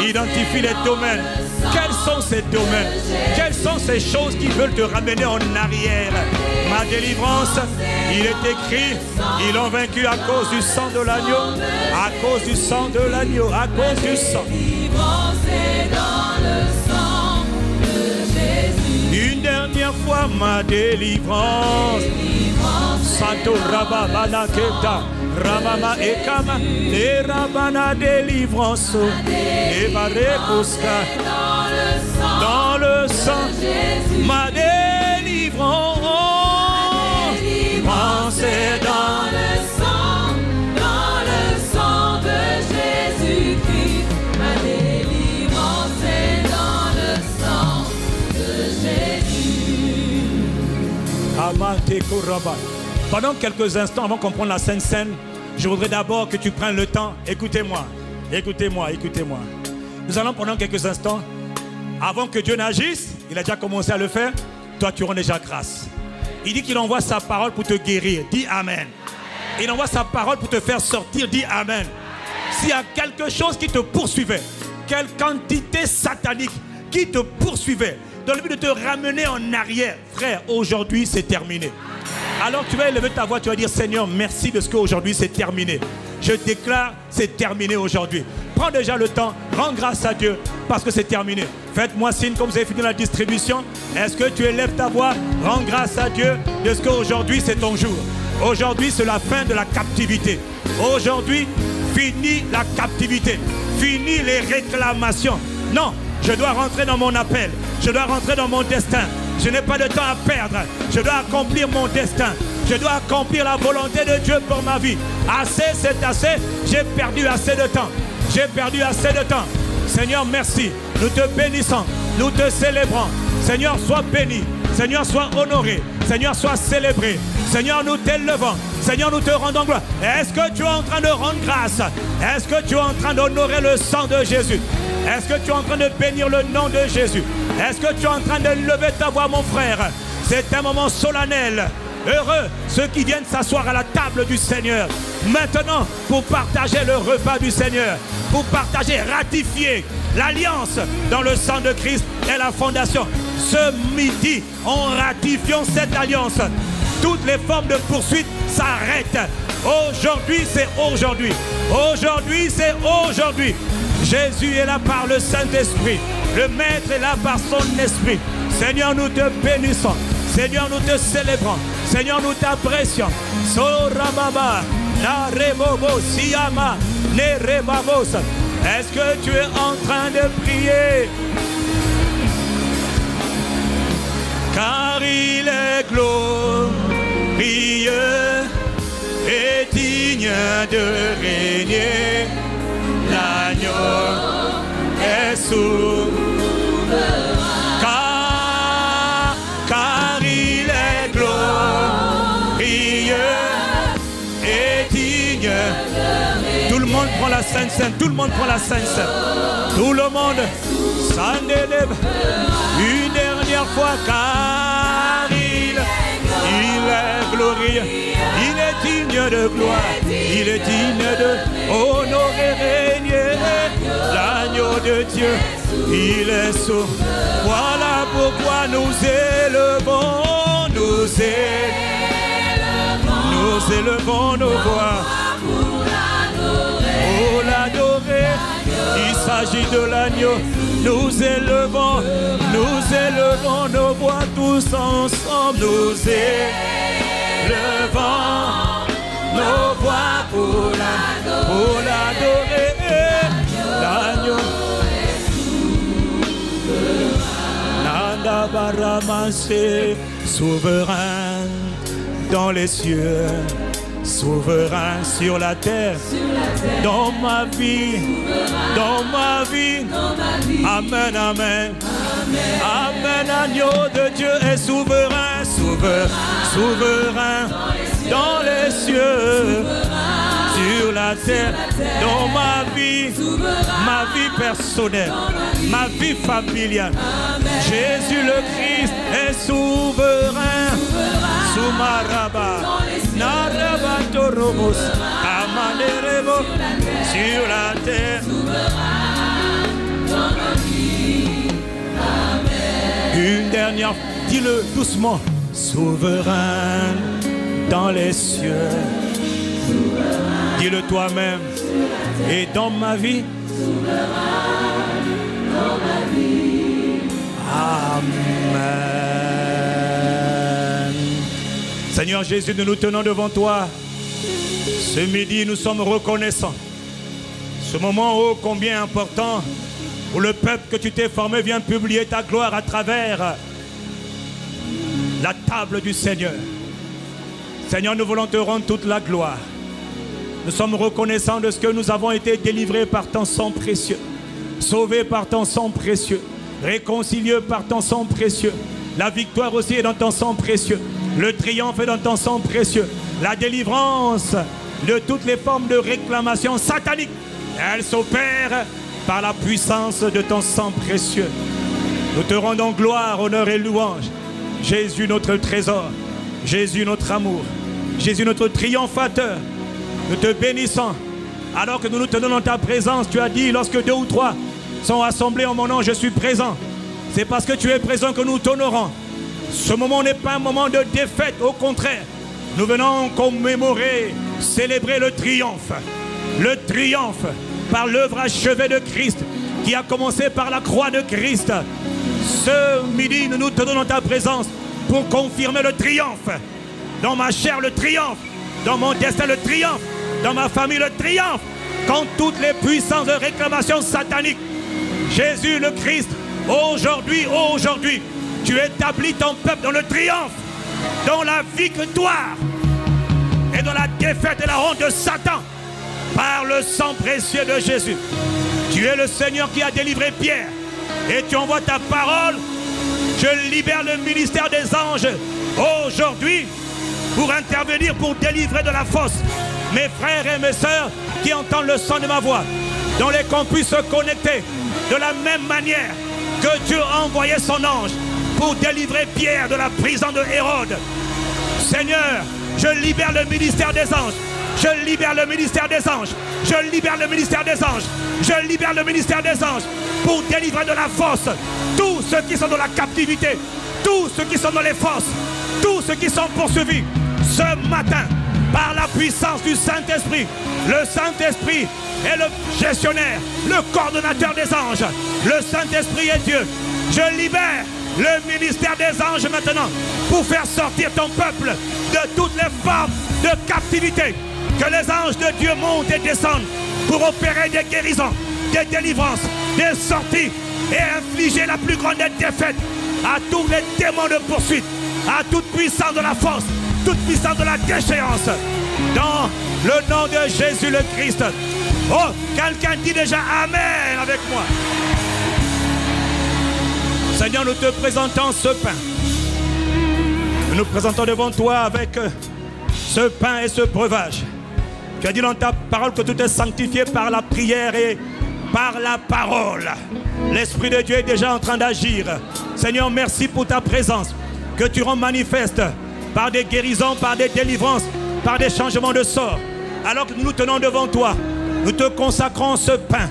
[SPEAKER 1] Identifie les domaines. Quels sont ces domaines? Quelles sont ces choses qui veulent te ramener en arrière? Ma délivrance, il est écrit, ils l'ont vaincu à cause du sang de l'agneau, à cause du sang de l'agneau, à cause du sang. Une dernière fois ma délivrance. Santo Rababana Keta, Ramama Ekama, et Rabana délivrance, et Barekoska,
[SPEAKER 3] Dans le sang
[SPEAKER 1] ma délivrance. Pendant quelques instants, avant qu'on prenne la Sainte Seine, je voudrais d'abord que tu prennes le temps. Écoutez-moi, écoutez-moi, écoutez-moi. Nous allons pendant quelques instants, avant que Dieu n'agisse, il a déjà commencé à le faire, toi tu rends déjà grâce. Il dit qu'il envoie sa parole pour te guérir. Dis Amen. Il envoie sa parole pour te faire sortir. Dis Amen. S'il y a quelque chose qui te poursuivait, quelle quantité satanique qui te poursuivait, dans le but de te ramener en arrière, frère, aujourd'hui c'est terminé. Alors tu vas élever ta voix, tu vas dire Seigneur, merci de ce qu'aujourd'hui c'est terminé. Je déclare, c'est terminé aujourd'hui. Prends déjà le temps, rends grâce à Dieu parce que c'est terminé. Faites-moi signe comme vous avez fini la distribution. Est-ce que tu élèves ta voix, rends grâce à Dieu de ce qu'aujourd'hui c'est ton jour. Aujourd'hui c'est la fin de la captivité. Aujourd'hui, fini la captivité. Fini les réclamations. Non, je dois rentrer dans mon appel. Je dois rentrer dans mon destin. Je n'ai pas de temps à perdre. Je dois accomplir mon destin. Je dois accomplir la volonté de Dieu pour ma vie. Assez, c'est assez. J'ai perdu assez de temps. J'ai perdu assez de temps. Seigneur, merci. Nous te bénissons. Nous te célébrons. Seigneur, sois béni. Seigneur, sois honoré. Seigneur, sois célébré. Seigneur, nous t'élevons. Seigneur, nous te rendons gloire. Est-ce que tu es en train de rendre grâce? Est-ce que tu es en train d'honorer le sang de Jésus? Est-ce que tu es en train de bénir le nom de Jésus? Est-ce que tu es en train de lever ta voix, mon frère? C'est un moment solennel. Heureux ceux qui viennent s'asseoir à la table du Seigneur. maintenant pour partager le repas du Seigneur, pour partager, ratifier l'alliance dans le sang de Christ et la fondation. Ce midi, en ratifiant cette alliance, toutes les formes de poursuite s'arrêtent. Aujourd'hui, c'est aujourd'hui. Aujourd'hui, c'est aujourd'hui. Jésus est là par le Saint-Esprit. Le Maître est là par son Esprit. Seigneur, nous te bénissons. Seigneur, nous te célébrons. Seigneur, nous t'apprécions. Sorababa, la rebobo, siyama, ne. Est-ce que tu es en train de prier? Car il est glorieux et digne de régner. L'agneau est souverain. Sainte Sainte, tout le monde prend la Sainte Sainte. Tout le monde s'en élève une dernière fois car il, il est glorieux, il est digne de gloire, il est digne de honorer régner. L'agneau de Dieu, il est sauf. Voilà pourquoi nous élevons, nous élevons, nous élevons nos voix Il s'agit de l'agneau. Nous élevons, nous élevons nos voix tous ensemble. Nous élevons nos voix pour la- pour l'adorer. L'agneau. Nanda Baramase, souverain dans les cieux, souverain sur la terre, dans ma vie, dans ma vie. Amen, amen. Amen, agneau de Dieu est souverain, souverain, souverain. Dans les cieux, sur la terre, dans ma vie, ma vie personnelle, ma vie familiale. Jésus le Christ est souverain, Soumaraba, Naraba Torobos, Amanerebo, sur la terre. Une dernière, dis-le doucement, souverain dans les cieux. Dis-le toi-même. Et dans ma vie. Amen. Seigneur Jésus, nous nous tenons devant toi. Ce midi, nous sommes reconnaissants. Ce moment ô combien important où le peuple que tu t'es formé vient publier ta gloire à travers la table du Seigneur. Seigneur, nous voulons te rendre toute la gloire. Nous sommes reconnaissants de ce que nous avons été délivrés par ton sang précieux, sauvés par ton sang précieux, réconciliés par ton sang précieux. La victoire aussi est dans ton sang précieux. Le triomphe dans ton sang précieux. La délivrance de toutes les formes de réclamation satanique, elle s'opère par la puissance de ton sang précieux. Nous te rendons gloire, honneur et louange. Jésus notre trésor, Jésus notre amour, Jésus notre triomphateur. Nous te bénissons. Alors que nous nous tenons dans ta présence, tu as dit, lorsque deux ou trois sont assemblés en mon nom, je suis présent. C'est parce que tu es présent que nous t'honorons. Ce moment n'est pas un moment de défaite, au contraire. Nous venons commémorer, célébrer le triomphe. Le triomphe par l'œuvre achevée de Christ qui a commencé par la croix de Christ. Ce midi, nous nous tenons dans ta présence pour confirmer le triomphe. Dans ma chair, le triomphe. Dans mon destin, le triomphe. Dans ma famille, le triomphe. Quand toutes les puissances de réclamation satanique, Jésus le Christ, aujourd'hui, aujourd'hui, tu établis ton peuple dans le triomphe, dans la victoire et dans la défaite et la honte de Satan par le sang précieux de Jésus. Tu es le Seigneur qui a délivré Pierre et tu envoies ta parole. Je libère le ministère des anges aujourd'hui pour intervenir, pour délivrer de la fosse mes frères et mes sœurs qui entendent le son de ma voix, dont les qu'on puisse se connecter de la même manière que Dieu a envoyé son ange pour délivrer Pierre de la prison de Hérode. Seigneur, je libère le ministère des anges Je libère le ministère des anges. Je libère le ministère des anges. Je libère le ministère des anges pour délivrer de la force tous ceux qui sont dans la captivité, tous ceux qui sont dans les forces, tous ceux qui sont poursuivis ce matin par la puissance du Saint-Esprit. Le Saint-Esprit est le gestionnaire, le coordonnateur des anges. Le Saint-Esprit est Dieu. Je libère le ministère des anges maintenant pour faire sortir ton peuple de toutes les formes de captivité. Que les anges de Dieu montent et descendent pour opérer des guérisons, des délivrances, des sorties et infliger la plus grande défaite à tous les démons de poursuite, à toute puissance de la force, toute puissance de la déchéance. Dans le nom de Jésus le Christ. Oh, quelqu'un dit déjà Amen avec moi. Seigneur, nous te présentons ce pain. Nous nous présentons devant toi avec ce pain et ce breuvage. Tu as dit dans ta parole que tout est sanctifié par la prière et par la parole. L'Esprit de Dieu est déjà en train d'agir. Seigneur, merci pour ta présence que tu rends manifeste par des guérisons, par des délivrances, par des changements de sort. Alors que nous tenons devant toi, nous te consacrons ce pain.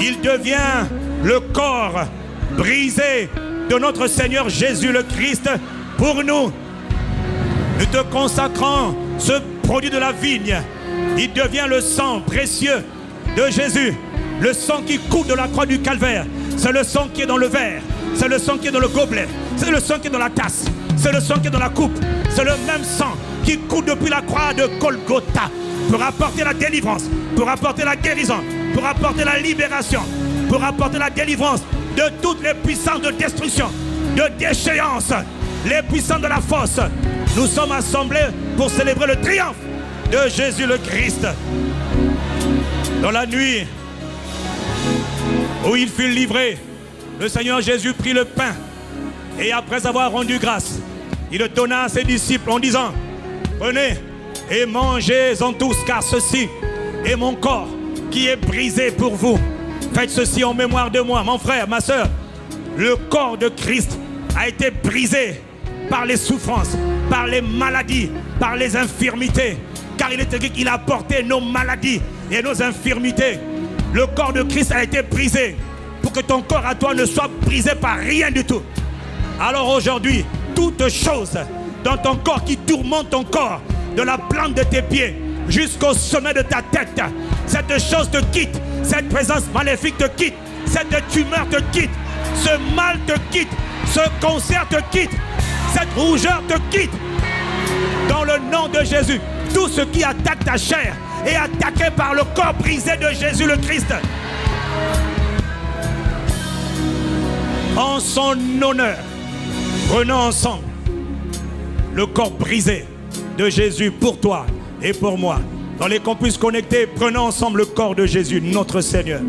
[SPEAKER 1] Il devient le corps brisé de notre Seigneur Jésus le Christ pour nous. Nous te consacrons ce produit de la vigne. Il devient le sang précieux de Jésus. Le sang qui coule de la croix du calvaire. C'est le sang qui est dans le verre. C'est le sang qui est dans le gobelet. C'est le sang qui est dans la tasse. C'est le sang qui est dans la coupe. C'est le même sang qui coule depuis la croix de Golgotha pour apporter la délivrance, pour apporter la guérison, pour apporter la libération, pour apporter la délivrance de toutes les puissances de destruction, de déchéance, les puissants de la force. Nous sommes assemblés pour célébrer le triomphe de Jésus le Christ. Dans la nuit où il fut livré, le Seigneur Jésus prit le pain et après avoir rendu grâce, il le donna à ses disciples en disant, prenez et mangez-en tous car ceci est mon corps qui est brisé pour vous. Faites ceci en mémoire de moi, mon frère, ma soeur. Le corps de Christ a été brisé par les souffrances, par les maladies, par les infirmités. Car il est écrit qu'il a porté nos maladies et nos infirmités. Le corps de Christ a été brisé pour que ton corps à toi ne soit brisé par rien du tout. Alors aujourd'hui, toute chose dans ton corps qui tourmente ton corps, de la plante de tes pieds jusqu'au sommet de ta tête, cette chose te quitte, cette présence maléfique te quitte, cette tumeur te quitte, ce mal te quitte, ce cancer te quitte, cette rougeur te quitte. Dans le nom de Jésus, tout ce qui attaque ta chair est attaqué par le corps brisé de Jésus le Christ. En son honneur, prenons ensemble le corps brisé de Jésus pour toi et pour moi. Dans les campus connectés, prenons ensemble le corps de Jésus, notre Seigneur.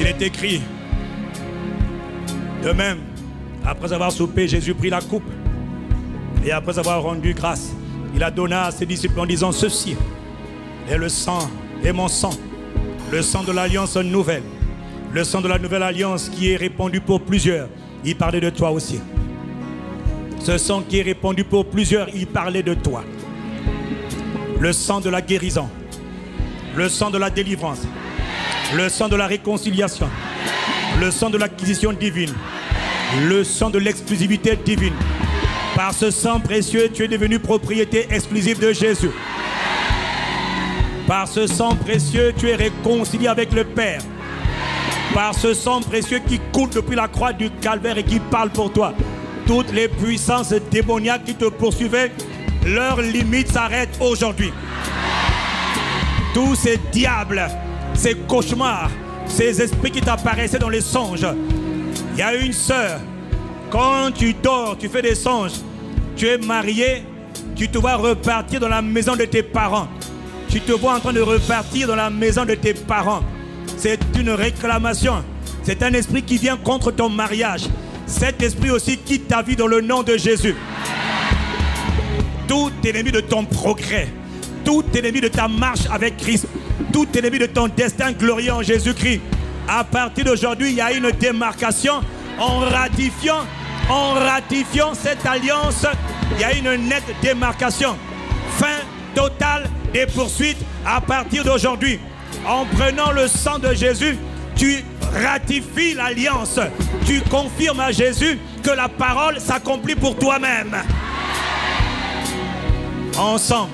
[SPEAKER 1] Il est écrit, de même, après avoir soupé, Jésus prit la coupe. Et après avoir rendu grâce, il a donné à ses disciples en disant ceci est le sang et mon sang, le sang de l'alliance nouvelle, le sang de la nouvelle alliance qui est répandu pour plusieurs. Il parlait de toi aussi. Ce sang qui est répandu pour plusieurs, il parlait de toi. Le sang de la guérison, le sang de la délivrance, le sang de la réconciliation, le sang de l'acquisition divine, le sang de l'exclusivité divine. Par ce sang précieux, tu es devenu propriété exclusive de Jésus. Par ce sang précieux, tu es réconcilié avec le Père. Par ce sang précieux qui coule depuis la croix du calvaire et qui parle pour toi. Toutes les puissances démoniaques qui te poursuivaient, leurs limites s'arrêtent aujourd'hui. Tous ces diables, ces cauchemars, ces esprits qui t'apparaissaient dans les songes. Il y a une sœur, quand tu dors, tu fais des songes, tu es marié, tu te vois repartir dans la maison de tes parents. Tu te vois en train de repartir dans la maison de tes parents. C'est une réclamation. C'est un esprit qui vient contre ton mariage. Cet esprit aussi quitte ta vie dans le nom de Jésus. Tout ennemi de ton progrès, tout ennemi de ta marche avec Christ, tout ennemi de ton destin glorieux en Jésus-Christ, à partir d'aujourd'hui, il y a une démarcation en ratifiant, en ratifiant cette alliance, il y a une nette démarcation. Fin totale des poursuites à partir d'aujourd'hui. En prenant le sang de Jésus, tu ratifies l'alliance. Tu confirmes à Jésus que la parole s'accomplit pour toi-même. Ensemble,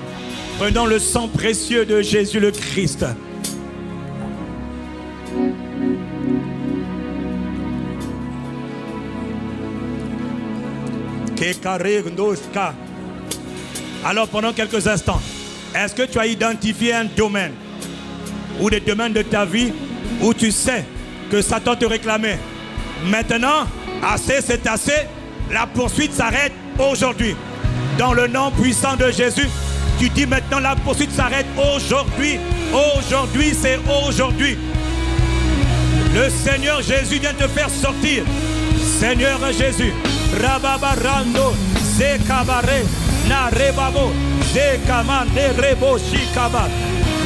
[SPEAKER 1] prenons le sang précieux de Jésus le Christ. Alors pendant quelques instants, est-ce que tu as identifié un domaine ou des domaines de ta vie où tu sais que Satan te réclamait? Maintenant, assez, c'est assez. La poursuite s'arrête aujourd'hui. Dans le nom puissant de Jésus, tu dis maintenant la poursuite s'arrête aujourd'hui. Aujourd'hui, c'est aujourd'hui. Le Seigneur Jésus vient te faire sortir. Seigneur Jésus, Rababarando, Zekabare, Narebabo, Zekama, Nerebo, Shikaba,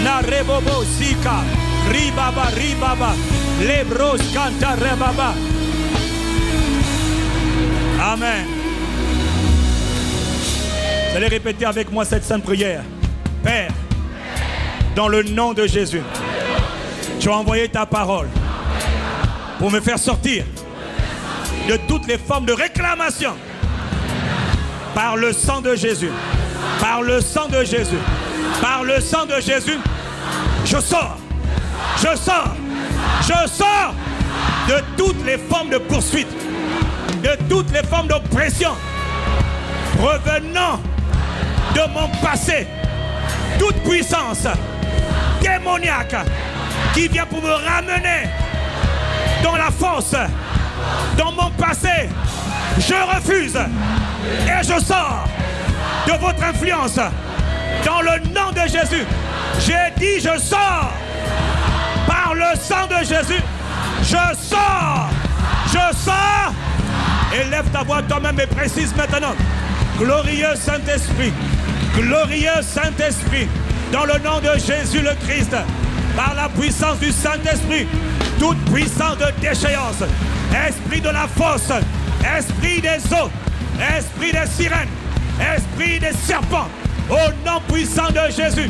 [SPEAKER 1] Narebobo, Sika, Ribaba, Ribaba, Lebros, Kanta, Rebaba. Amen. Vous allez répéter avec moi cette sainte prière. Père, dans le nom de Jésus, tu as envoyé ta parole pour me faire sortir de toutes les formes de réclamation par le sang de Jésus. Par le sang de Jésus. Par le sang de Jésus, je sors. Je sors. Je sors de toutes les formes de poursuite, de toutes les formes d'oppression revenant de mon passé. Toute puissance démoniaque qui vient pour me ramener dans la force, dans mon passé. Je refuse et je sors de votre influence. Dans le nom de Jésus, j'ai dit je sors. Par le sang de Jésus, je sors. Je sors. Élève ta voix toi-même et précise maintenant. Glorieux Saint-Esprit, glorieux Saint-Esprit, dans le nom de Jésus le Christ, par la puissance du Saint-Esprit, toute puissance de déchéance, esprit de la fosse, esprit des eaux, esprit des sirènes, esprit des serpents, au nom puissant de Jésus,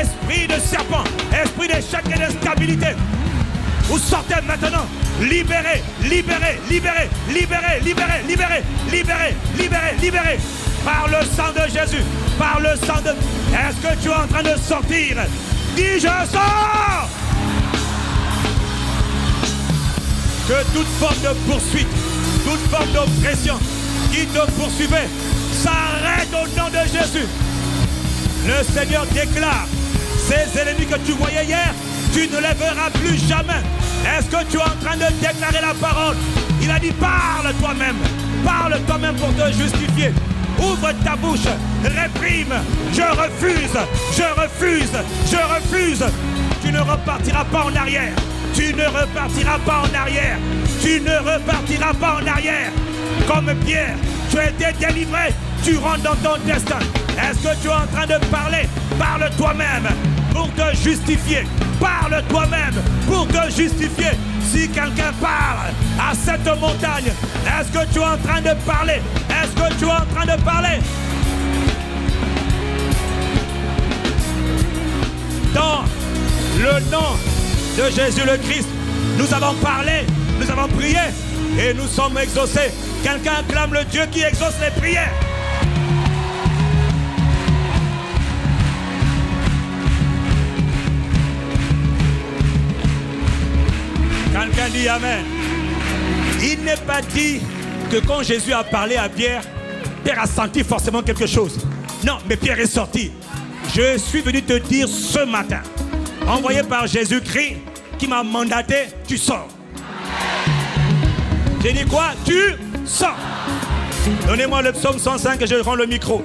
[SPEAKER 1] esprit de serpent, esprit d'échec et d'instabilité, vous sortez maintenant. Libérez, libérez, libérez, libérez, libérez, libérez, libérez, libérez, libérez. Par le sang de Jésus. Par le sang de... Est-ce que tu es en train de sortir? Dis je sors Que toute forme de poursuite, toute forme d'oppression qui te poursuivait s'arrête au nom de Jésus. Le Seigneur déclare, ces ennemis que tu voyais hier, tu ne les verras plus jamais. Est-ce que tu es en train de déclarer la parole? Il a dit parle toi-même, parle toi-même pour te justifier. Ouvre ta bouche, réprime, je refuse, je refuse, je refuse. Tu ne repartiras pas en arrière. Tu ne repartiras pas en arrière. Tu ne repartiras pas en arrière. Comme Pierre, tu as été délivré. Tu rentres dans ton destin. Est-ce que tu es en train de parler? Parle toi-même pour te justifier. Parle toi-même pour te justifier. Si quelqu'un parle à cette montagne, est-ce que tu es en train de parler? Est-ce que tu es en train de parler? Dans le nom de Jésus le Christ, nous avons parlé, nous avons prié et nous sommes exaucés. Quelqu'un acclame le Dieu qui exauce les prières. Quelqu'un dit Amen. Il n'est pas dit que quand Jésus a parlé à Pierre, Pierre a senti forcément quelque chose. Non, mais Pierre est sorti. Je suis venu te dire ce matin, envoyé par Jésus-Christ, qui m'a mandaté, tu sors. J'ai dit quoi? Tu sors. Donnez-moi le psaume 105 et je rends le micro.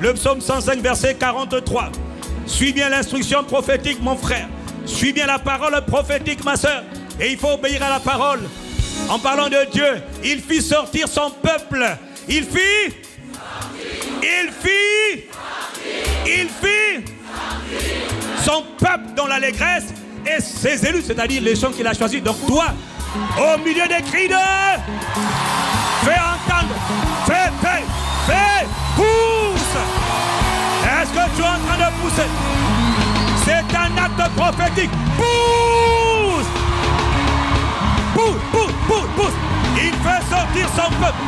[SPEAKER 1] Le psaume 105, verset 43. Suis bien l'instruction prophétique, mon frère. Suis bien la parole prophétique, ma soeur. Et il faut obéir à la parole. En parlant de Dieu, il fit sortir son peuple. Il fit. Il fit. Il fit. Son peuple dans l'allégresse et ses élus, c'est-à-dire les gens qu'il a choisis. Donc toi, au milieu des cris de... Fais entendre. Fais, fais, fais, pousse. Est-ce que tu es en train de pousser? C'est un acte prophétique. Pousse, pousse, pousse, pousse Il fait sortir son peuple.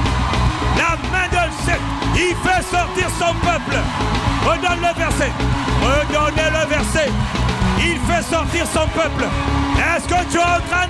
[SPEAKER 1] La main de le Il fait sortir son peuple. Redonne le verset. Redonnez le verset. Il fait sortir son peuple. Est-ce que tu es en train